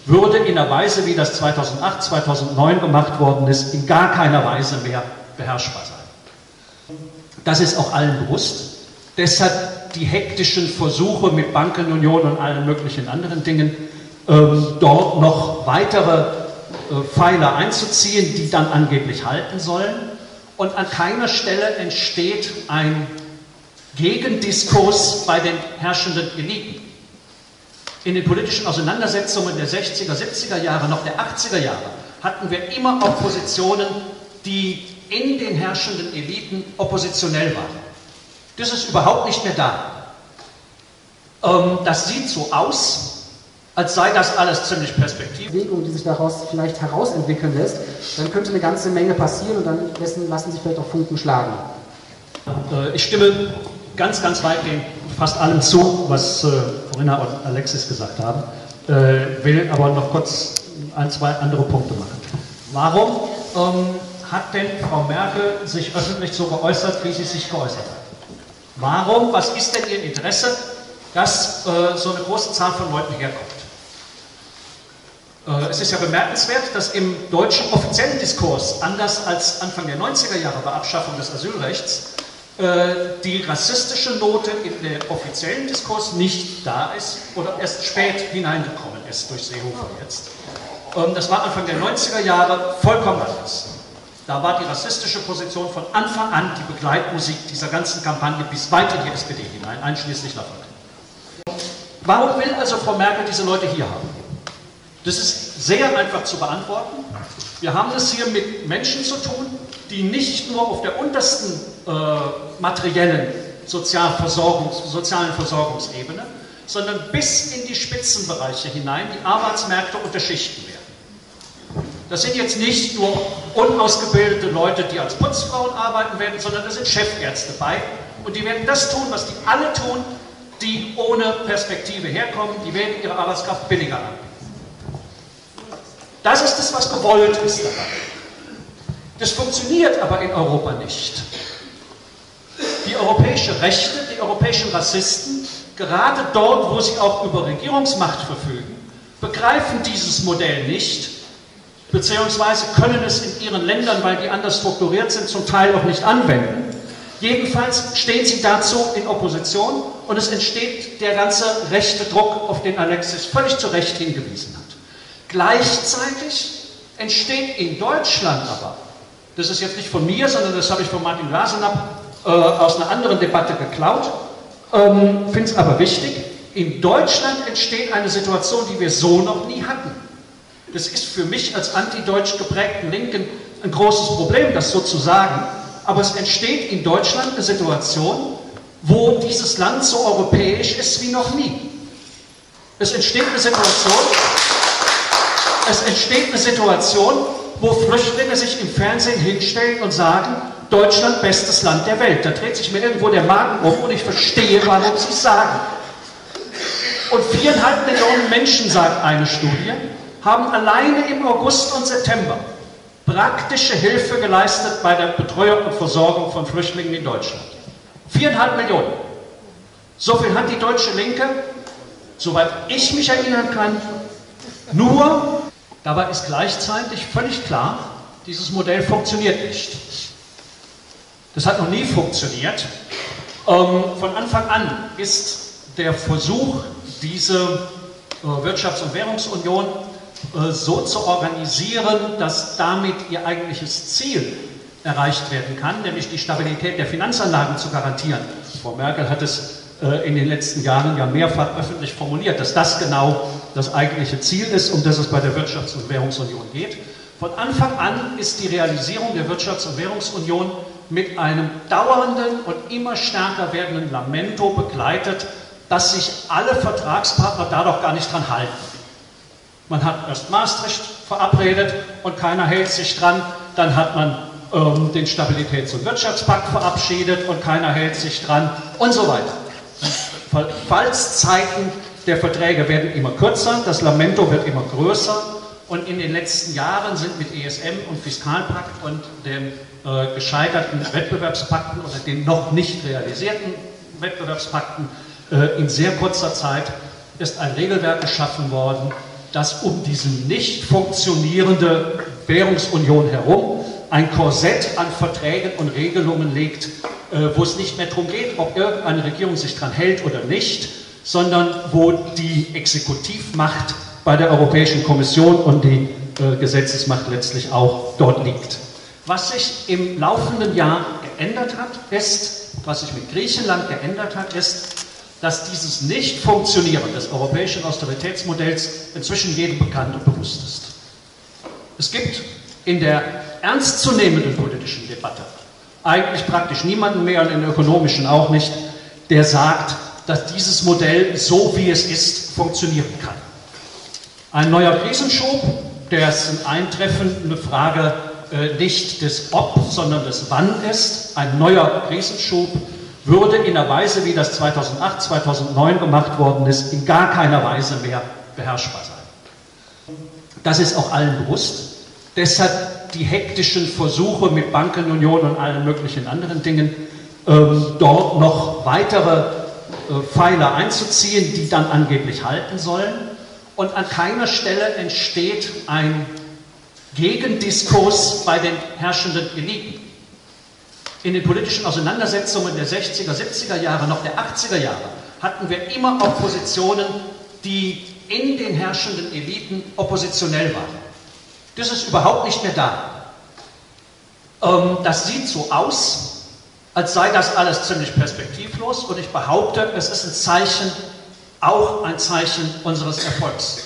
würde in einer Weise, wie das 2008, 2009 gemacht worden ist, in gar keiner Weise mehr beherrschbar sein. Das ist auch allen bewusst. Deshalb die hektischen Versuche mit Bankenunion und allen möglichen anderen Dingen, ähm, dort noch weitere äh, Pfeiler einzuziehen, die dann angeblich halten sollen. Und an keiner Stelle entsteht ein Gegendiskurs bei den herrschenden Eliten. In den politischen Auseinandersetzungen der 60er, 70er Jahre, noch der 80er Jahre, hatten wir immer Oppositionen, die in den herrschenden Eliten oppositionell waren. Das ist überhaupt nicht mehr da. Ähm, das sieht so aus, als sei das alles ziemlich perspektivisch. Bewegung, die sich daraus vielleicht herausentwickeln lässt, dann könnte eine ganze Menge passieren und dann lassen sich vielleicht auch Funken schlagen. Äh, ich stimme ganz, ganz weitgehend fast allem zu, was äh, Corinna und Alexis gesagt haben, äh, will aber noch kurz ein, zwei andere Punkte machen. Warum ähm, hat denn Frau Merkel sich öffentlich so geäußert, wie sie sich geäußert hat? Warum, was ist denn ihr Interesse, dass äh, so eine große Zahl von Leuten herkommt? Äh, es ist ja bemerkenswert, dass im deutschen offiziellen Diskurs, anders als Anfang der 90er Jahre bei Abschaffung des Asylrechts, die rassistische Note in den offiziellen Diskurs nicht da ist oder erst spät hineingekommen ist durch Seehofer jetzt. Ähm, das war Anfang der 90er Jahre vollkommen anders. Da war die rassistische Position von Anfang an die Begleitmusik dieser ganzen Kampagne bis weit in die SPD hinein, einschließlich Lafontaine. Warum will also Frau Merkel diese Leute hier haben? Das ist sehr einfach zu beantworten. Wir haben es hier mit Menschen zu tun, die nicht nur auf der untersten äh, materiellen Sozialversorgungs sozialen Versorgungsebene, sondern bis in die Spitzenbereiche hinein die Arbeitsmärkte unterschichten werden. Das sind jetzt nicht nur unausgebildete Leute, die als Putzfrauen arbeiten werden, sondern da sind Chefärzte bei und die werden das tun, was die alle tun, die ohne Perspektive herkommen, die werden ihre Arbeitskraft billiger anbieten. Das ist das, was gewollt ist dabei. Das funktioniert aber in Europa nicht. Die europäische Rechte, die europäischen Rassisten, gerade dort, wo sie auch über Regierungsmacht verfügen, begreifen dieses Modell nicht, beziehungsweise können es in ihren Ländern, weil die anders strukturiert sind, zum Teil auch nicht anwenden. Jedenfalls stehen sie dazu in Opposition und es entsteht der ganze rechte Druck, auf den Alexis völlig zu Recht hingewiesen hat. Gleichzeitig entsteht in Deutschland aber, das ist jetzt nicht von mir, sondern das habe ich von Martin Glasenapp äh, aus einer anderen Debatte geklaut, ähm, finde es aber wichtig, in Deutschland entsteht eine Situation, die wir so noch nie hatten. Das ist für mich als antideutsch geprägten Linken ein großes Problem, das so zu sagen. Aber es entsteht in Deutschland eine Situation, wo dieses Land so europäisch ist wie noch nie. Es entsteht eine Situation, es entsteht eine Situation, wo Flüchtlinge sich im Fernsehen hinstellen und sagen, Deutschland bestes Land der Welt. Da dreht sich mir irgendwo der Magen um und ich verstehe, warum sie es sagen. Und viereinhalb Millionen Menschen, sagt eine Studie, haben alleine im August und September praktische Hilfe geleistet bei der Betreuung und Versorgung von Flüchtlingen in Deutschland. Viereinhalb Millionen. So viel hat die deutsche Linke, soweit ich mich erinnern kann, nur Dabei ist gleichzeitig völlig klar, dieses Modell funktioniert nicht. Das hat noch nie funktioniert. Ähm, von Anfang an ist der Versuch, diese äh, Wirtschafts- und Währungsunion äh, so zu organisieren, dass damit ihr eigentliches Ziel erreicht werden kann, nämlich die Stabilität der Finanzanlagen zu garantieren. Frau Merkel hat es äh, in den letzten Jahren ja mehrfach öffentlich formuliert, dass das genau das eigentliche Ziel ist, um das es bei der Wirtschafts- und Währungsunion geht. Von Anfang an ist die Realisierung der Wirtschafts- und Währungsunion mit einem dauernden und immer stärker werdenden Lamento begleitet, dass sich alle Vertragspartner da doch gar nicht dran halten. Man hat erst Maastricht verabredet und keiner hält sich dran. Dann hat man ähm, den Stabilitäts- und Wirtschaftspakt verabschiedet und keiner hält sich dran und so weiter. Verfallszeiten der Verträge werden immer kürzer, das Lamento wird immer größer. Und in den letzten Jahren sind mit ESM und Fiskalpakt und den äh, gescheiterten Wettbewerbspakten oder den noch nicht realisierten Wettbewerbspakten äh, in sehr kurzer Zeit ist ein Regelwerk geschaffen worden, das um diese nicht funktionierende Währungsunion herum ein Korsett an Verträgen und Regelungen legt, äh, wo es nicht mehr darum geht, ob irgendeine Regierung sich daran hält oder nicht, sondern wo die Exekutivmacht bei der Europäischen Kommission und die äh, Gesetzesmacht letztlich auch dort liegt. Was sich im laufenden Jahr geändert hat, ist, was sich mit Griechenland geändert hat, ist, dass dieses Nicht-Funktionieren des europäischen Austeritätsmodells inzwischen jedem bekannt und bewusst ist. Es gibt in der ernstzunehmenden politischen Debatte eigentlich praktisch niemanden mehr und in der ökonomischen auch nicht, der sagt, dass dieses Modell so wie es ist funktionieren kann. Ein neuer Krisenschub, dessen Eintreffen eine Frage äh, nicht des Ob, sondern des Wann ist, ein neuer Krisenschub, würde in der Weise, wie das 2008, 2009 gemacht worden ist, in gar keiner Weise mehr beherrschbar sein. Das ist auch allen bewusst. Deshalb die hektischen Versuche mit Bankenunion und allen möglichen anderen Dingen, ähm, dort noch weitere Pfeiler einzuziehen, die dann angeblich halten sollen. Und an keiner Stelle entsteht ein Gegendiskurs bei den herrschenden Eliten. In den politischen Auseinandersetzungen der 60er, 70er Jahre, noch der 80er Jahre hatten wir immer Oppositionen, die in den herrschenden Eliten oppositionell waren. Das ist überhaupt nicht mehr da. Ähm, das sieht so aus, als sei das alles ziemlich perspektivlos und ich behaupte, es ist ein Zeichen, auch ein Zeichen unseres Erfolgs.